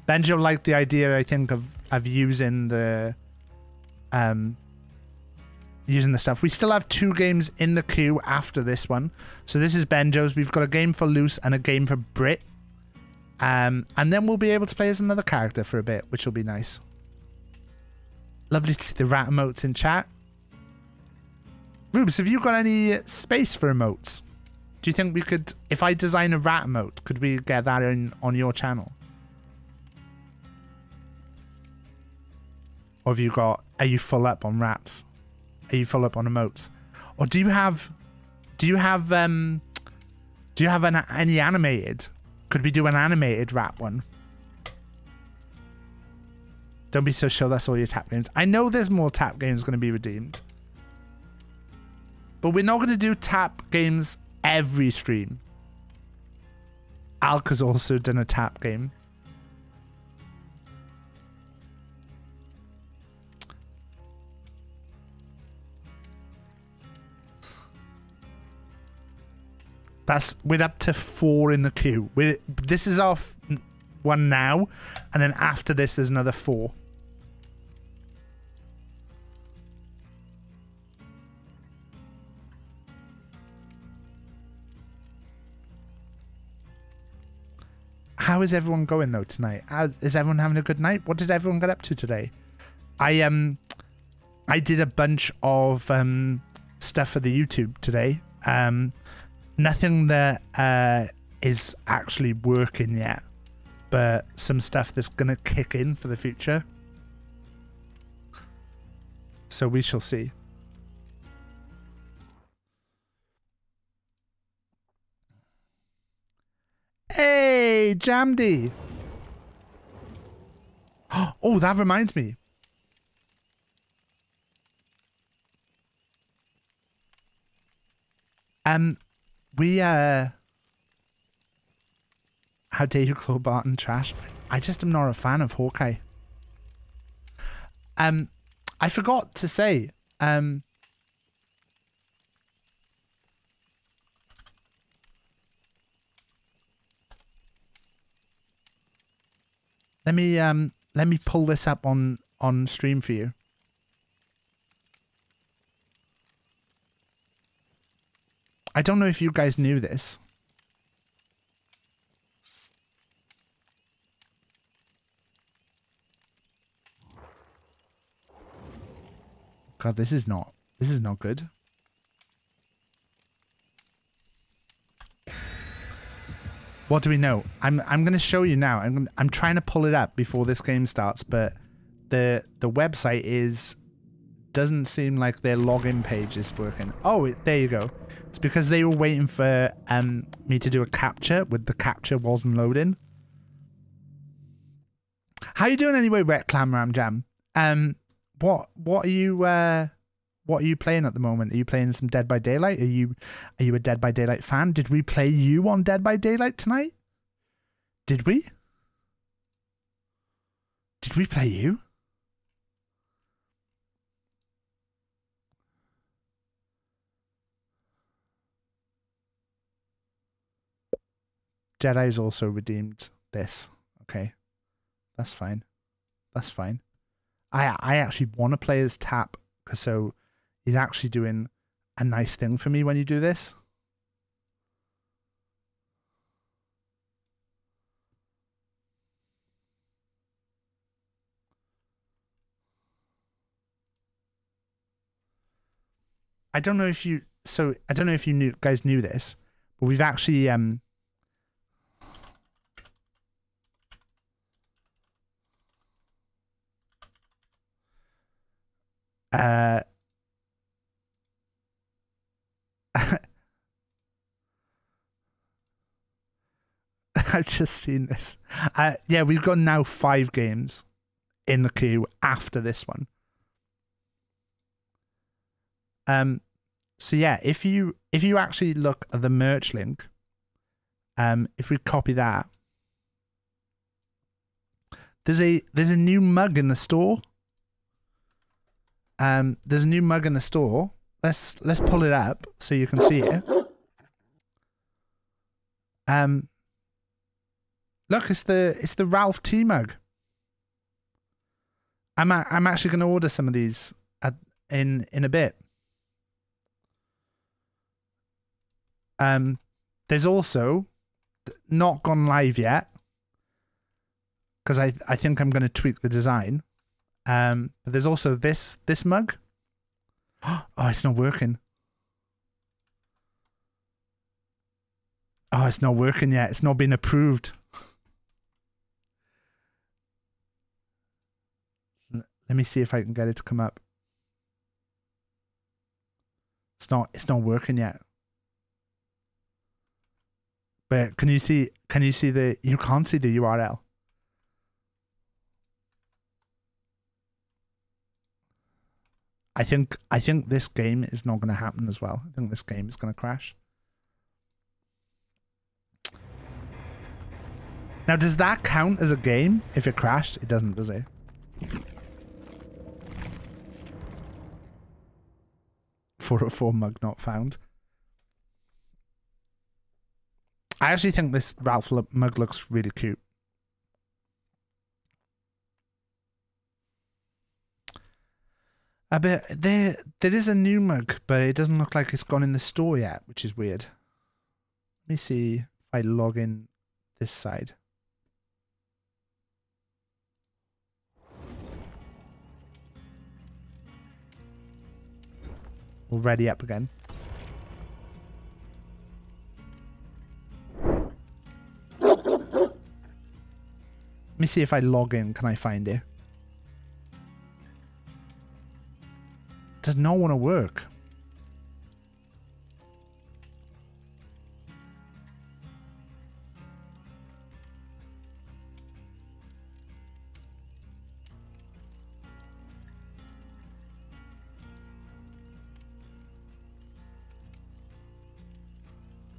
Benjo liked the idea. I think of of using the um using the stuff. We still have two games in the queue after this one. So this is Benjo's. We've got a game for Luce and a game for Brit. Um, and then we'll be able to play as another character for a bit, which will be nice. Lovely to see the rat emotes in chat. Rubes, have you got any space for emotes? Do you think we could, if I design a rat emote, could we get that in on your channel? Or have you got, are you full up on rats? Are you full up on emotes? Or do you have, do you have, um, do you have an, any animated? Could we do an animated rat one? Don't be so sure that's all your Tapp games. I know there's more Tapp games going to be redeemed. But we're not going to do Tapp games every stream. Alk has also done a Tapp game. That's we're up to four in the queue. We're, this is our one now, and then after this, there's another four. How is everyone going though tonight? How, is everyone having a good night? What did everyone get up to today? I um, I did a bunch of um, stuff for the YouTube today. Um, nothing that uh, is actually working yet, but some stuff that's gonna kick in for the future. So we shall see. Hey, Jamdy. Oh, that reminds me. Um, we uh, how dare you call Barton trash? I just am not a fan of Hawkeye. Um, I forgot to say. Um, let me um let me pull this up on on stream for you. I don't know if you guys knew this. God, this is not this is not good. What do we know? I'm I'm going to show you now. I'm I'm trying to pull it up before this game starts, but the the website is doesn't seem like their login page is working. Oh, it, there you go. It's because they were waiting for um me to do a captcha, with the captcha wasn't loading. How you doing anyway, Wet Clam Ram Jam? Um, what what are you uh what are you playing at the moment? Are you playing some Dead by Daylight? Are you are you a Dead by Daylight fan? Did we play you on Dead by Daylight tonight? Did we? Did we play you? Jedi's also redeemed this. Okay. That's fine. That's fine. I I actually want to play as Tapp because so you're actually doing a nice thing for me when you do this. I don't know if you so I don't know if you knew guys knew this, but we've actually um uh I've just seen this. Uh, yeah, we've got now five games in the queue after this one. Um, so yeah, if you if you actually look at the merch link, um, if we copy that, there's a there's a new mug in the store. Um, there's a new mug in the store. Let's let's pull it up so you can see it. Um, look, it's the it's the Ralph T mug. I'm a, I'm actually going to order some of these at, in in a bit. Um, there's also not gone live yet because I I think I'm going to tweak the design. Um, but there's also this this mug. Oh, it's not working. Oh, it's not working yet. It's not been approved. Let me see if I can get it to come up. It's not it's not working yet. But can you see can you see the you can't see the URL? I think I think this game is not going to happen as well. I think this game is going to crash. Now, does that count as a game if it crashed? It doesn't, does it? Four hundred four mug not found. I actually think this Ralph mug looks really cute. I bet there there is a new mug, but it doesn't look like it's gone in the store yet, which is weird. Let me see if I log in this side. All ready up again. Let me see if I log in. Can I find it? Does not want to work.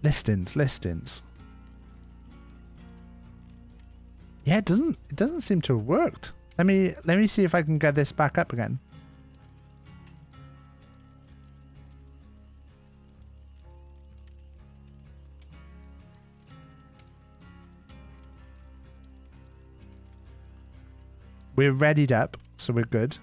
Listings, listings. Yeah, it doesn't it doesn't seem to have worked. Let me let me see if I can get this back up again. We're readied up, so we're good.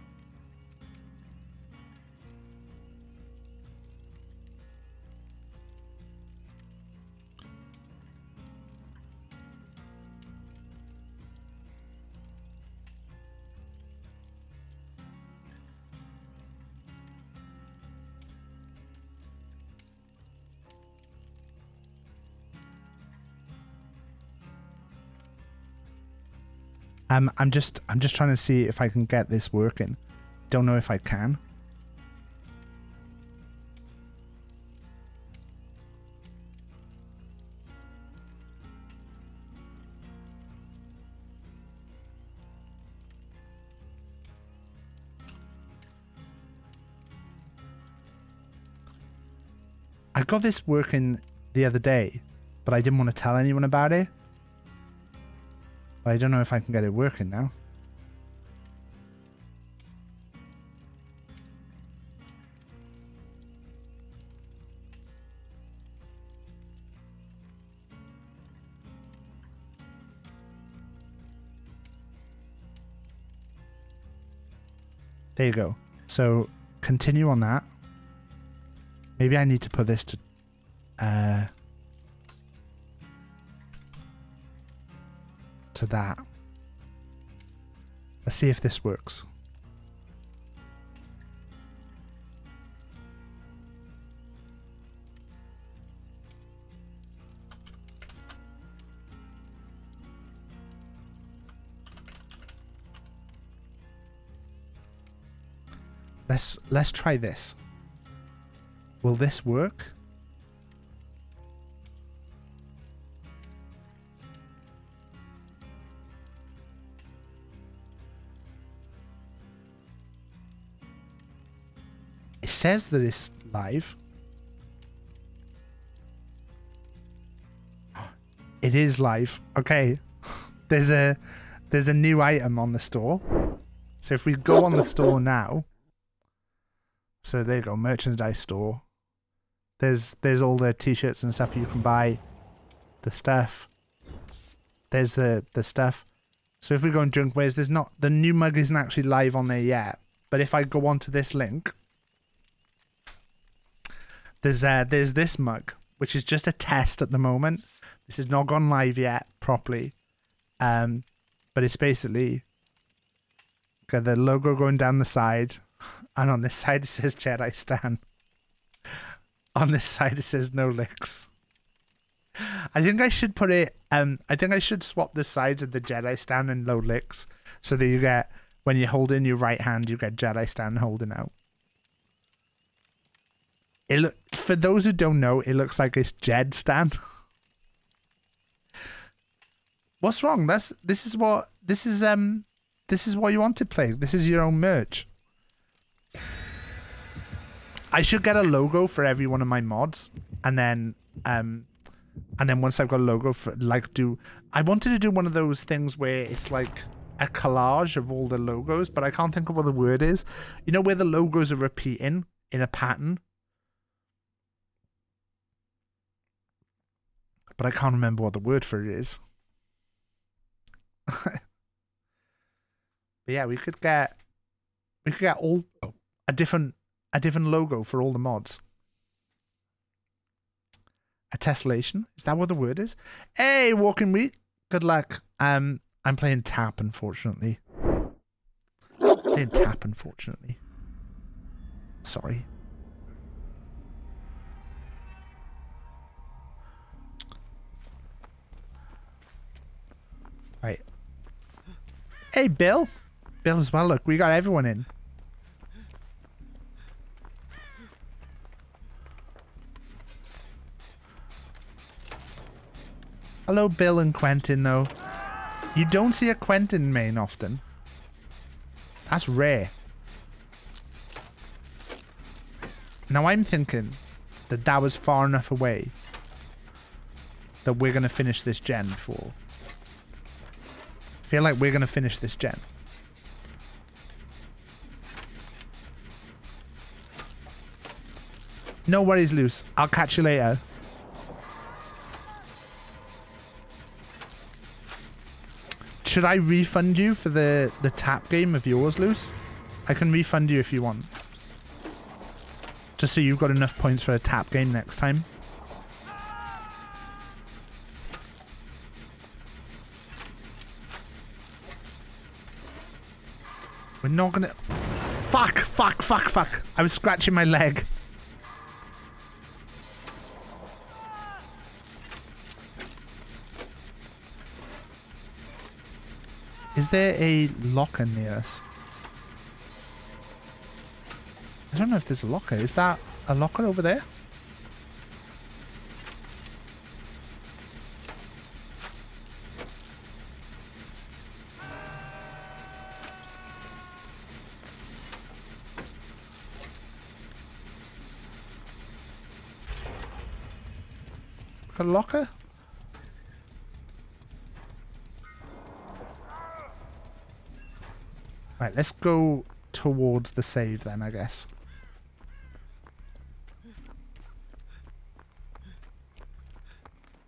Um, I'm just I'm just trying to see if I can get this working. Don't know if I can. I got this working the other day, but I didn't want to tell anyone about it. But I don't know if I can get it working now. There you go. So continue on that. Maybe I need to put this to uh to that. Let's see if this works. Let's let's try this. Will this work? Says that it's live. It is live. Okay. There's a there's a new item on the store. So if we go on the store now, so there you go, merchandise store. There's there's all the t-shirts and stuff you can buy. The stuff. There's the the stuff. So if we go on Junkwares, there's not the new mug isn't actually live on there yet. But if I go onto this link, there's uh, there's this mug, which is just a test at the moment. This has not gone live yet properly. Um, but it's basically got the logo going down the side, and on this side it says Jedi Stan. On this side it says no licks. I think I should put it. Um, I think I should swap the sides of the Jedi Stan and no licks, so that you get when you hold in your right hand, you get Jedi Stan holding out. It for those who don't know, it looks like it's Jed Stan. What's wrong? That's this is what this is um this is what you want to play. This is your own merch. I should get a logo for every one of my mods and then um and then once I've got a logo for like do I wanted to do one of those things where it's like a collage of all the logos, but I can't think of what the word is. You know where the logos are repeating in a pattern? But I can't remember what the word for it is. but yeah, we could get we could get all a different a different logo for all the mods. A tessellation? Is that what the word is? Hey, walking week. Good luck. Um, I'm playing Tapp, unfortunately. playing Tapp, unfortunately. Sorry. Right. Hey, Bill. Bill as well. Look, we got everyone in. Hello, Bill and Quentin, though. You don't see a Quentin main often. That's rare. Now I'm thinking that that was far enough away that we're going to finish this gen before. Feel like we're going to finish this gen. No worries, Luce. I'll catch you later. Should I refund you for the, the Tapp game of yours, Luce? I can refund you if you want. Just so you've got enough points for a Tapp game next time. We're not gonna... Fuck, fuck, fuck, fuck. I was scratching my leg. Is there a locker near us? I don't know if there's a locker. Is that a locker over there? Locker? Right, let's go towards the save then, I guess.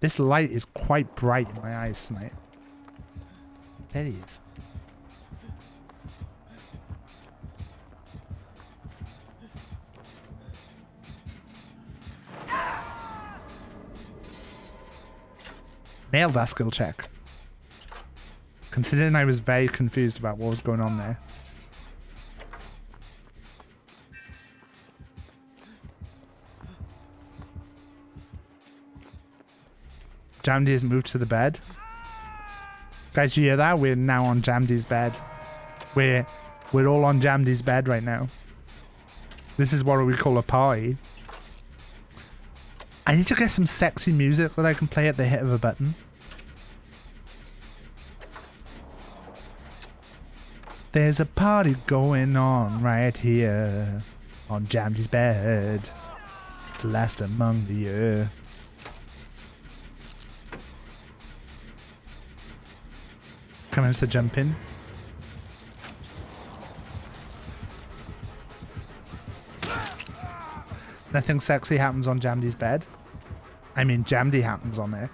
This light is quite bright in my eyes tonight. There he is. Nailed that skill check. Considering I was very confused about what was going on there. Jamdy has moved to the bed. Guys, you hear that? We're now on Jamdy's bed. We're we're all on Jamdy's bed right now. This is what we call a party. I need to get some sexy music that I can play at the hit of a button. There's a party going on right here on Jamdy's bed. The last among the earth. Commence to jump in. Nothing sexy happens on Jamdy's bed. I mean, Jamdy happens on there.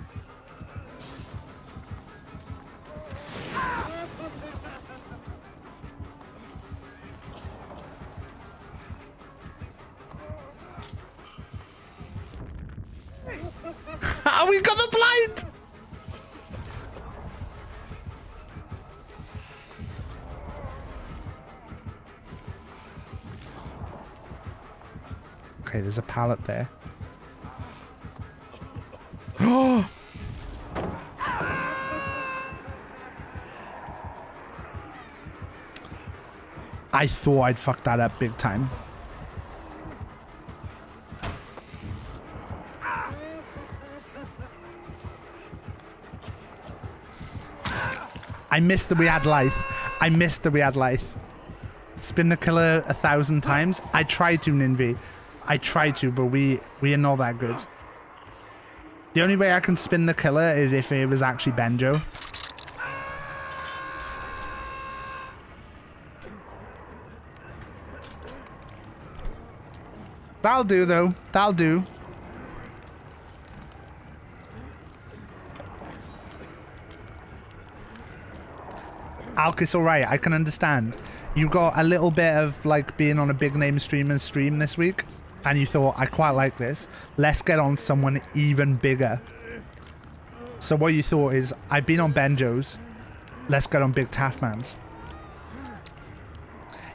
There's a pallet there. Oh! I thought I'd fuck that up big time. I missed that we had life. I missed that we had life. Spin the killer a thousand times. I tried to, Ninvi. I tried to, but we we are not that good. The only way I can spin the killer is if it was actually Benjo. That'll do, though. That'll do. Alkis, alright, I can understand. You got a little bit of like being on a big name streamer's stream this week, and you thought, I quite like this, let's get on someone even bigger. So what you thought is, I've been on Benjo's, let's get on Big Taffman's.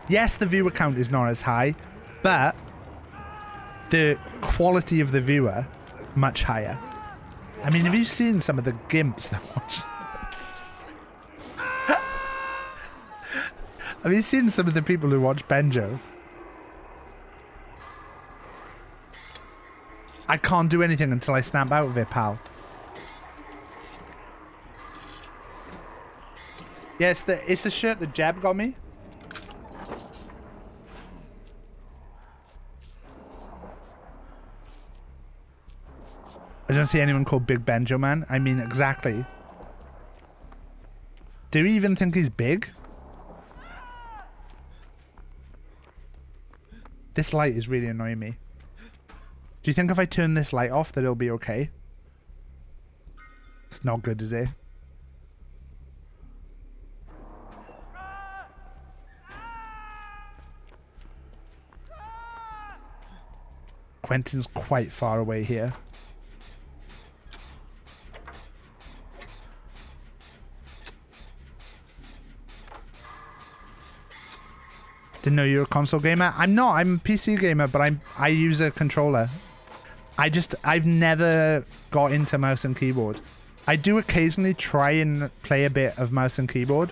Yes, the viewer count is not as high, but the quality of the viewer much higher. I mean, have you seen some of the gimps that watch Have you seen some of the people who watch Benjo? I can't do anything until I snap out of it, pal. Yeah, it's the it's a shirt that Jeb got me. I don't see anyone called Big Benjo Man. I mean, exactly. Do you even think he's big? This light is really annoying me. Do you think if I turn this light off that it'll be okay? It's not good, is it? Quentin's quite far away here. Didn't know you were a console gamer. I'm not. I'm a PC gamer, but I'm I use a controller. I just I've never got into mouse and keyboard. I do occasionally try and play a bit of mouse and keyboard,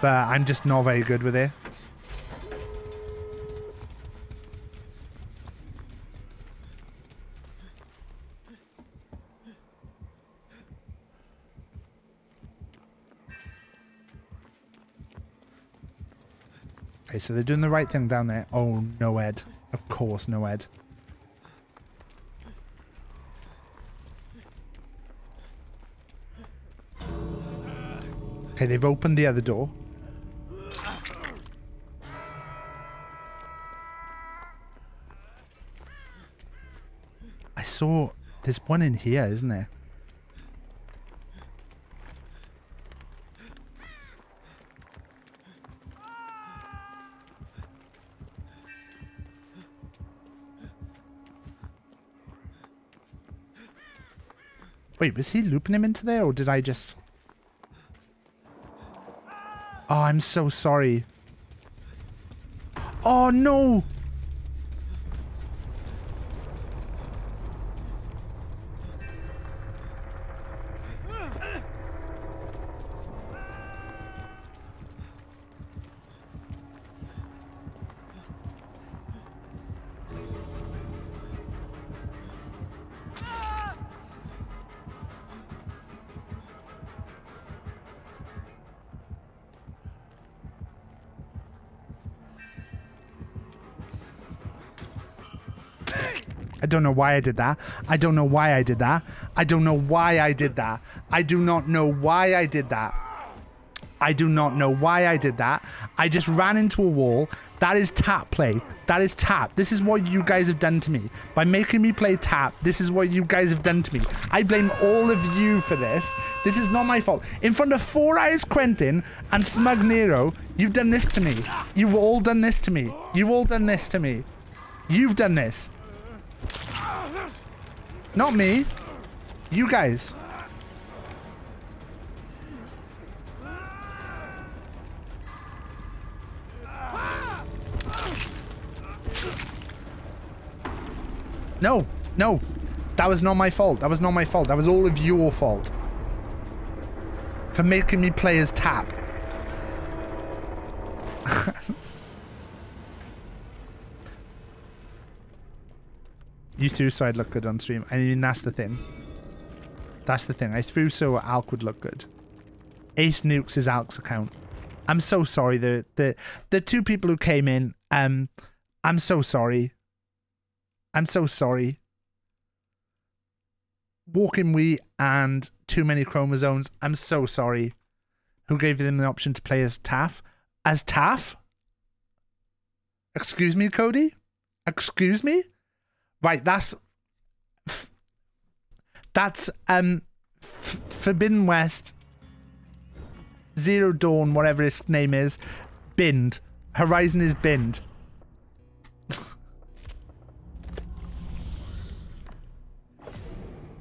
but I'm just not very good with it. Okay, so they're doing the right thing down there. Oh, no Ed. Of course, no Ed. Okay, they've opened the other door. I saw there's one in here, isn't there? Wait, was he looping him into there or did I just... Oh, I'm so sorry. Oh, no! Don't know why I did that. I don't know why I did that. I don't know why I did that. I do not know why I did that. I do not know why I did that. I just ran into a wall. That is Tapp play. That is Tapp. This is what you guys have done to me. By making me play Tapp, this is what you guys have done to me. I blame all of you for this. This is not my fault. In front of Four Eyes Quentin and Smug Nero, you've done this to me. You've all done this to me. You've all done this to me. You've done this. Not me. You guys. No, no. That was not my fault. That was not my fault. That was all of your fault. For making me play as Tapp. You threw so I'd look good on stream. I mean, that's the thing. That's the thing. I threw so Alk would look good. Ace nukes his Alk's account. I'm so sorry. The the the two people who came in. Um, I'm so sorry. I'm so sorry. Walking We and Too Many Chromosomes. I'm so sorry. Who gave them the option to play as Taff? As Taff? Excuse me, Cody? Excuse me? Right, that's that's um f- Forbidden West Zero Dawn, whatever its name is, binned. Horizon is binned.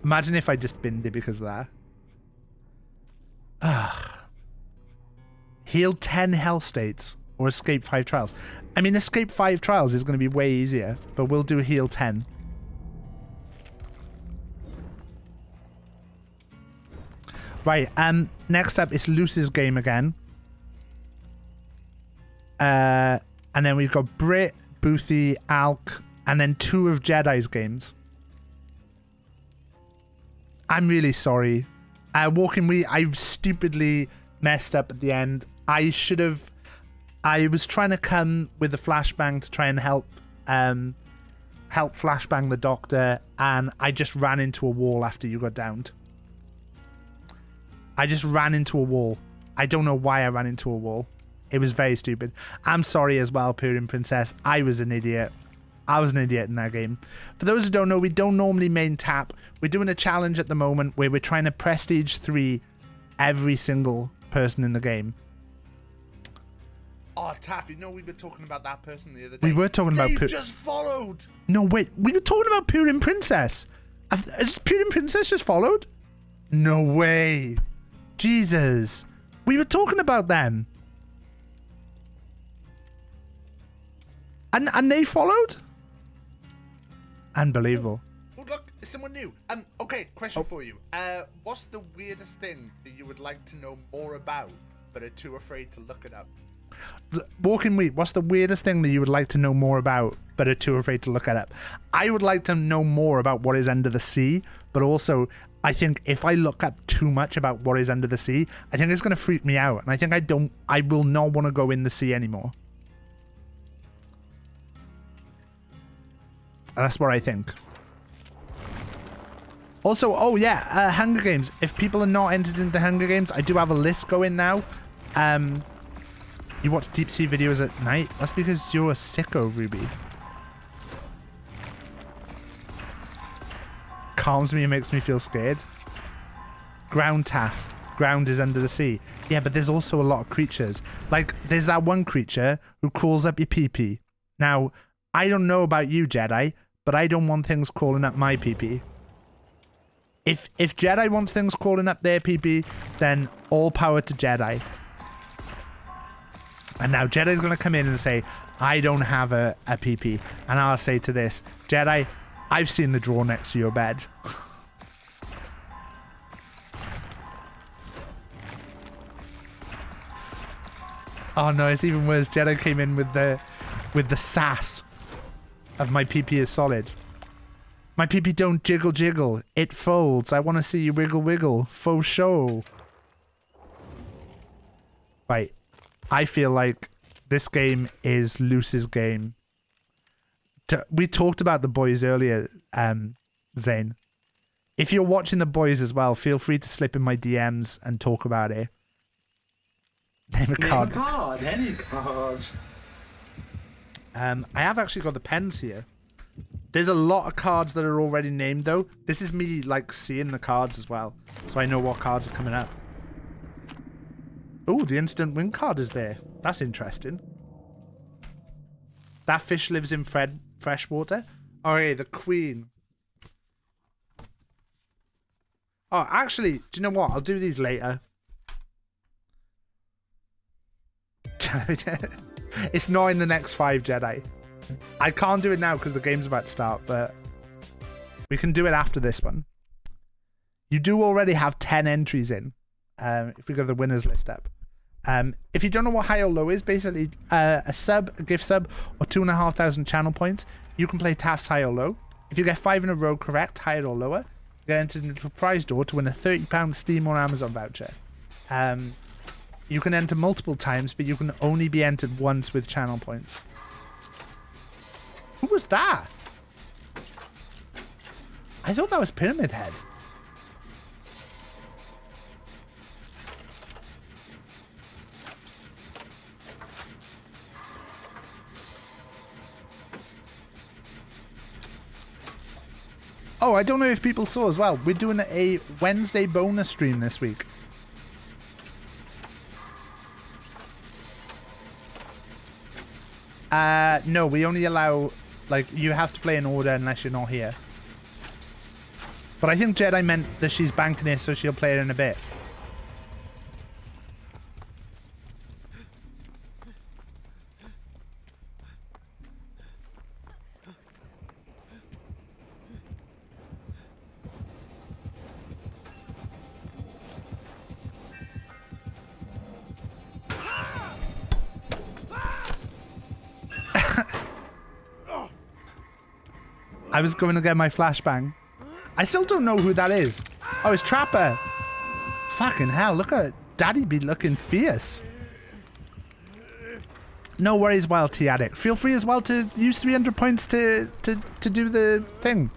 Imagine if I just binned it because of that. Ugh. Heal 10 health states or escape 5 trials. I mean, escape 5 trials is going to be way easier, but we'll do heal 10. Right, um, next up is Lucy's game again. Uh, and then we've got Brit, Boothie, Alk, and then two of Jedi's games. I'm really sorry. Uh, Walking We, I stupidly messed up at the end. I should have. I was trying to come with the flashbang to try and help, um, help flashbang the doctor, and I just ran into a wall after you got downed. I just ran into a wall. I don't know why I ran into a wall. It was very stupid. I'm sorry as well, Purim Princess. I was an idiot. I was an idiot in that game. For those who don't know, we don't normally main Tapp. We're doing a challenge at the moment where we're trying to prestige 3 every single person in the game. Ah, oh, Taff, you know we were talking about that person the other day. We were talking about Dave Pu- just followed. No, wait. We were talking about Purim Princess. Has Purim Princess just followed? No way. Jesus. We were talking about them. And and they followed? Unbelievable. Oh, look, someone new. Um, okay, question for you. Uh, what's the weirdest thing that you would like to know more about, but are too afraid to look it up? Walking Wheat, what's the weirdest thing that you would like to know more about, but are too afraid to look it up? I would like to know more about what is under the sea, but also, I think if I look up too much about what is under the sea, I think it's going to freak me out. And I think I don't, I will not want to go in the sea anymore. That's what I think. Also, oh yeah, uh, Hunger Games. If people are not entered into Hunger Games, I do have a list going now. Um, you watch deep sea videos at night? That's because you're a sicko, Ruby. Calms me and makes me feel scared. Ground taff. Ground is under the sea. Yeah, but there's also a lot of creatures. Like, there's that one creature who crawls up your pee-pee. Now, I don't know about you, Jedi, but I don't want things crawling up my pee-pee. If if Jedi wants things crawling up their pee-pee, then all power to Jedi. And now Jedi's going to come in and say, I don't have a, a PP. And I'll say to this, Jedi, I've seen the drawer next to your bed. oh no, it's even worse. Jedi came in with the with the sass of my PP is solid. My PP don't jiggle jiggle. It folds. I want to see you wiggle wiggle. Faux show. Right. I feel like this game is Luce's game. To- We talked about the boys earlier, um, Zane. If you're watching the boys as well, feel free to slip in my DMs and talk about it. Name a card. card, any card. Um, I have actually got the pens here. There's a lot of cards that are already named though. This is me like seeing the cards as well, so I know what cards are coming up. Oh, the instant win card is there. That's interesting. That fish lives in Fred freshwater. Oh, yeah, the queen. Oh, actually, do you know what? I'll do these later. it's not in the next five Jedi. I can't do it now because the game's about to start, but we can do it after this one. You do already have 10 entries in. Um, if we go to the winners list up. Um, if you don't know what high or low is, basically uh, a sub, a gift sub, or two and a half thousand channel points, you can play Taff's high or low. If you get five in a row correct, higher or lower, you get entered into a prize door to win a £30 Steam or Amazon voucher. Um, you can enter multiple times, but you can only be entered once with channel points. Who was that? I thought that was Pyramid Head. Oh, I don't know if people saw as well. We're doing a Wednesday bonus stream this week. Uh, no, we only allow, like, you have to play in order unless you're not here. But I think Jedi meant that she's banking it so she'll play it in a bit. I was going to get my flashbang. I still don't know who that is. Oh, it's Trapper. Fucking hell, look at it. Daddy be looking fierce. No worries, Wild Tea Addict. Feel free as well to use 300 points to, to, to do the thing.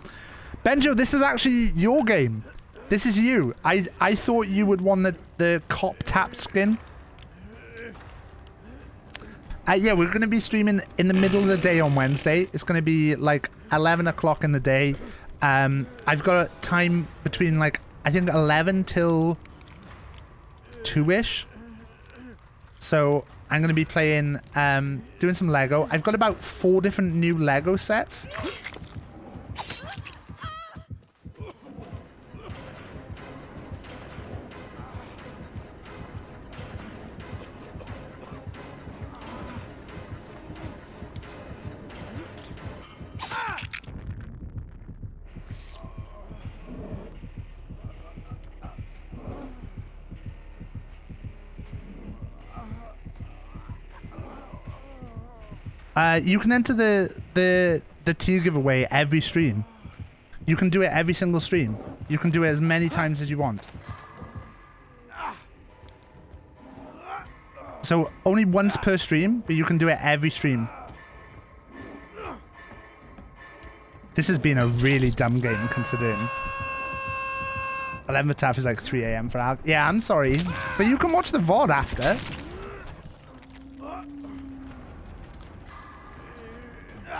Benjo, this is actually your game. This is you. I, I thought you would want the, the cop Tapp skin. Uh, yeah, we're going to be streaming in the middle of the day on Wednesday. It's going to be like 11 o'clock in the day. Um, I've got a time between like, I think 11 till 2-ish. So I'm going to be playing, um, doing some Lego. I've got about four different new Lego sets. Uh, you can enter the the the tier giveaway every stream. You can do it every single stream. You can do it as many times as you want. So only once per stream, but you can do it every stream. This has been a really dumb game considering. 11 tap is like 3 a.m. for Al. Yeah, I'm sorry. But you can watch the VOD after.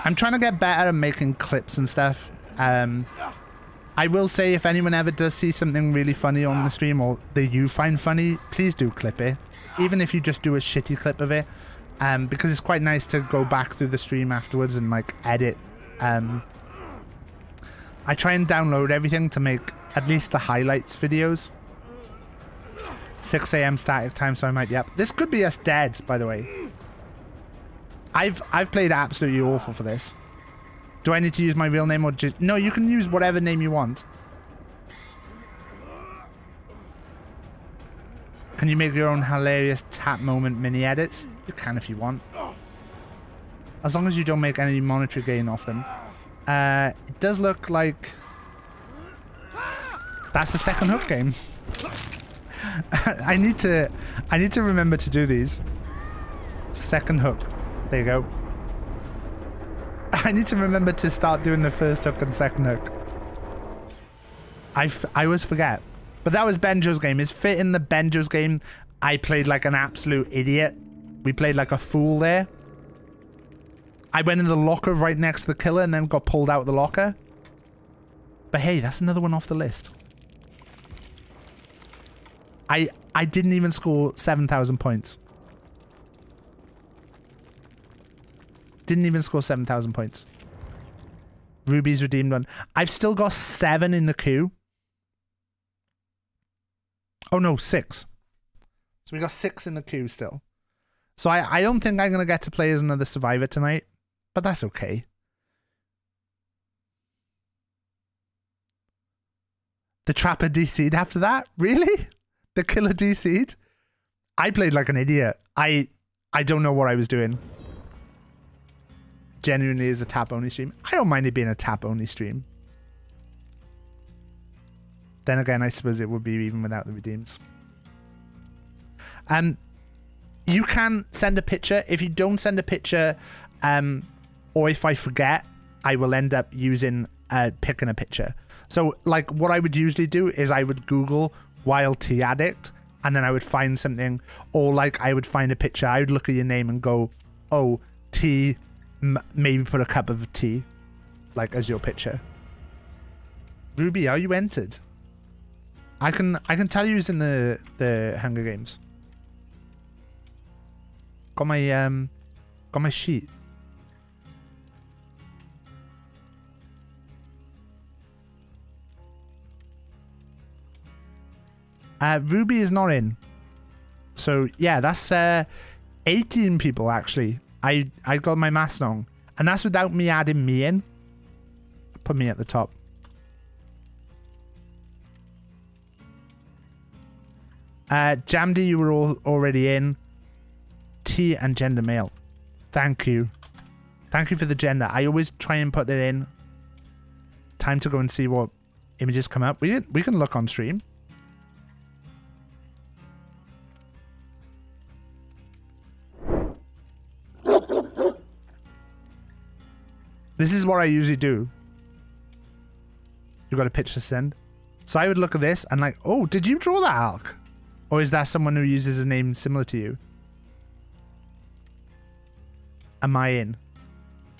I'm trying to get better at making clips and stuff. Um, I will say if anyone ever does see something really funny on the stream or that you find funny, please do clip it. Even if you just do a shitty clip of it. Um, because it's quite nice to go back through the stream afterwards and like edit. Um, I try and download everything to make at least the highlights videos. 6 a.m. static time, so I might be up. This could be us dead, by the way. I've I've played absolutely awful for this. Do I need to use my real name or just... No, you can use whatever name you want. Can you make your own hilarious Tapp moment mini edits? You can if you want. As long as you don't make any monetary gain off them. Uh, it does look like... That's the second hook game. I need to... I need to remember to do these. Second hook. There you go. I need to remember to start doing the first hook and second hook. I, I always forget. But that was Benjo's game. Is fit in the Benjo's game. I played like an absolute idiot. We played like a fool there. I went in the locker right next to the killer and then got pulled out of the locker. But hey, that's another one off the list. I I didn't even score 7,000 points. Didn't even score 7,000 points. Ruby's redeemed one. I've still got seven in the queue. Oh no, six. So we got six in the queue still. So I, I don't think I'm going to get to play as another survivor tonight, but that's okay. The trapper DC'd after that? Really? The killer DC'd? I played like an idiot. I I don't know what I was doing genuinely is a Tapp only stream. I don't mind it being a Tapp only stream. Then again, I suppose it would be even without the redeems. Um, you can send a picture. If you don't send a picture, um, or if I forget, I will end up using uh, picking a picture. So, like, what I would usually do is I would Google Wild Tea Addict, and then I would find something, or like I would find a picture. I would look at your name and go, "Oh, M maybe put a cup of tea, like as your picture. Ruby, are you entered? I can I can tell you who's in the the Hunger Games. Got my um, got my sheet. Uh, Ruby is not in. So yeah, that's uh, 18 people actually I I got my mask wrong, and that's without me adding me in. Put me at the top. Uh, Jamdy, you were all already in. T and gender male. Thank you. Thank you for the gender. I always try and put that in. time to go and see what images come up. We we can look on stream. This is what I usually do. You got a pitch to send. So I would look at this and like, oh, did you draw that Alk? Or is that someone who uses a name similar to you? Am I in?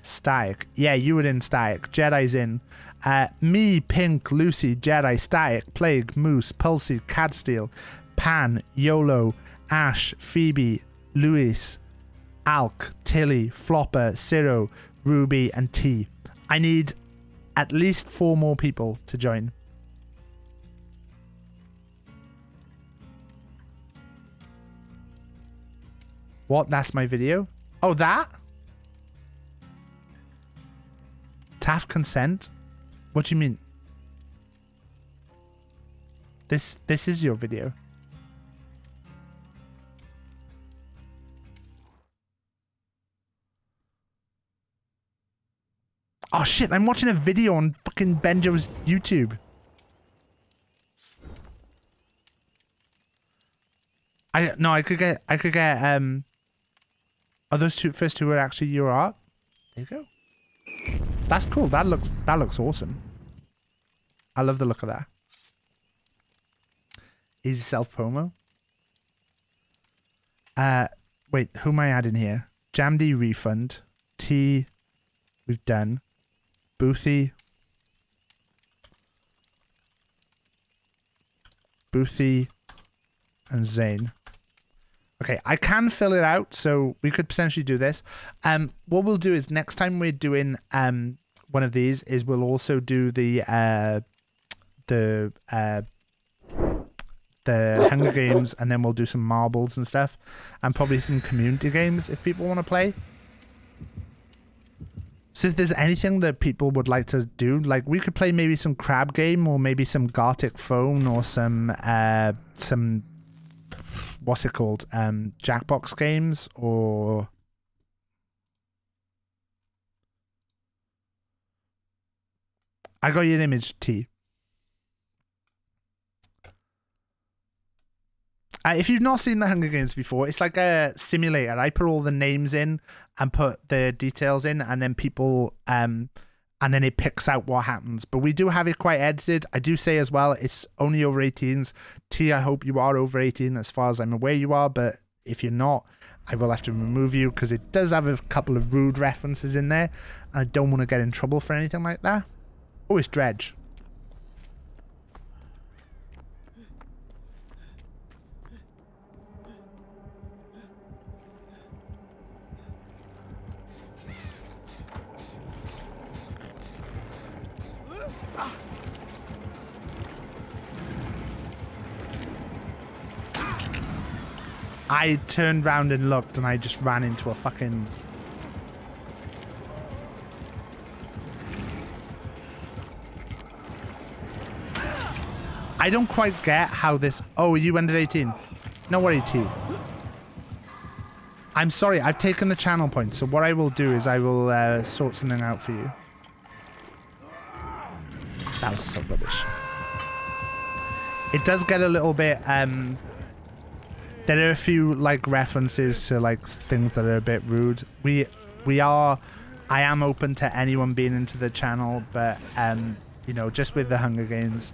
Static. Yeah, you were in Static. Jedi's in. Uh, me, Pink, Lucy, Jedi, Static, Plague, Moose, Pulsey, Cadsteel, Pan, YOLO, Ash, Phoebe, Luis, Alk, Tilly, Flopper, Ciro, Ruby, and T. I need at least four more people to join. What? That's my video? Oh, that? Have consent? What do you mean? This this is your video. Oh shit, I'm watching a video on fucking Benjo's YouTube. I no, I could get I could get um are those two first two are actually your art? There you go. That's cool. That looks that looks awesome. I love the look of that. Easy self promo. Uh wait, who am I adding here? Jamdy refund. T we've done. Boothy. Boothy and Zane. Okay, I can fill it out, so we could potentially do this. Um, what we'll do is next time we're doing um one of these is we'll also do the uh the uh the Hunger Games, and then we'll do some marbles and stuff, and probably some community games if people want to play. So if there's anything that people would like to do, like we could play maybe some crab game or maybe some Gartic phone or some uh some what's it called? Um Jackbox games or I got your image T. Uh, if you've not seen the Hunger Games before, it's like a simulator. I put all the names in and put the details in, and then people, um, and then it picks out what happens. But we do have it quite edited. I do say as well, it's only over 18s. T, I hope you are over 18 as far as I'm aware you are, but if you're not, I will have to remove you because it does have a couple of rude references in there. And I don't want to get in trouble for anything like that. Oh, it's Dredge. I turned round and looked and I just ran into a fucking... I don't quite get how this... Oh, you ended 18. No worry, T. I'm sorry, I've taken the channel point, so what I will do is I will uh, sort something out for you. That was so rubbish. It does get a little bit... um there are a few like references to like things that are a bit rude. We we are I am open to anyone being into the channel, but um you know, just with the Hunger Games,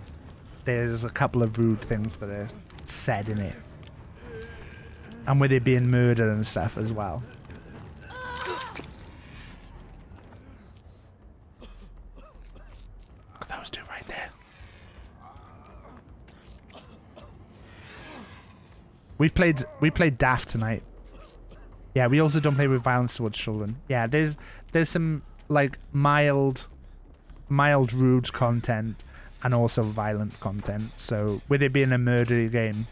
there's a couple of rude things that are said in it. And with it being murder and stuff as well. Look at those two right there. We've played we played Daft tonight. Yeah, we also don't play with violence towards children. Yeah, there's there's some like mild mild rude content and also violent content. So with it being a murdery game.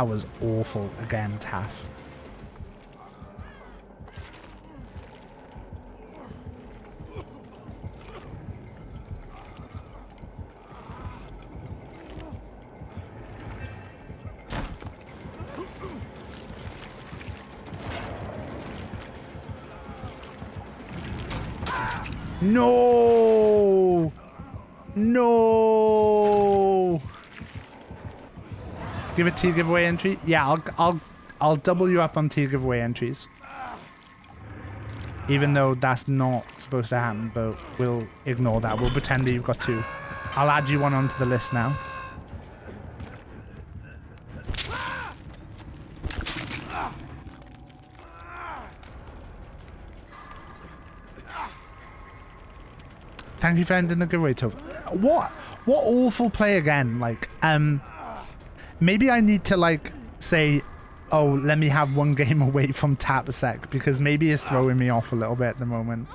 That was awful again, Taff. No! Give a T giveaway entry? Yeah, I'll I'll I'll double you up on T giveaway entries. Even though that's not supposed to happen, but we'll ignore that. We'll pretend that you've got two. I'll add you one onto the list now. Thank you for ending the giveaway. What? What awful play again? Like, um, maybe I need to like say, oh, let me have one game away from Tapp a sec because maybe it's throwing me off a little bit at the moment.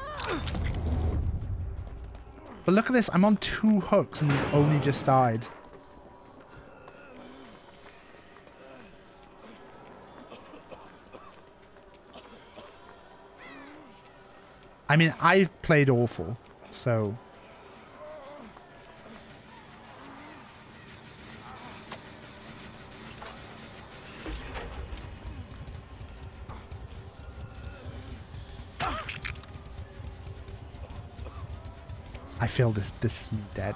But look at this, I'm on two hooks and we've only just died. I mean, I've played awful, so... I feel this this is me dead.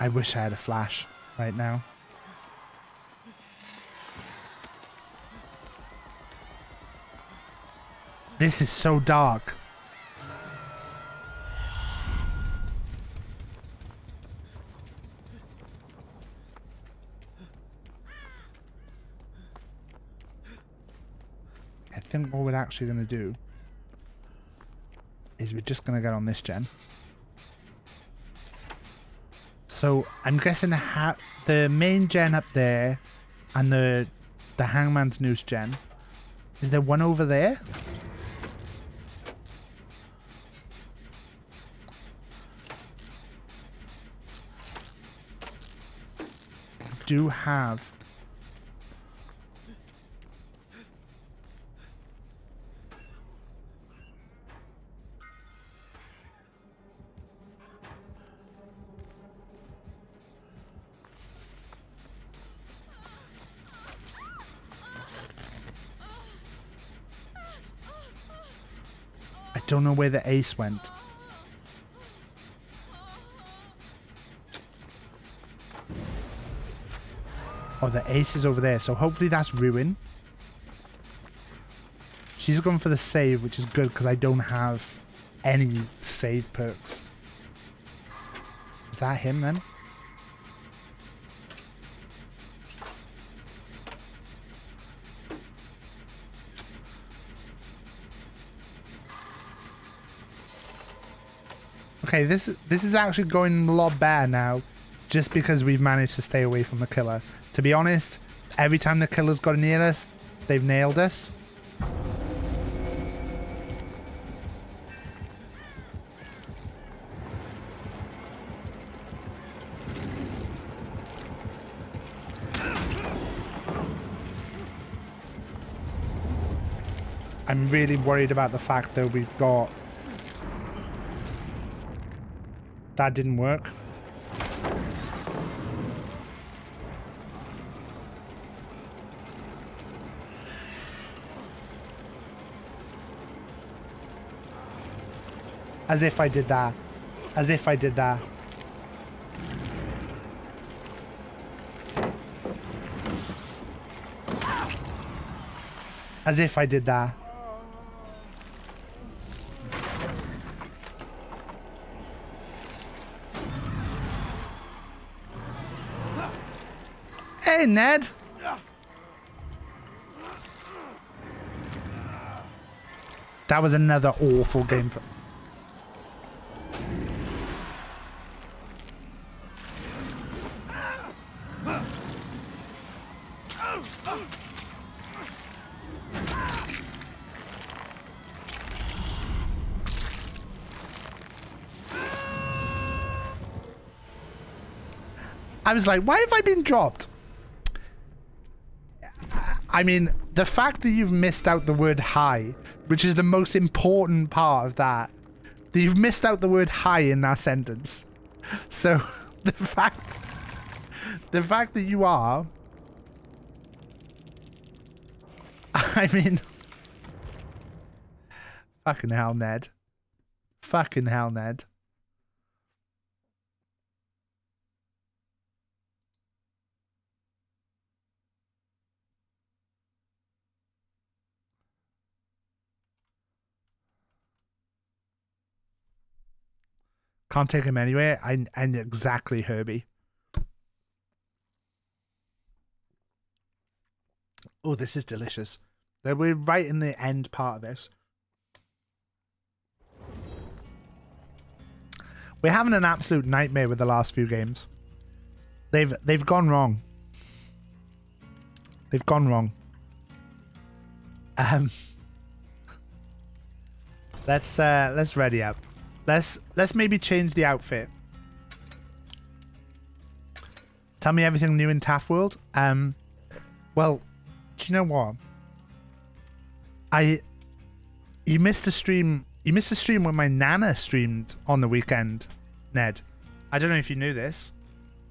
I wish I had a flash right now. This is so dark. I think what we're actually going to do is we're just going to get on this gen. So I'm guessing the the main gen up there and the the Hangman's Noose gen. Is there one over there? do have where the ace went. Oh, the ace is over there. So hopefully that's Ruin. She's going for the save, which is good because I don't have any save perks. Is that him then? Okay, this this is actually going a lot better now, just because we've managed to stay away from the killer. To be honest, every time the killer's got near us, they've nailed us. I'm really worried about the fact that we've got... That didn't work. As if I did that. As if I did that. As if I did that. Hey, Ned. That was another awful game for... I was like, why have I been dropped? I mean, the fact that you've missed out the word hi, which is the most important part of that, that you've missed out the word hi in that sentence. So the fact the fact that you are I mean Fucking hell, Ned. Fucking hell, Ned. Can't take him anywhere. And exactly Herbie. Oh, this is delicious. We're right in the end part of this. We're having an absolute nightmare with the last few games. They've they've gone wrong. They've gone wrong. Um Let's uh let's ready up. Let's let's maybe change the outfit. Tell me everything new in Taff World. Um well, do you know what? I you missed a stream you missed a stream when my nana streamed on the weekend, Ned. I don't know if you knew this,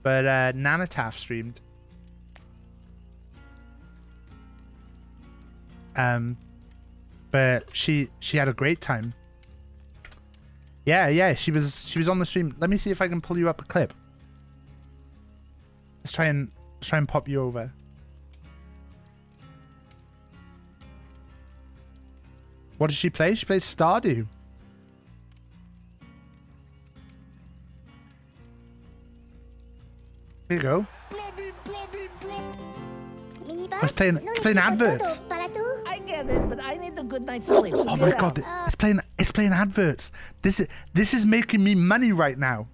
but uh Nana Taff streamed. Um but she she had a great time. Yeah, yeah, she was she was on the stream. Let me see if I can pull you up a clip. Let's try and let's try and pop you over. What did she play? She played Stardew. Here you go. It's playing, it's playing adverts. I get it, but I need a good night's sleep. So Oh my god, it's playing playing adverts. This is this is making me money right now.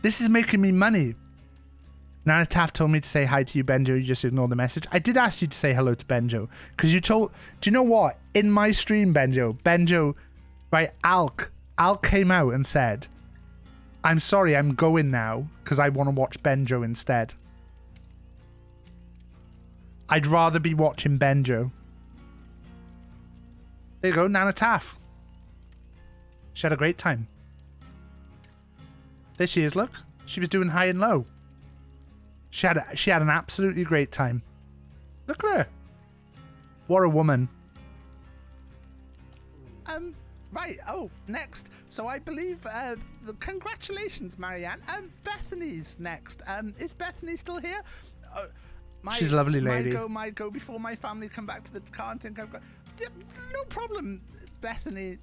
This is making me money. Nana Taff told me to say hi to you, Benjo. You just ignore the message. I did ask you to say hello to Benjo because you told. Do you know what? In my stream, Benjo, Benjo, right? Alk, Alk came out and said, "I'm sorry, I'm going now because I want to watch Benjo instead. I'd rather be watching Benjo." There you go, Nana Taff. She had a great time. There she is, look. She was doing high and low. She had she had an absolutely great time. Look at her. What a woman. Um, right. Oh, next. So I believe. Uh, the, congratulations, Marianne. Um, Bethany's next. Um, is Bethany still here? Uh, my, She's a lovely lady. My go, my go before my family come back to the car and think I've got. No problem, Bethany.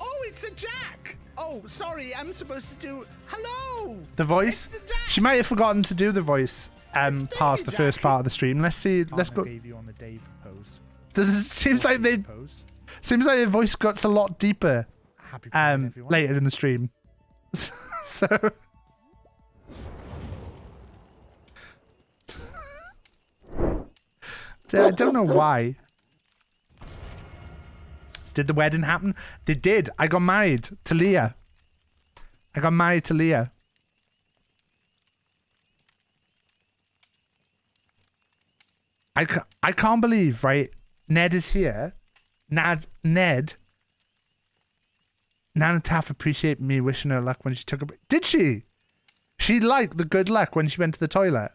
Oh, it's a Jack. Oh, sorry. I'm supposed to do. Hello. The voice. She might have forgotten to do the voice. Um, past the first part of the stream. Let's see. Let's go. Gave you on the day proposed. Does it seems like they seems like the voice got a lot deeper. Happy Um, later in the stream. so. I don't know why. Did the wedding happen? They did. I got married to Leah. I got married to Leah. I, ca- I can't believe, right? Ned is here. Nad, Ned. Nana Taff appreciated me wishing her luck when she took a break. Did she? She liked the good luck when she went to the toilet.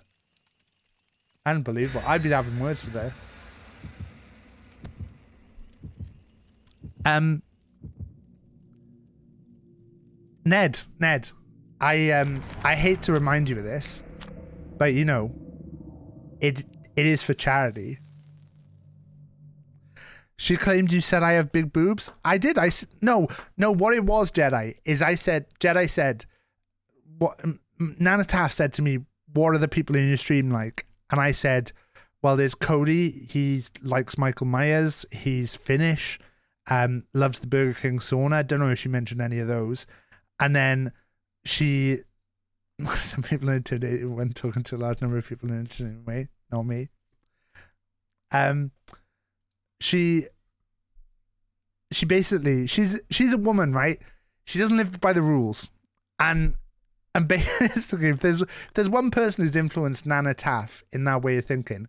Unbelievable. I'd be having words with her. Um, Ned, Ned, I um, I hate to remind you of this, but you know, it it is for charity. She claimed you said I have big boobs. I did. I no no. What it was, Jedi, is I said Jedi said what Nana Taff said to me. What are the people in your stream like? And I said, well, there's Cody. He likes Michael Myers. He's Finnish. Um, loves the Burger King sauna. Don't know if she mentioned any of those. And then she, some people are intimidated when talking to a large number of people in an interesting way. Not me. Um, she, she basically she's she's a woman, right? She doesn't live by the rules, and and basically, if there's if there's one person who's influenced Nana Taff in that way of thinking,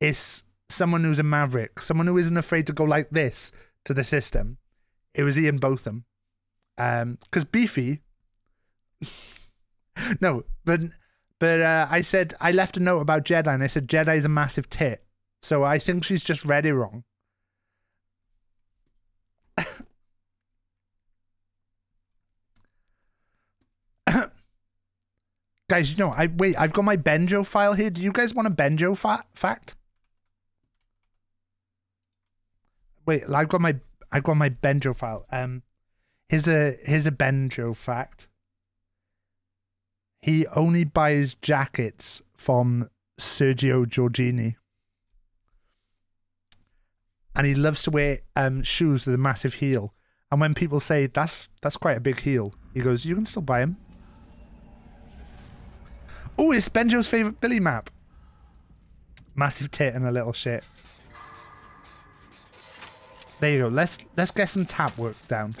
it's someone who's a maverick, someone who isn't afraid to go like this to the system. It was Ian Botham. Um, because Beefy. no, but but uh, I said I left a note about Jedi, and I said Jedi's a massive tit. So I think she's just read it wrong. guys, you know, I wait. I've got my Benjo file here. Do you guys want a Benjo fa- fact? Wait, I've got my I've got my Benjo file. Um, here's a here's a Benjo fact. He only buys jackets from Sergio Giorgini. And he loves to wear um, shoes with a massive heel. And when people say that's that's quite a big heel, he goes, "You can still buy him." Oh, it's Benjo's favorite Billy map. Massive tit and a little shit. There you go. Let's let's get some Tapp work down.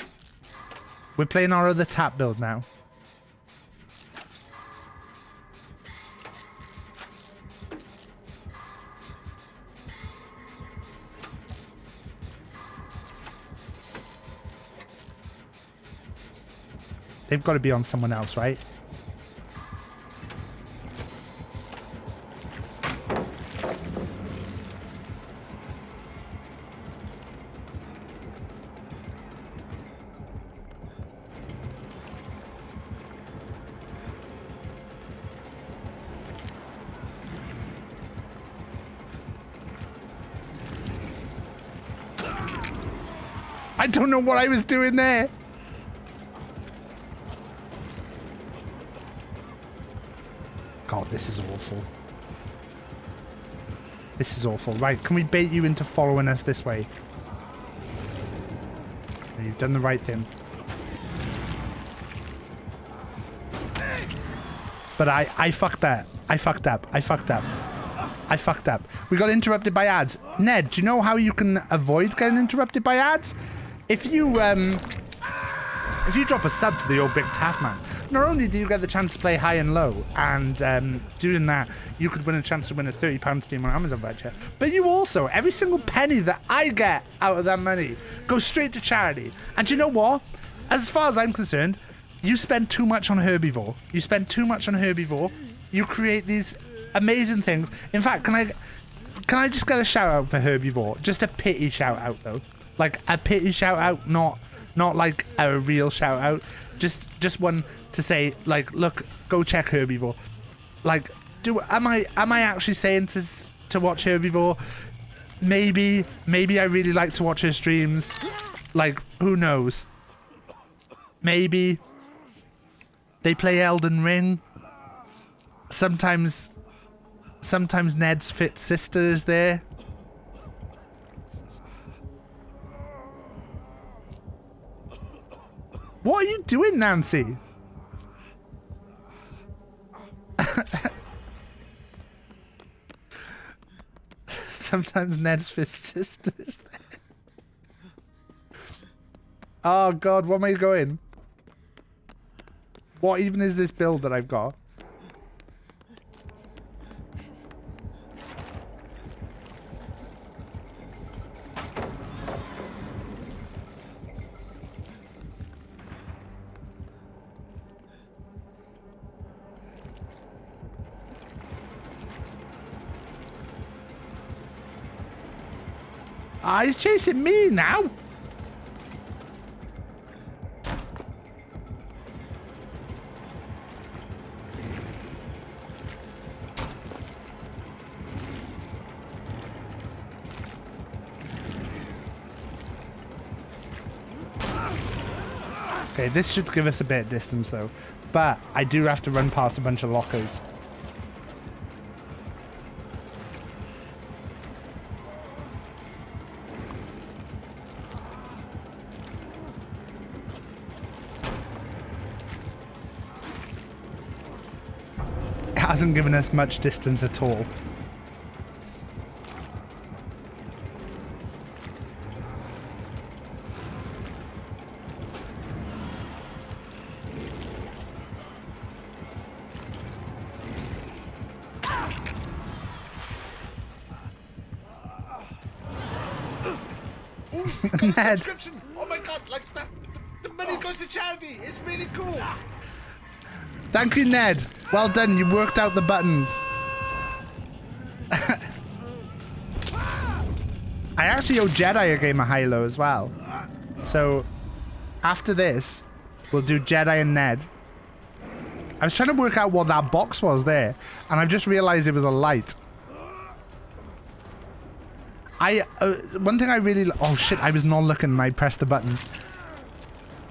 We're playing our other Tapp build now. They've got to be on someone else, right? Don't know what I was doing there. God, this is awful. This is awful. Right, can we bait you into following us this way? You've done the right thing. But I, I fucked that. I fucked up. I fucked up. I fucked up. We got interrupted by ads. Ned, do you know how you can avoid getting interrupted by ads? If you um, if you drop a sub to the old big Taff man, not only do you get the chance to play high and low, and um, doing that, you could win a chance to win a £30 Steam on Amazon voucher, but you also, every single penny that I get out of that money goes straight to charity. And you know what? As far as I'm concerned, you spend too much on Herbivore. You spend too much on Herbivore. You create these amazing things. In fact, can I can I just get a shout out for Herbivore? Just a pity shout out though. Like a pity shout out, not not like a real shout out. Just just one to say like, look, go check Herbivore. Like, do am I am I actually saying to to watch Herbivore? Maybe maybe I really like to watch her streams. Like, who knows? Maybe they play Elden Ring. Sometimes sometimes Ned's fit sister is there. What are you doing, Nancy? Sometimes Ned's sister is there. Oh god, what am I going? What even is this build that I've got? He's chasing me now. Okay, this should give us a bit of distance though. But I do have to run past a bunch of lockers. hasn't given us much distance at all. Mad. Oh my god, like that, the money goes to charity. It's really cool. Thank you, Ned. Well done. You worked out the buttons. I actually owe Jedi a game of Halo as well. So after this, we'll do Jedi and Ned. I was trying to work out what that box was there, and I've just realized it was a light. I uh, one thing I really oh shit I was not looking and I pressed the button.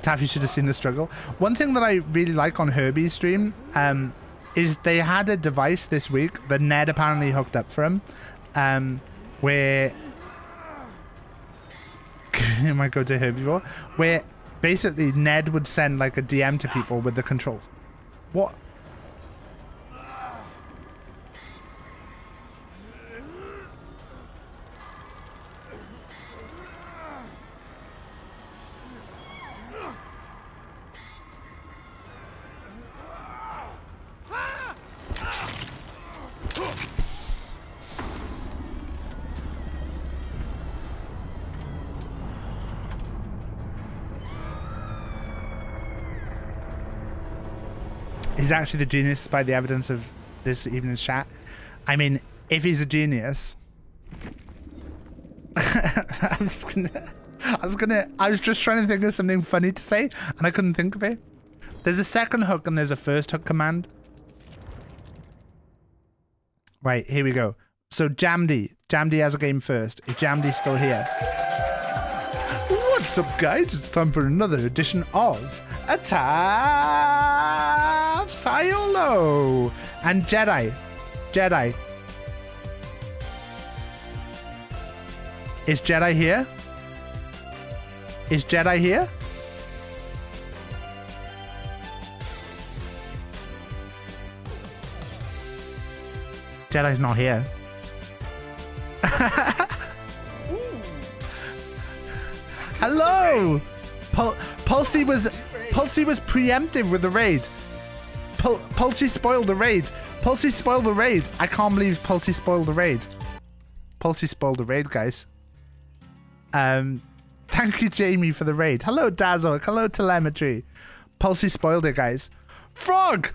Taff, you should have seen the struggle. One thing that I really like on Herbie's stream um, is they had a device this week that Ned apparently hooked up for him, um, where I might go to Herbivore, where basically Ned would send like a DM to people with the controls. What? Actually the genius by the evidence of this evening's chat. I mean, if he's a genius, I was gonna, I was gonna, I was just trying to think of something funny to say, and I couldn't think of it. There's a second hook and there's a first hook command. Right, here we go. So Jamdy, Jamdy has a game first. If Jamdy's still here. What's up, guys? It's time for another edition of a Tav Siolo and Jedi. Jedi. Is Jedi here? Is Jedi here? Jedi's not here. Hello! Pul Pulsey was Pulsey was preemptive with the raid. Pul Pulsey spoiled the raid. Pulsey spoiled the raid. I can't believe Pulsey spoiled the raid. Pulsey spoiled the raid, guys. Um, thank you, Jamie, for the raid. Hello, Dazzle. Hello, Telemetry. Pulsey spoiled it, guys. Frog!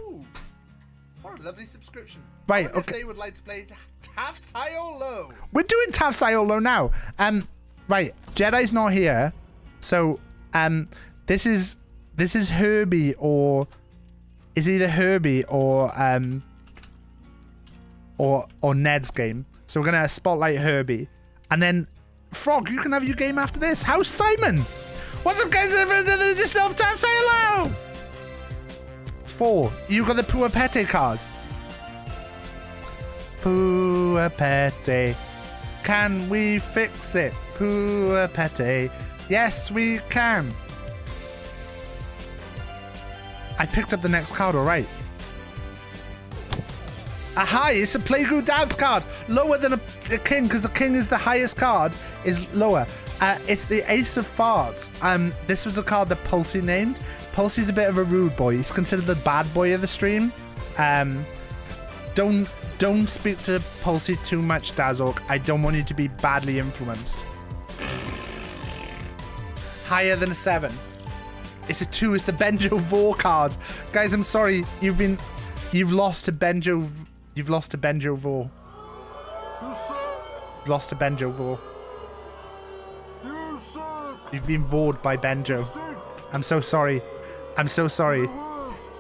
What a lovely subscription. Right, okay. If they would like to play Taff Siolo. We're doing Tav Siolo now. Um, right, Jedi's not here, so um, this is this is Herbie or is either Herbie or um or or Ned's game. So we're gonna spotlight Herbie, and then Frog, you can have your game after this. How's Simon? What's up, guys? Another edition of Tav hello. Four. You got the Pua Pete card. Pua Pete. Can we fix it? Pua Pete. Yes, we can. I picked up the next card, alright. Aha, it's a Playgroup Dance card. Lower than a, a king, because the king is the highest card, is lower. Uh, it's the Ace of Farts. Um, this was a card that Pulsey named. Pulsey's a bit of a rude boy. He's considered the bad boy of the stream. Um, don't don't speak to Pulsey too much, Dazork. I don't want you to be badly influenced. Higher than a seven. It's a two. It's the Benjo Vor card, guys. I'm sorry. You've been, you've lost to Benjo. You've lost to Benjo Vor. Lost to Benjo Vor. You've been vored by Benjo. I'm so sorry. I'm so sorry.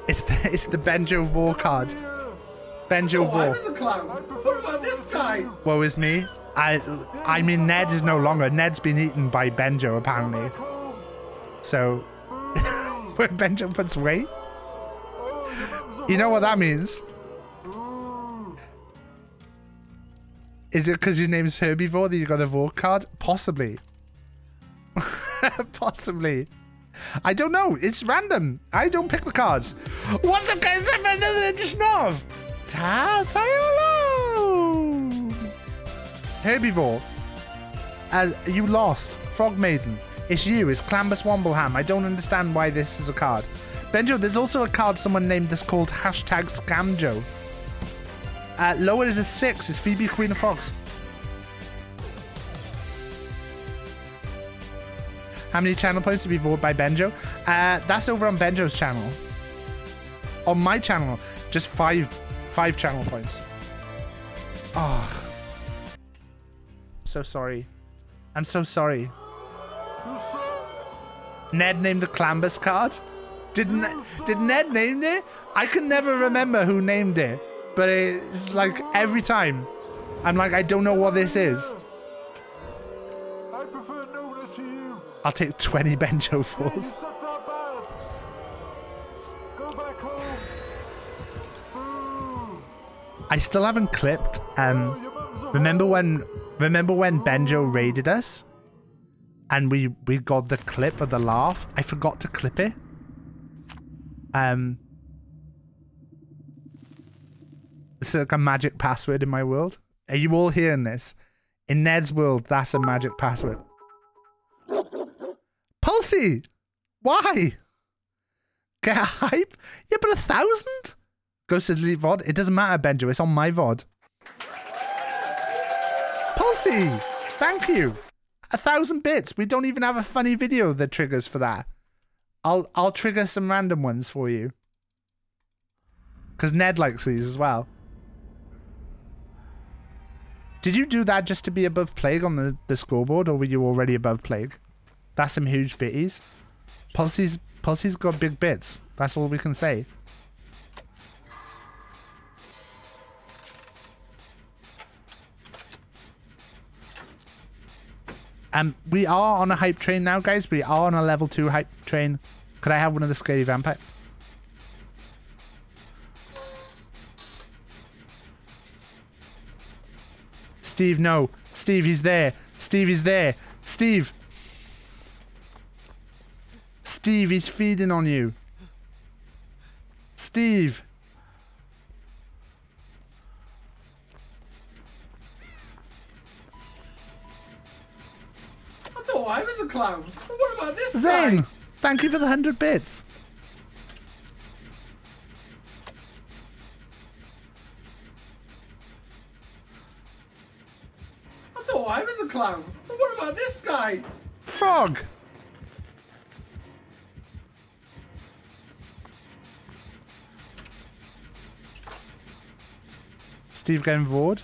It's the it's the Benjo Vor card. Benjo Oh, I Vor. was a clown. What about this guy? Woe is me. I I mean Ned is no longer. Ned's been eaten by Benjo apparently. So when Benjo puts weight. You know what that means? Is it because your name's Herbivore that you got a Vor card? Possibly. Possibly. I don't know. It's random. I don't pick the cards. What's up, guys? I'm another edition of Tasayolo! Herbivore. Uh, you lost. Frog Maiden. It's you. It's Clambus Wombleham. I don't understand why this is a card. Benjo, there's also a card someone named this called hashtag Scamjo. Uh, lower is a six. It's Phoebe Queen of Fox. How many channel points to be voted by Benjo? Uh, that's over on Benjo's channel. On my channel, just five, five channel points. Oh, so sorry. I'm so sorry. Ned named the Clambus card. Did Ne- did Ned name it? I can never remember who named it, but it's like every time, I'm like I don't know what this is. I prefer Nona to you. I'll take 20 Benjo falls. I still haven't clipped. Um, remember when? Remember when Benjo raided us, and we we got the clip of the laugh? I forgot to clip it. Um, it's like a magic password in my world. Are you all hearing this? In Ned's world, that's a magic password. Pulsey, why? Get hype? Yeah, but a thousand? Go to delete VOD. It doesn't matter, Benjo. It's on my VOD. Pulsey, thank you. A thousand bits. We don't even have a funny video that triggers for that. I'll I'll trigger some random ones for you. Cause Ned likes these as well. Did you do that just to be above Plague on the, the scoreboard, or were you already above Plague? That's some huge bitties. Pulsey's Pulsey's got big bits. That's all we can say. Um, we are on a hype train now, guys. We are on a level two hype train. Could I have one of the scary vampire? Steve, no. Steve, he's there. Steve, he's there. Steve. Steve, he's feeding on you. Steve. I was a clown. What about this Zane, guy? thank you for the 100 bits. I thought I was a clown. What about this guy? Frog. Steve getting vored?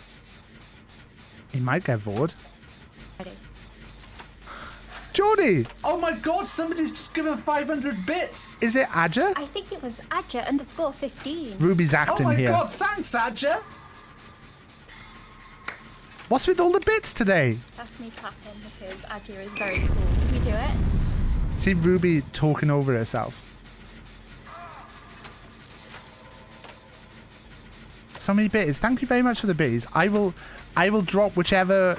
He might get vored. Geordie! Oh my god, somebody's just given 500 bits! Is it Adja? I think it was Adja underscore 15. Ruby's acting here. Oh acting my here. god, thanks, Adja! What's with all the bits today? That's me clapping because Adja is very cool. Can we do it? See Ruby talking over herself. So many bits. Thank you very much for the bits. I will I will drop whichever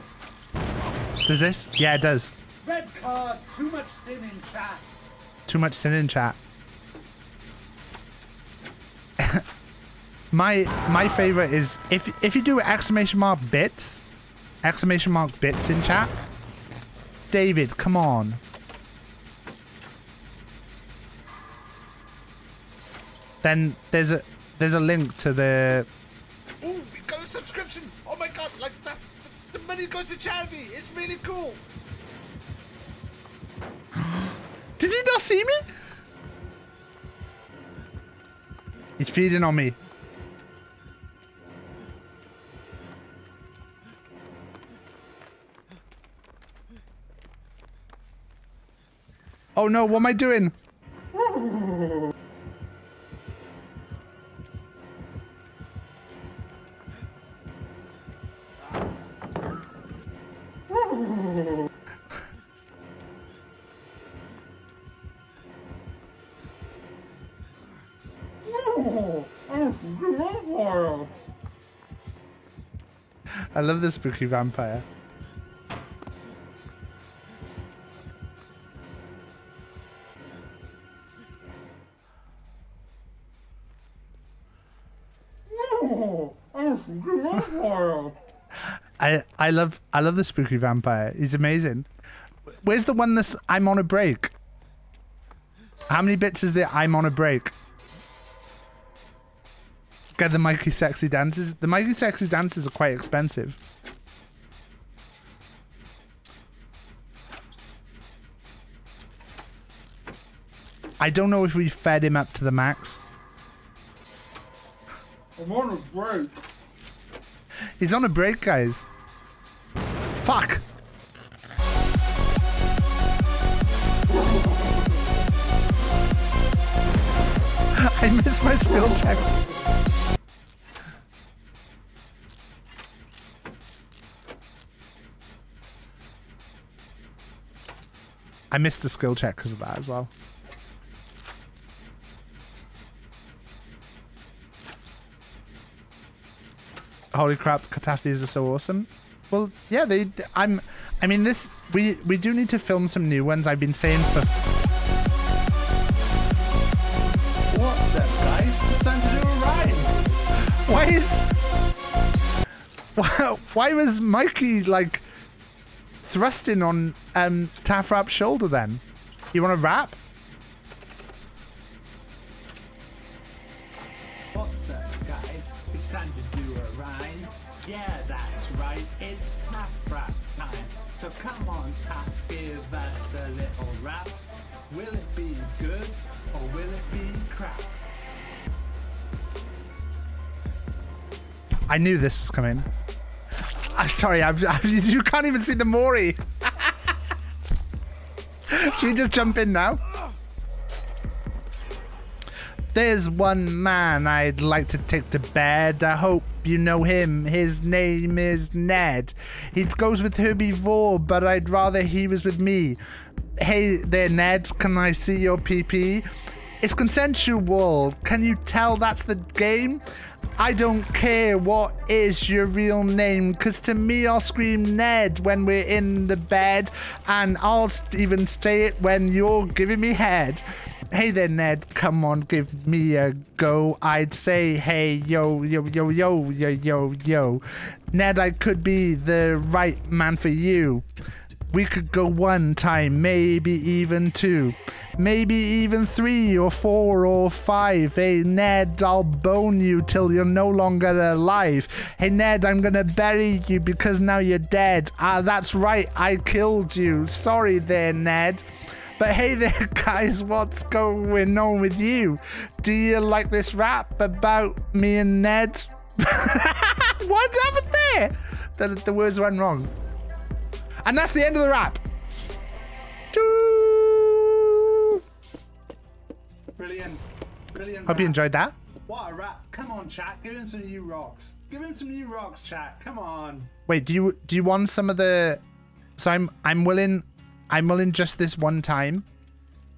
Does this? Yeah, it does. Red too much sin in chat. Too much sin in chat. my my favorite is if if you do exclamation mark bits, exclamation mark bits in chat. David, come on. Then there's a there's a link to the Ooh, we got a subscription. Oh my god, like that. The, the money goes to charity. It's really cool. Did he not see me? He's feeding on me. Oh no, what am I doing? I love the spooky vampire. I I love I love the spooky vampire. He's amazing. Where's the one that's I'm on a break? How many bits is there? I'm on a break. Get the Mikey Sexy dances. The Mikey Sexy dances are quite expensive. I don't know if we fed him up to the max. I'm on a break. He's on a break, guys. Fuck. I missed my skill checks. I missed a skill check because of that as well. Holy crap, catastrophes are so awesome. Well, yeah, they. I'm. I mean, this. We we do need to film some new ones. I've been saying for. Why, why was Mikey like thrusting on um Taffrap's shoulder then? You want to rap? What's up, guys? It's time to do a rhyme. Yeah, that's right. It's half rap time. So come on, Pat, give us a little rap. Will it be good or will it be crap? I knew this was coming. I'm sorry, I've, I've, you can't even see the Mori. Should we just jump in now? There's one man I'd like to take to bed. I hope you know him. His name is Ned. He goes with Herbivore, but I'd rather he was with me. Hey there, Ned. Can I see your PP? It's consensual. Can you tell that's the game? I don't care what is your real name, because to me, I'll scream Ned when we're in the bed, and I'll even say it when you're giving me head. Hey there, Ned, come on, give me a go. I'd say, hey, yo, yo, yo, yo, yo, yo, yo. Ned, I could be the right man for you. We could go one time, maybe even two. Maybe even three or four or five. Hey, Ned, I'll bone you till you're no longer alive. Hey, Ned, I'm gonna bury you because now you're dead. Ah, that's right, I killed you. Sorry there, Ned. But hey there, guys, what's going on with you? Do you like this rap about me and Ned? what happened there? The, the words went wrong. And that's the end of the rap. Brilliant. Brilliant. Hope you enjoyed that. What a rap. Come on, chat. Give him some new rocks. Give him some new rocks, chat. Come on. Wait, do you do you want some of the? So I'm I'm willing, I'm willing just this one time.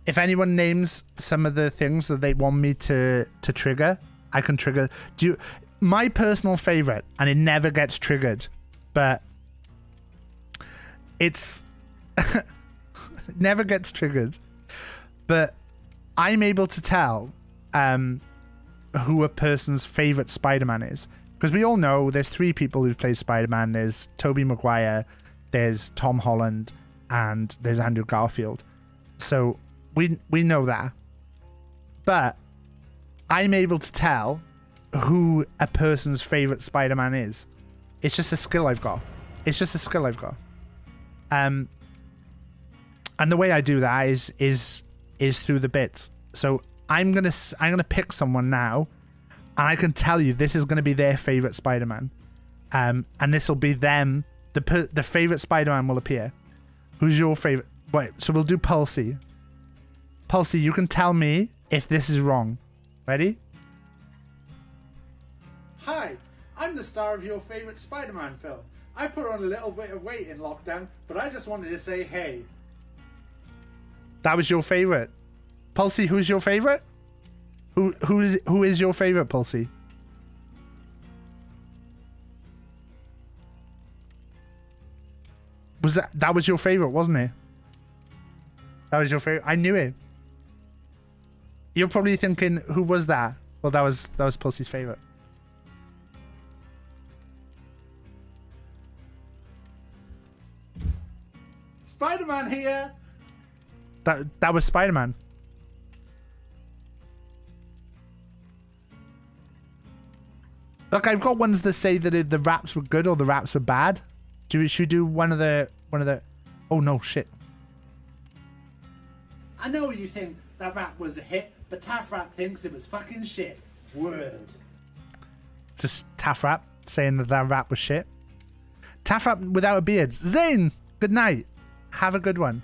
If anyone names some of the things that they want me to to trigger, I can trigger. Do you? My personal favorite, and it never gets triggered, but it's never gets triggered. But I'm able to tell um, who a person's favorite Spider-Man is because we all know there's three people who've played Spider-Man. There's Tobey Maguire, there's Tom Holland, and there's Andrew Garfield. So we we know that, but I'm able to tell who a person's favorite Spider-Man is. It's just a skill I've got. It's just a skill I've got. Um, and the way I do that is is is through the bits. So I'm gonna I'm gonna pick someone now, and I can tell you this is gonna be their favorite Spider-Man, um, and this will be them. The the favorite Spider-Man will appear. Who's your favorite? Wait, so we'll do Pulsey. Pulsey, you can tell me if this is wrong. Ready? Hi, I'm the star of your favorite Spider Man film. I put on a little bit of weight in lockdown, but I just wanted to say hey. That was your favorite. Pulsey, who's your favorite? Who who is who is your favorite, Pulsey? Was that that was your favorite, wasn't it? That was your favorite. I knew it. You're probably thinking, who was that? Well, that was that was Pulsey's favorite. Spider Man here! That that was Spider Man. Look, I've got ones that say that it, the raps were good or the raps were bad. Do we, should we do one of the one of the? Oh no, shit. I know you think. that rap was a hit, but Taff Rap thinks it was fucking shit. Word. Just Taff Rap saying that that rap was shit. Taff Rap without a beard. Zane, good night. Have a good one.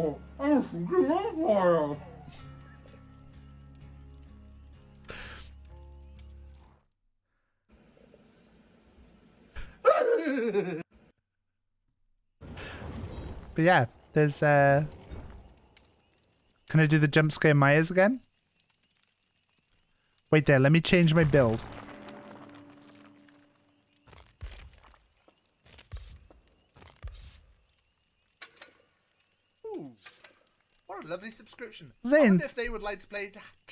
But yeah, there's uh Can I do the jump scare Myers again? Wait there, let me change my build. Ooh, what a lovely subscription. Zin, I wonder if they would like to play.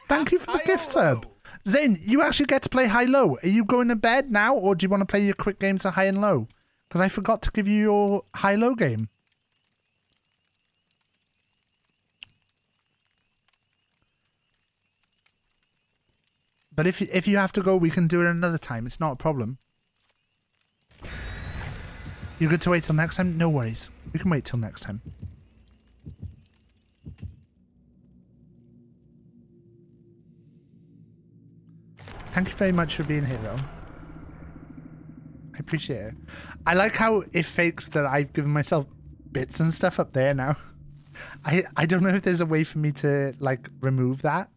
Thank you for the gift sub. Zane, you actually get to play high low. Are you going to bed now or do you want to play your quick games of high and low? Because I forgot to give you your high low game. But if if you have to go, we can do it another time. It's not a problem. You're good to wait till next time? No worries. We can wait till next time. Thank you very much for being here, though. I appreciate it. I like how it fakes that I've given myself bits and stuff up there now. I I don't know if there's a way for me to like remove that.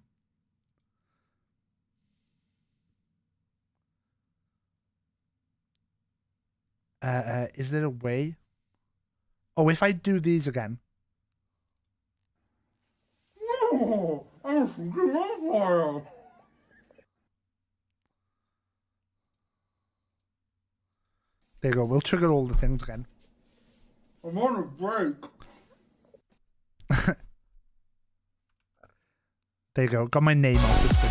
Uh, uh, is there a way? Oh, if I do these again. There you go. We'll trigger all the things again. I'm on a break. There you go. Got my name off the screen.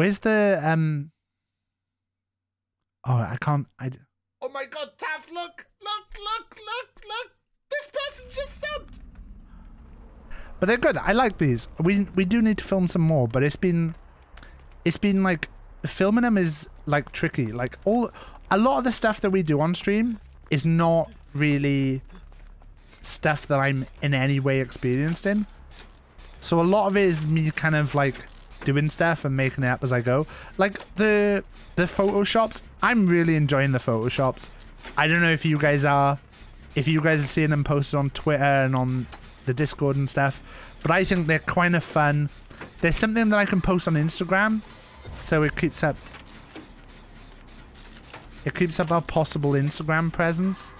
Where's the um? Oh, I can't. I. Oh my god, Taff, look! Look, look, look, look! This person just subbed! But they're good. I like these. We we do need to film some more, but it's been it's been like filming them is like tricky. Like all a lot of the stuff that we do on stream is not really stuff that I'm in any way experienced in. So a lot of it is me kind of like doing stuff and making it up as I go. Like the the photoshops, I'm really enjoying the photoshops. I don't know if you guys are if you guys are seeing them posted on Twitter and on the Discord and stuff, but I think they're kind of fun. There's something that I can post on Instagram, so it keeps up it keeps up our possible Instagram presence.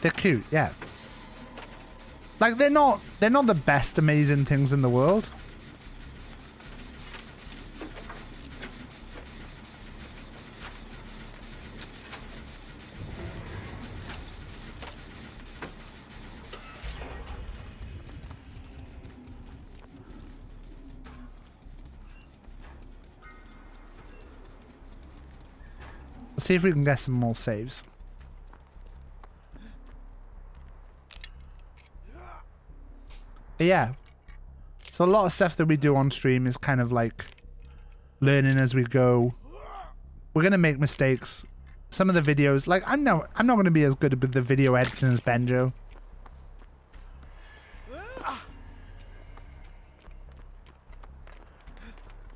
They're cute, yeah. Like they're not they're not the best amazing things in the world. Let's see if we can get some more saves. Yeah. So a lot of stuff that we do on stream is kind of like learning as we go. We're gonna make mistakes. Some of the videos, like I'm no, I'm not gonna be as good with the video editing as Benjo.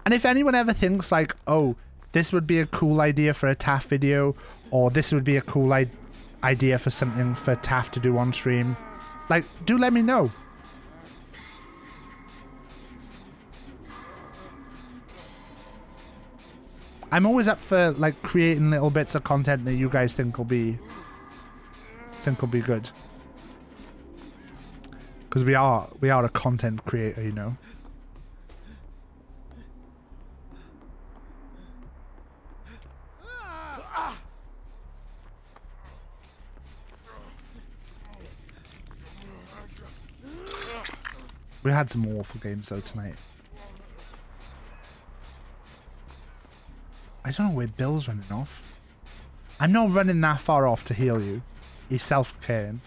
And if anyone ever thinks like, oh, this would be a cool idea for a Taff video, or this would be a cool idea for something for Taff to do on stream, like, do let me know. I'm always up for like creating little bits of content that you guys think will be think will be good. Cause we are we are a content creator, you know. We had some awful games though tonight. I don't know where Bill's running off. I'm not running that far off to heal you. He's self-caring.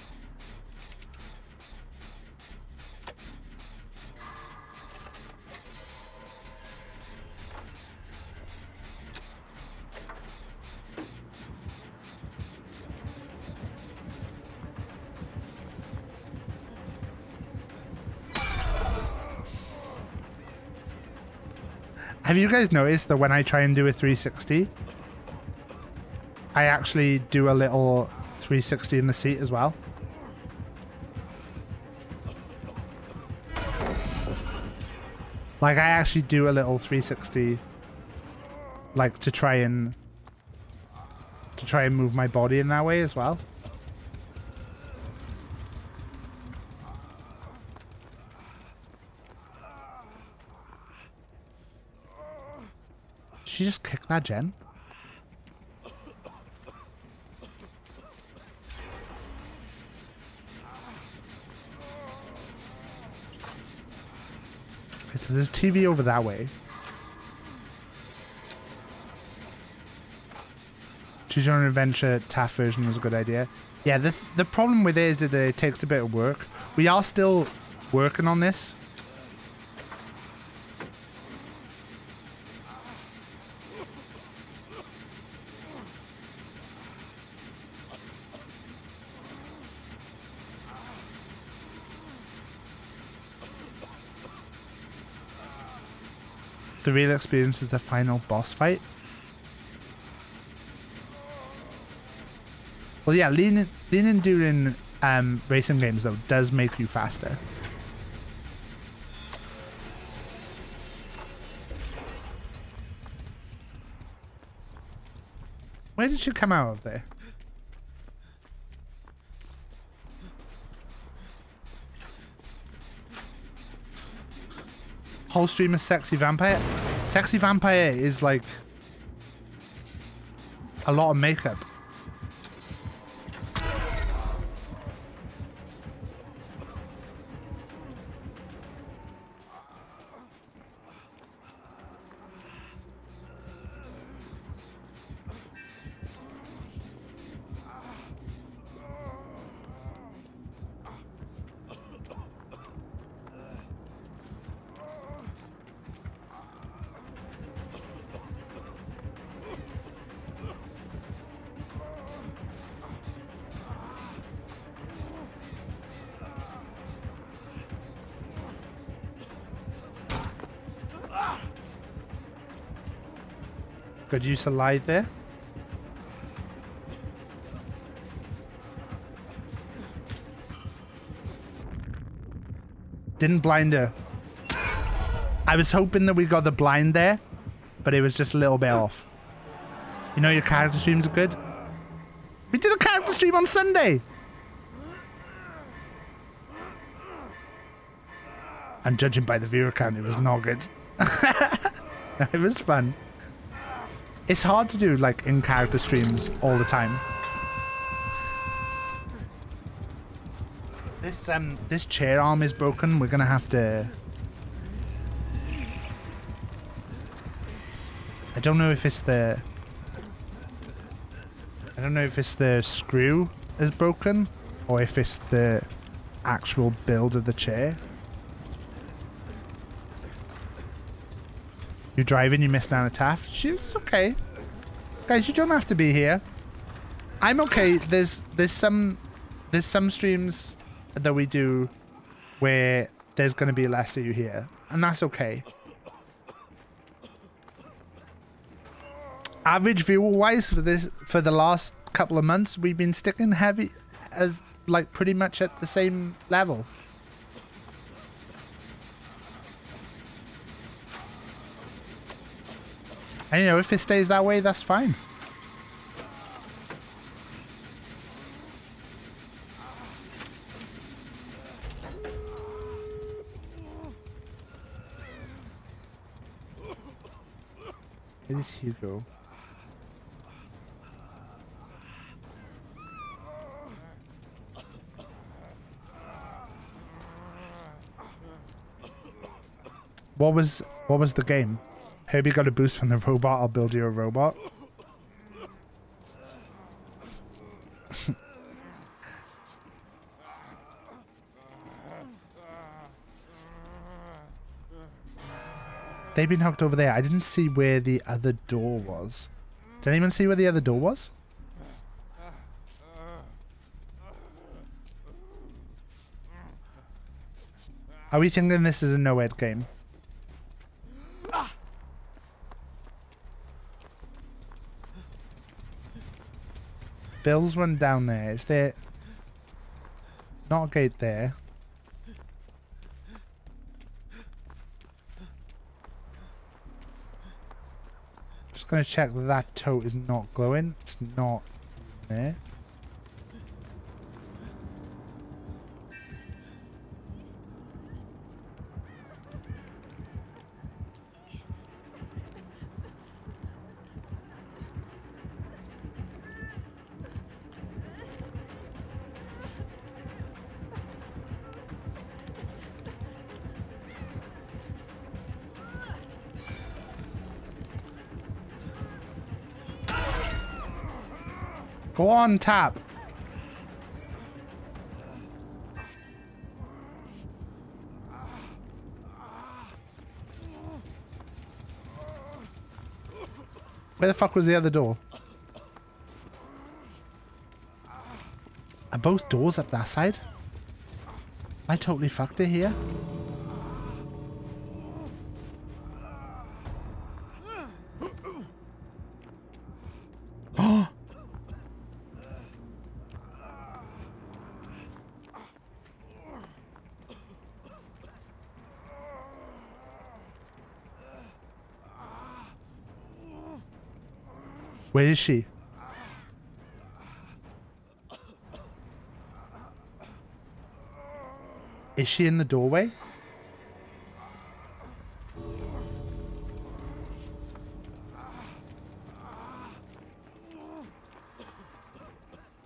Have you guys noticed that when I try and do a 360, I actually do a little 360 in the seat as well? Like I actually do a little 360 like to try and to try and move my body in that way as well. Just kick that gen? Okay, so there's TV over that way. Choose your own adventure Taff version was a good idea. Yeah, the, the problem with it is that it takes a bit of work. We are still working on this. The real experience is the final boss fight. Well, yeah, leaning, leaning during um, racing games, though, does make you faster. Where did she come out of there? Whole stream is sexy vampire. Sexy vampire is like a lot of makeup. Good use of light there. Didn't blind her. I was hoping that we got the blind there, but it was just a little bit off. You know your character streams are good? We did a character stream on Sunday! And judging by the viewer count, it was not good. it was fun. It's hard to do like in character streams all the time. This um this chair arm is broken. We're gonna have to. I don't know if it's the. I don't know if it's the screw is broken, or if it's the actual build of the chair. You're driving, you missed down a Taft. Shoots, okay. Guys, you don't have to be here. I'm okay. There's there's some there's some streams that we do where there's gonna be less of you here. And that's okay. Average viewer wise for this for the last couple of months, we've been sticking heavy as like pretty much at the same level. And you know, if it stays that way, that's fine. Where did he go? what was what was the game? Herbie got a boost from the robot. I'll build you a robot. They've been hooked over there. I didn't see where the other door was. Did anyone see where the other door was? Are we thinking this is a NOED game? Bill's run down there. Is there not a gate there? Just gonna check that that tote is not glowing. It's not there. On, top. Where the fuck was the other door? Are both doors up that side? I totally fucked it here. Is she? Is she in the doorway?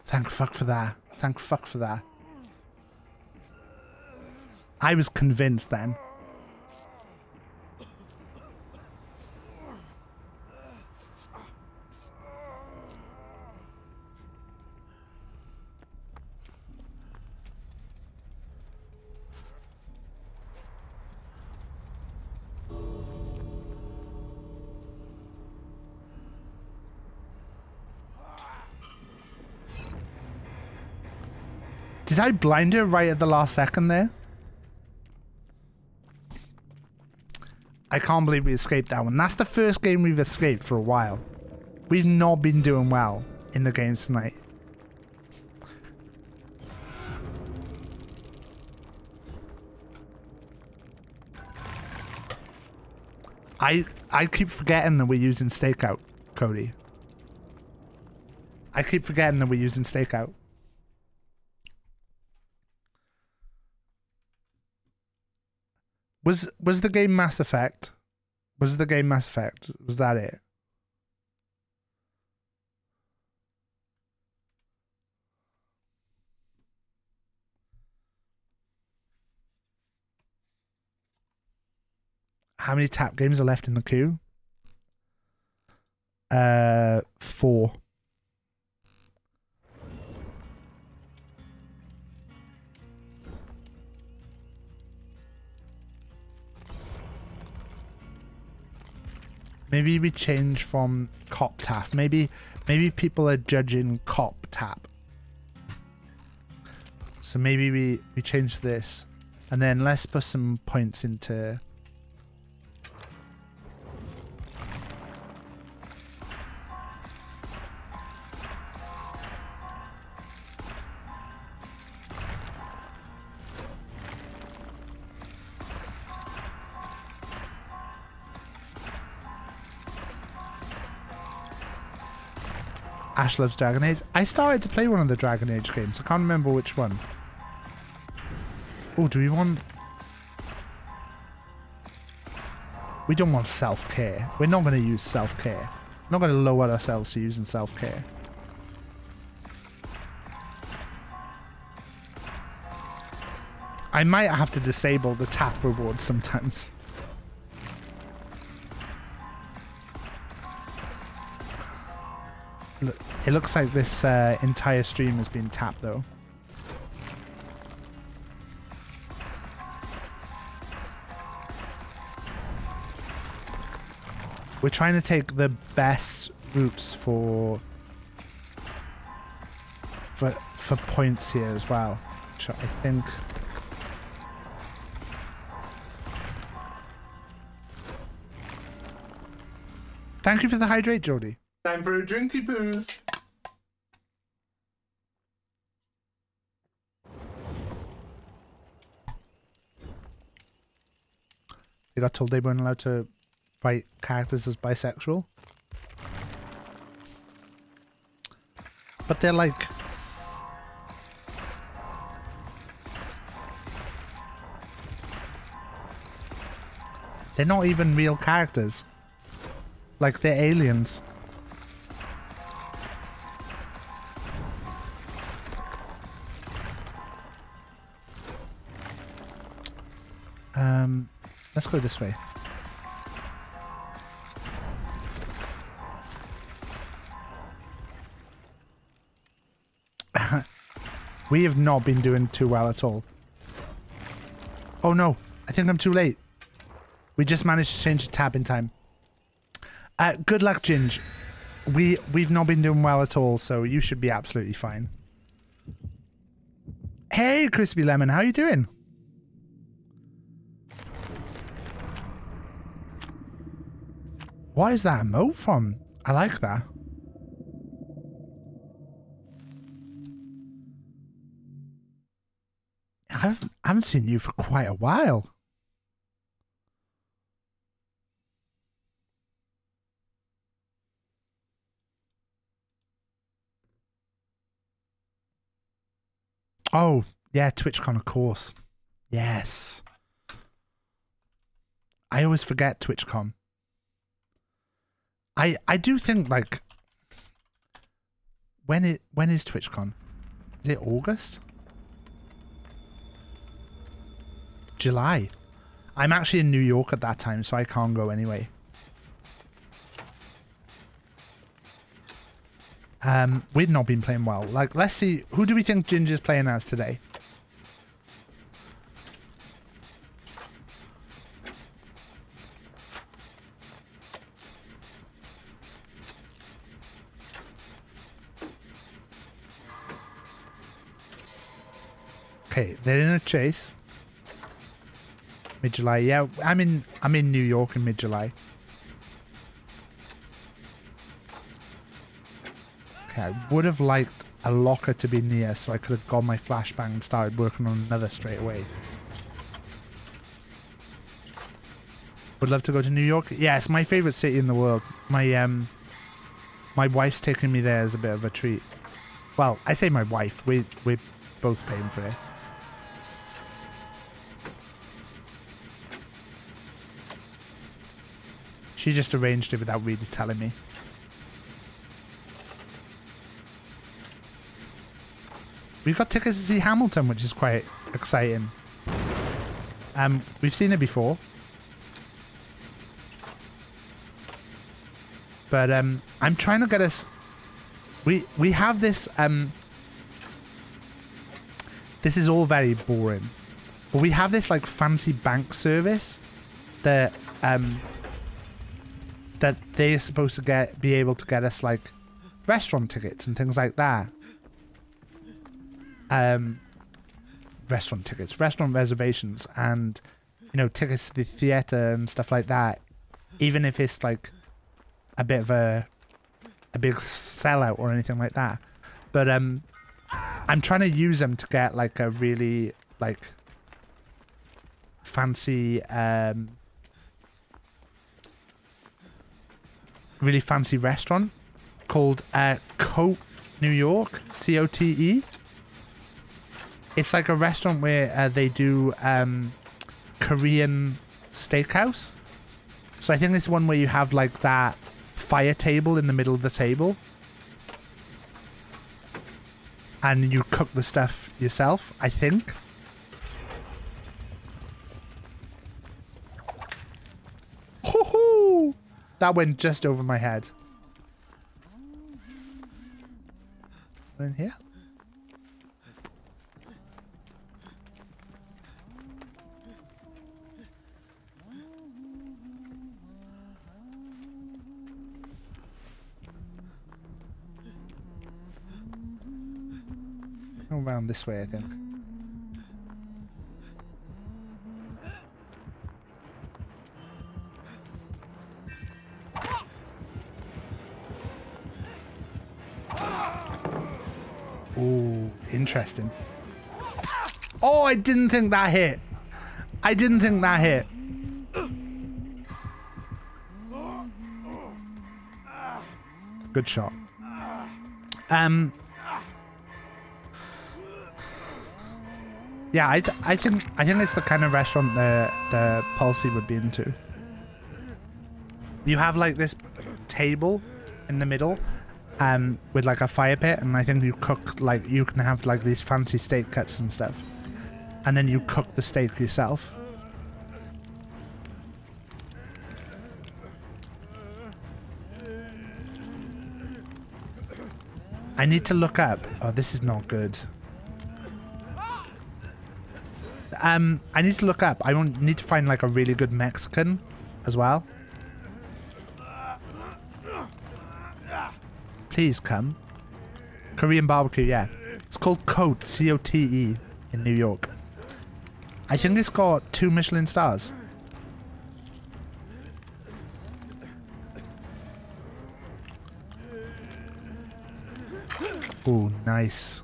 Thank fuck for that. Thank fuck for that. I was convinced then. Did I blind her right at the last second there? I can't believe we escaped that one. That's the first game we've escaped for a while. We've not been doing well in the games tonight. I I keep forgetting that we're using stakeout, Cody. I keep forgetting that we're using stakeout. Was was the game Mass Effect? Was the game Mass Effect? Was that it? How many Tapp games are left in the queue? Uh, four. Maybe we change from cop Tapp. Maybe maybe people are judging cop Tapp. So maybe we, we change this. And then let's put some points into Ash loves Dragon Age. I started to play one of the Dragon Age games. I can't remember which one. Oh, do we want... We don't want self-care. We're not going to use self-care. Not going to lower ourselves to using self-care. I might have to disable the Tapp reward sometimes. It looks like this uh, entire stream has been tapped though. We're trying to take the best routes for for for points here as well. Which I think Thank you for the hydrate, Jody. Time for a drinky poos. They got told they weren't allowed to write characters as bisexual. But they're like... They're not even real characters. Like, they're aliens. Go this way. we have not been doing too well at all. Oh no, I think I'm too late. We just managed to change the tab in time. Uh, good luck, Ginge. We we've not been doing well at all, so you should be absolutely fine. Hey, Crispy Lemon, how are you doing? What is that emote from? I like that. I've, I haven't seen you for quite a while. Oh, yeah, TwitchCon, of course. Yes. I always forget TwitchCon. I I do think like when it when is TwitchCon? Is it August? July. I'm actually in New York at that time, so I can't go anyway. Um, we've not been playing well. Like, let's see. Who do we think Ginger's playing as today? Okay, they're in a chase. Mid July, yeah. I'm in I'm in New York in mid July. Okay, I would have liked a locker to be near so I could have got my flashbang and started working on another straight away. Would love to go to New York. Yeah, it's my favorite city in the world. My um my wife's taking me there as a bit of a treat. Well, I say my wife. We we're both paying for it. She just arranged it without really telling me. We've got tickets to see Hamilton, which is quite exciting. Um, we've seen it before. But um, I'm trying to get us... We, we have this... Um, this is all very boring. But we have this like fancy bank service that um, that they're supposed to get be able to get us like restaurant tickets and things like that. Um, restaurant tickets, restaurant reservations, and you know tickets to the theater and stuff like that. Even if it's like a bit of a a big sellout or anything like that, but um, I'm trying to use them to get like a really like fancy um really fancy restaurant called uh, Cote New York, C O T E. It's like a restaurant where uh, they do um, Korean steakhouse. So I think it's one where you have like that fire table in the middle of the table. And you cook the stuff yourself, I think. That went just over my head. in here? Around this way, I think. Interesting. Oh, I didn't think that hit. I didn't think that hit. Good shot. Um. Yeah, I, th I think I think it's the kind of restaurant the the Pulsey would be into. You have like this table in the middle, um, with like a fire pit, and I think you cook like you can have like these fancy steak cuts and stuff, and then you cook the steak yourself. I need to look up. Oh, this is not good. Um, I need to look up. I need to find like a really good Mexican as well. Please come. Korean barbecue, yeah. It's called Cote, C-O-T-E, in New York. I think it's got two Michelin stars. Oh, nice.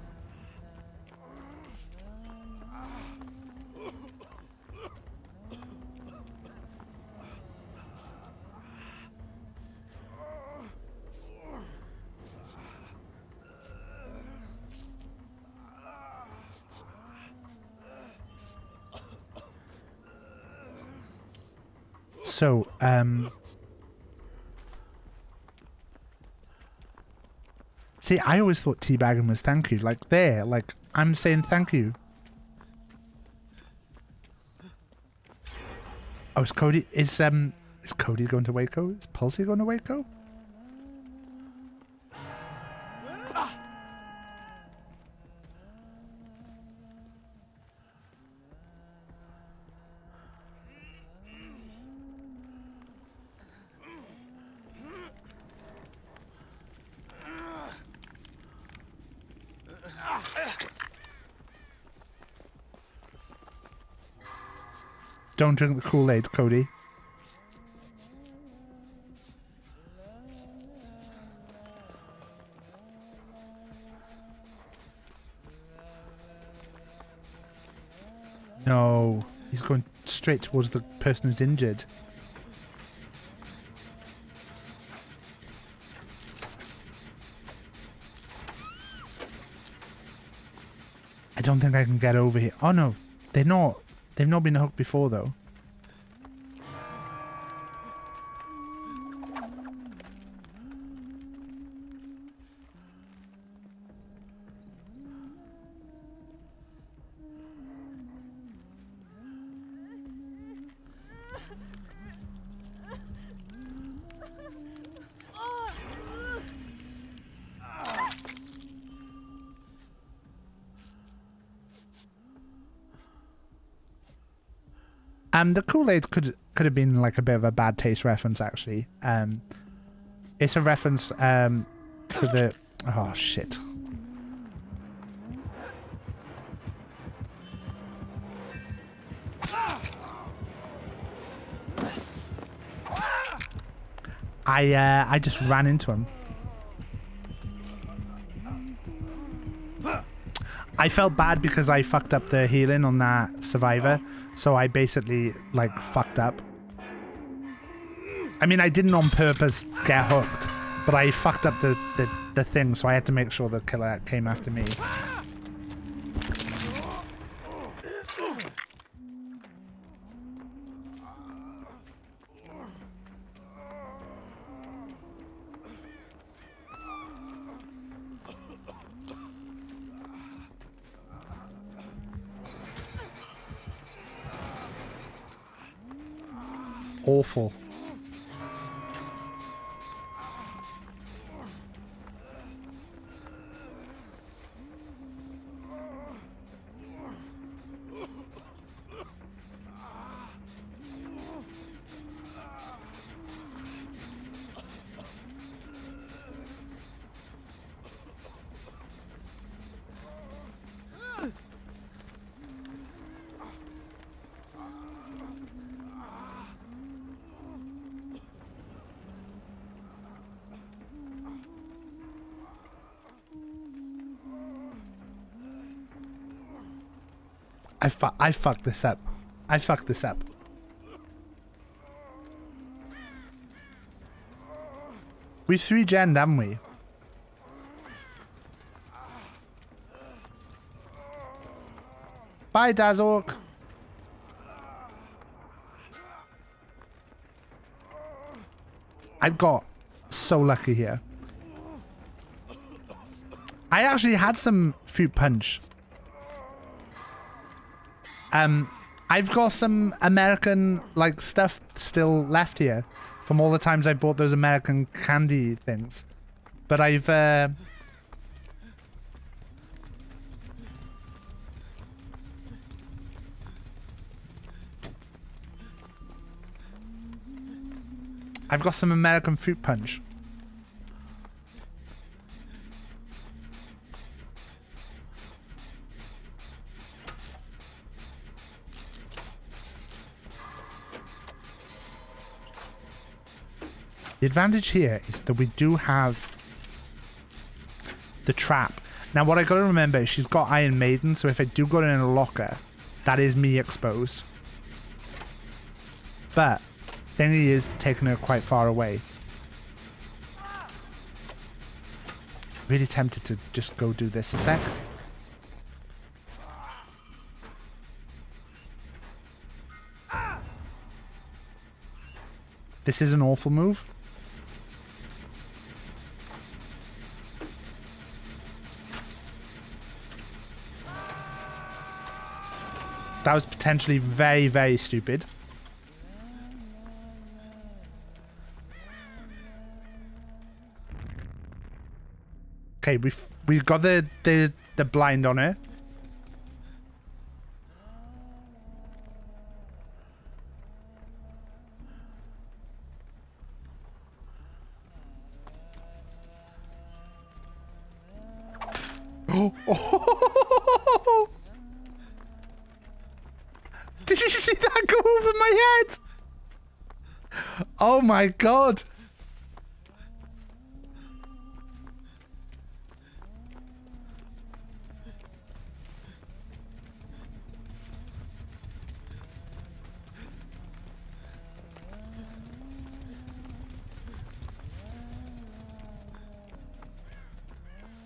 Um... See, I always thought teabagging was thank you. Like, there, like, I'm saying thank you. Oh, is Cody... Is, um... Is Cody going to Waco? Is Pulsey going to Waco? Don't drink the Kool-Aid, Cody. No, he's going straight towards the person who's injured. I don't think I can get over here. Oh no, they're not. They've not been hooked before though. Could could have been like a bit of a bad taste reference, actually. Um, it's a reference um to the oh shit. I uh, I just ran into him. I felt bad because I fucked up the healing on that survivor, so I basically like fucked up. I mean, I didn't on purpose get hooked, but I fucked up the, the, the thing, so I had to make sure the killer came after me. Awful. I fu I fucked this up. I fucked this up. We three gen, haven't we? Bye, Dazork. I've got so lucky here. I actually had some fruit punch. Um, I've got some American like stuff still left here from all the times I bought those American candy things, but I've uh, I've got some American fruit punch. The advantage here is that we do have the trap. Now what I gotta remember is she's got Iron Maiden, so if I do go in a locker, that is me exposed. But thing is taking her quite far away. Really tempted to just go do this a sec. This is an awful move. That was potentially very, very stupid. Okay, we've we've got the the the blind on it. Oh, Did you see that go over my head? Oh my god.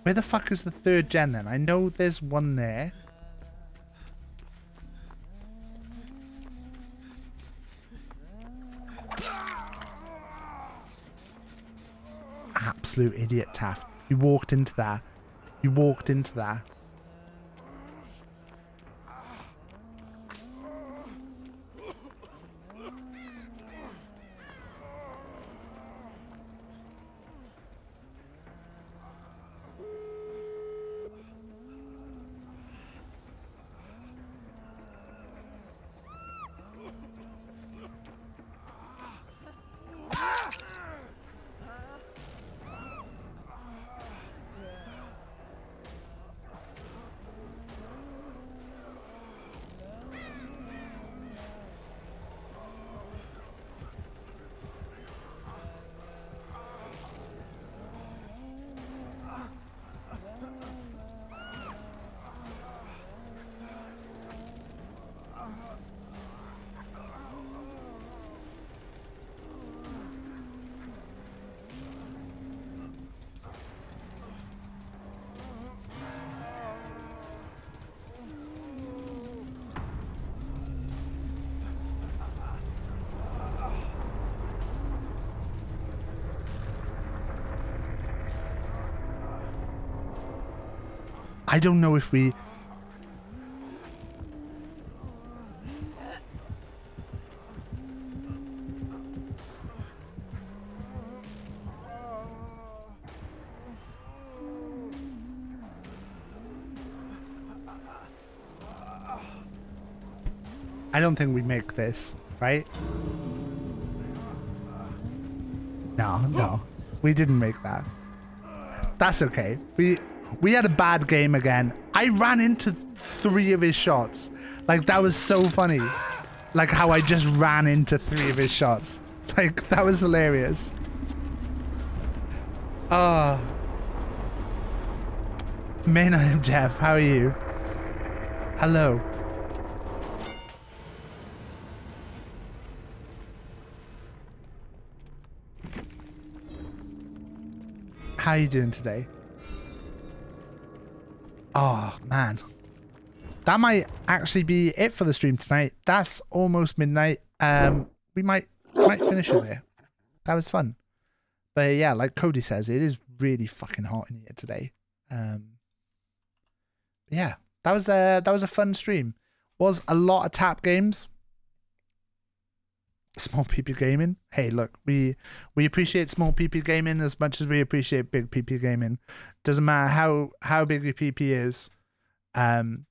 Where the fuck is the third gen then? I know there's one there. Absolute idiot, Taff. You walked into that. You walked into that. I don't know if we... I don't think we make this, right? No, no. We didn't make that. That's okay. We we had a bad game again. I ran into three of his shots. Like, that was so funny. Like, how I just ran into three of his shots. Like, that was hilarious. Ah. Oh. Man, I am Jeff. How are you? Hello. How are you doing today? Oh man. That might actually be it for the stream tonight. That's almost midnight. Um we might might finish it there. That was fun. But yeah, like Cody says, it is really fucking hot in here today. Um yeah, that was a that was a fun stream. Was a lot of Tapp games. Small PP gaming. Hey, look, we we appreciate small PP gaming as much as we appreciate big PP gaming. Doesn't matter how how big your PP is, um,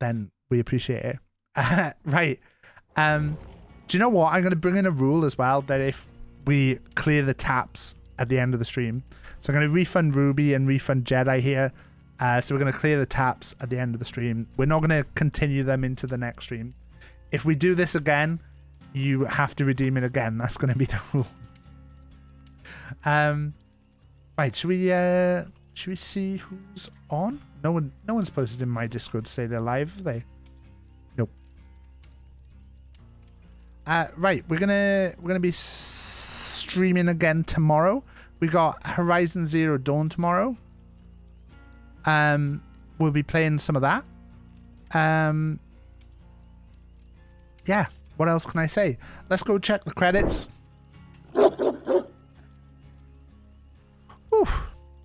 then we appreciate it. right. Um, do you know what? I'm going to bring in a rule as well that if we clear the Tapps at the end of the stream, so I'm going to refund Ruby and refund Jedi here. Uh, so we're going to clear the Tapps at the end of the stream. We're not going to continue them into the next stream. If we do this again, you have to redeem it again. That's going to be the rule. Um, right. Should we? Uh, should we see who's on? No one. No one's posted in my Discord to say they're live. They? Nope. Uh, right. We're gonna we're gonna be streaming again tomorrow. We got Horizon Zero Dawn tomorrow. Um, we'll be playing some of that. Um, yeah. What else can I say? Let's go check the credits. Whew.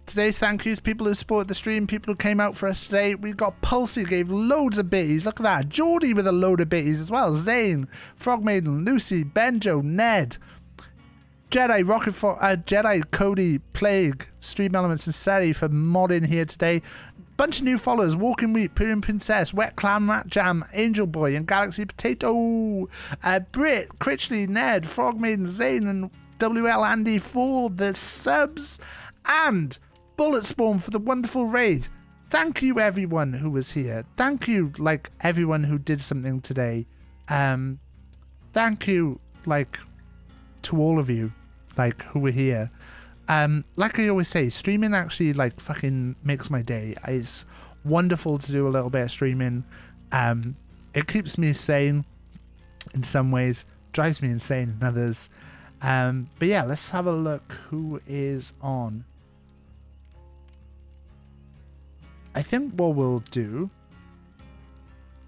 Today's thank yous, people who supported the stream, people who came out for us today. We've got Pulsey gave loads of bitties. Look at that. Geordie with a load of bitties as well. Zane, Frog Maiden, Lucy, Benjo, Ned, Jedi, Rocket for uh, Jedi, Cody, Plague, Stream Elements, and Seri for modding here today. Bunch of new followers: Walking Wheat, Pyrian Princess, Wet Clam, Rat Jam, Angel Boy, and Galaxy Potato. Uh, Brit, Critchley, Ned, Frog Maiden, Zane, and WL Andy for the subs, and Bullet Spawn for the wonderful raid. Thank you, everyone who was here. Thank you, like everyone who did something today. Um, thank you, like to all of you, like who were here. Um, like I always say, streaming actually like fucking makes my day. It's wonderful to do a little bit of streaming. Um, it keeps me sane in some ways, drives me insane in others. Um, but yeah, let's have a look who is on. I think what we'll do.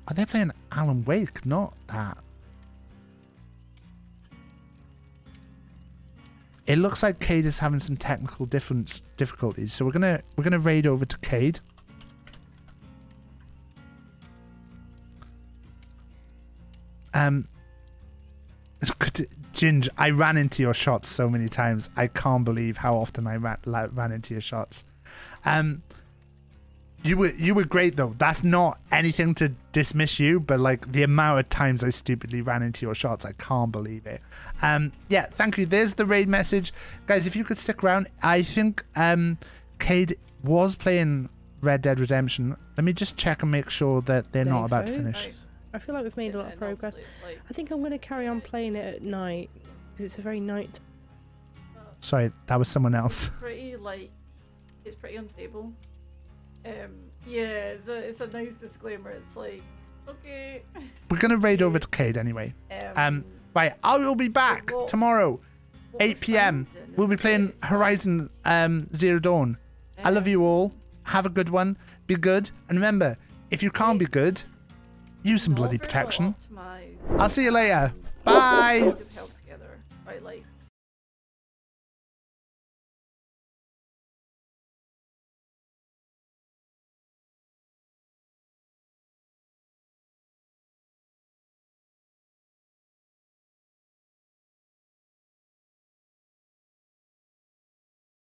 Are they playing Alan Wake? Not that. It looks like Cade is having some technical difference difficulties, so we're gonna we're gonna raid over to Cade. Um, Ginge, I ran into your shots so many times. I can't believe how often I ran, ran into your shots. Um, you were you were great though. That's not anything to dismiss you, but like the amount of times I stupidly ran into your shots, I can't believe it. Um, yeah, thank you. There's the raid message, guys. If you could stick around, I think um, Cade was playing Red Dead Redemption. Let me just check and make sure that they're not about to finish. I feel like we've made a lot of progress. I think I'm going to carry on playing it at night because it's a very night. Sorry, that was someone else. pretty like it's pretty unstable. Um, yeah, it's a it's a nice disclaimer. It's like okay. We're gonna raid over to Cade anyway. Um, right, I will be back tomorrow, 8 p.m. We'll be playing Horizon um, Zero Dawn. I love you all. Have a good one. Be good, and remember, if you can't be good, use some bloody protection. I'll see you later. Bye.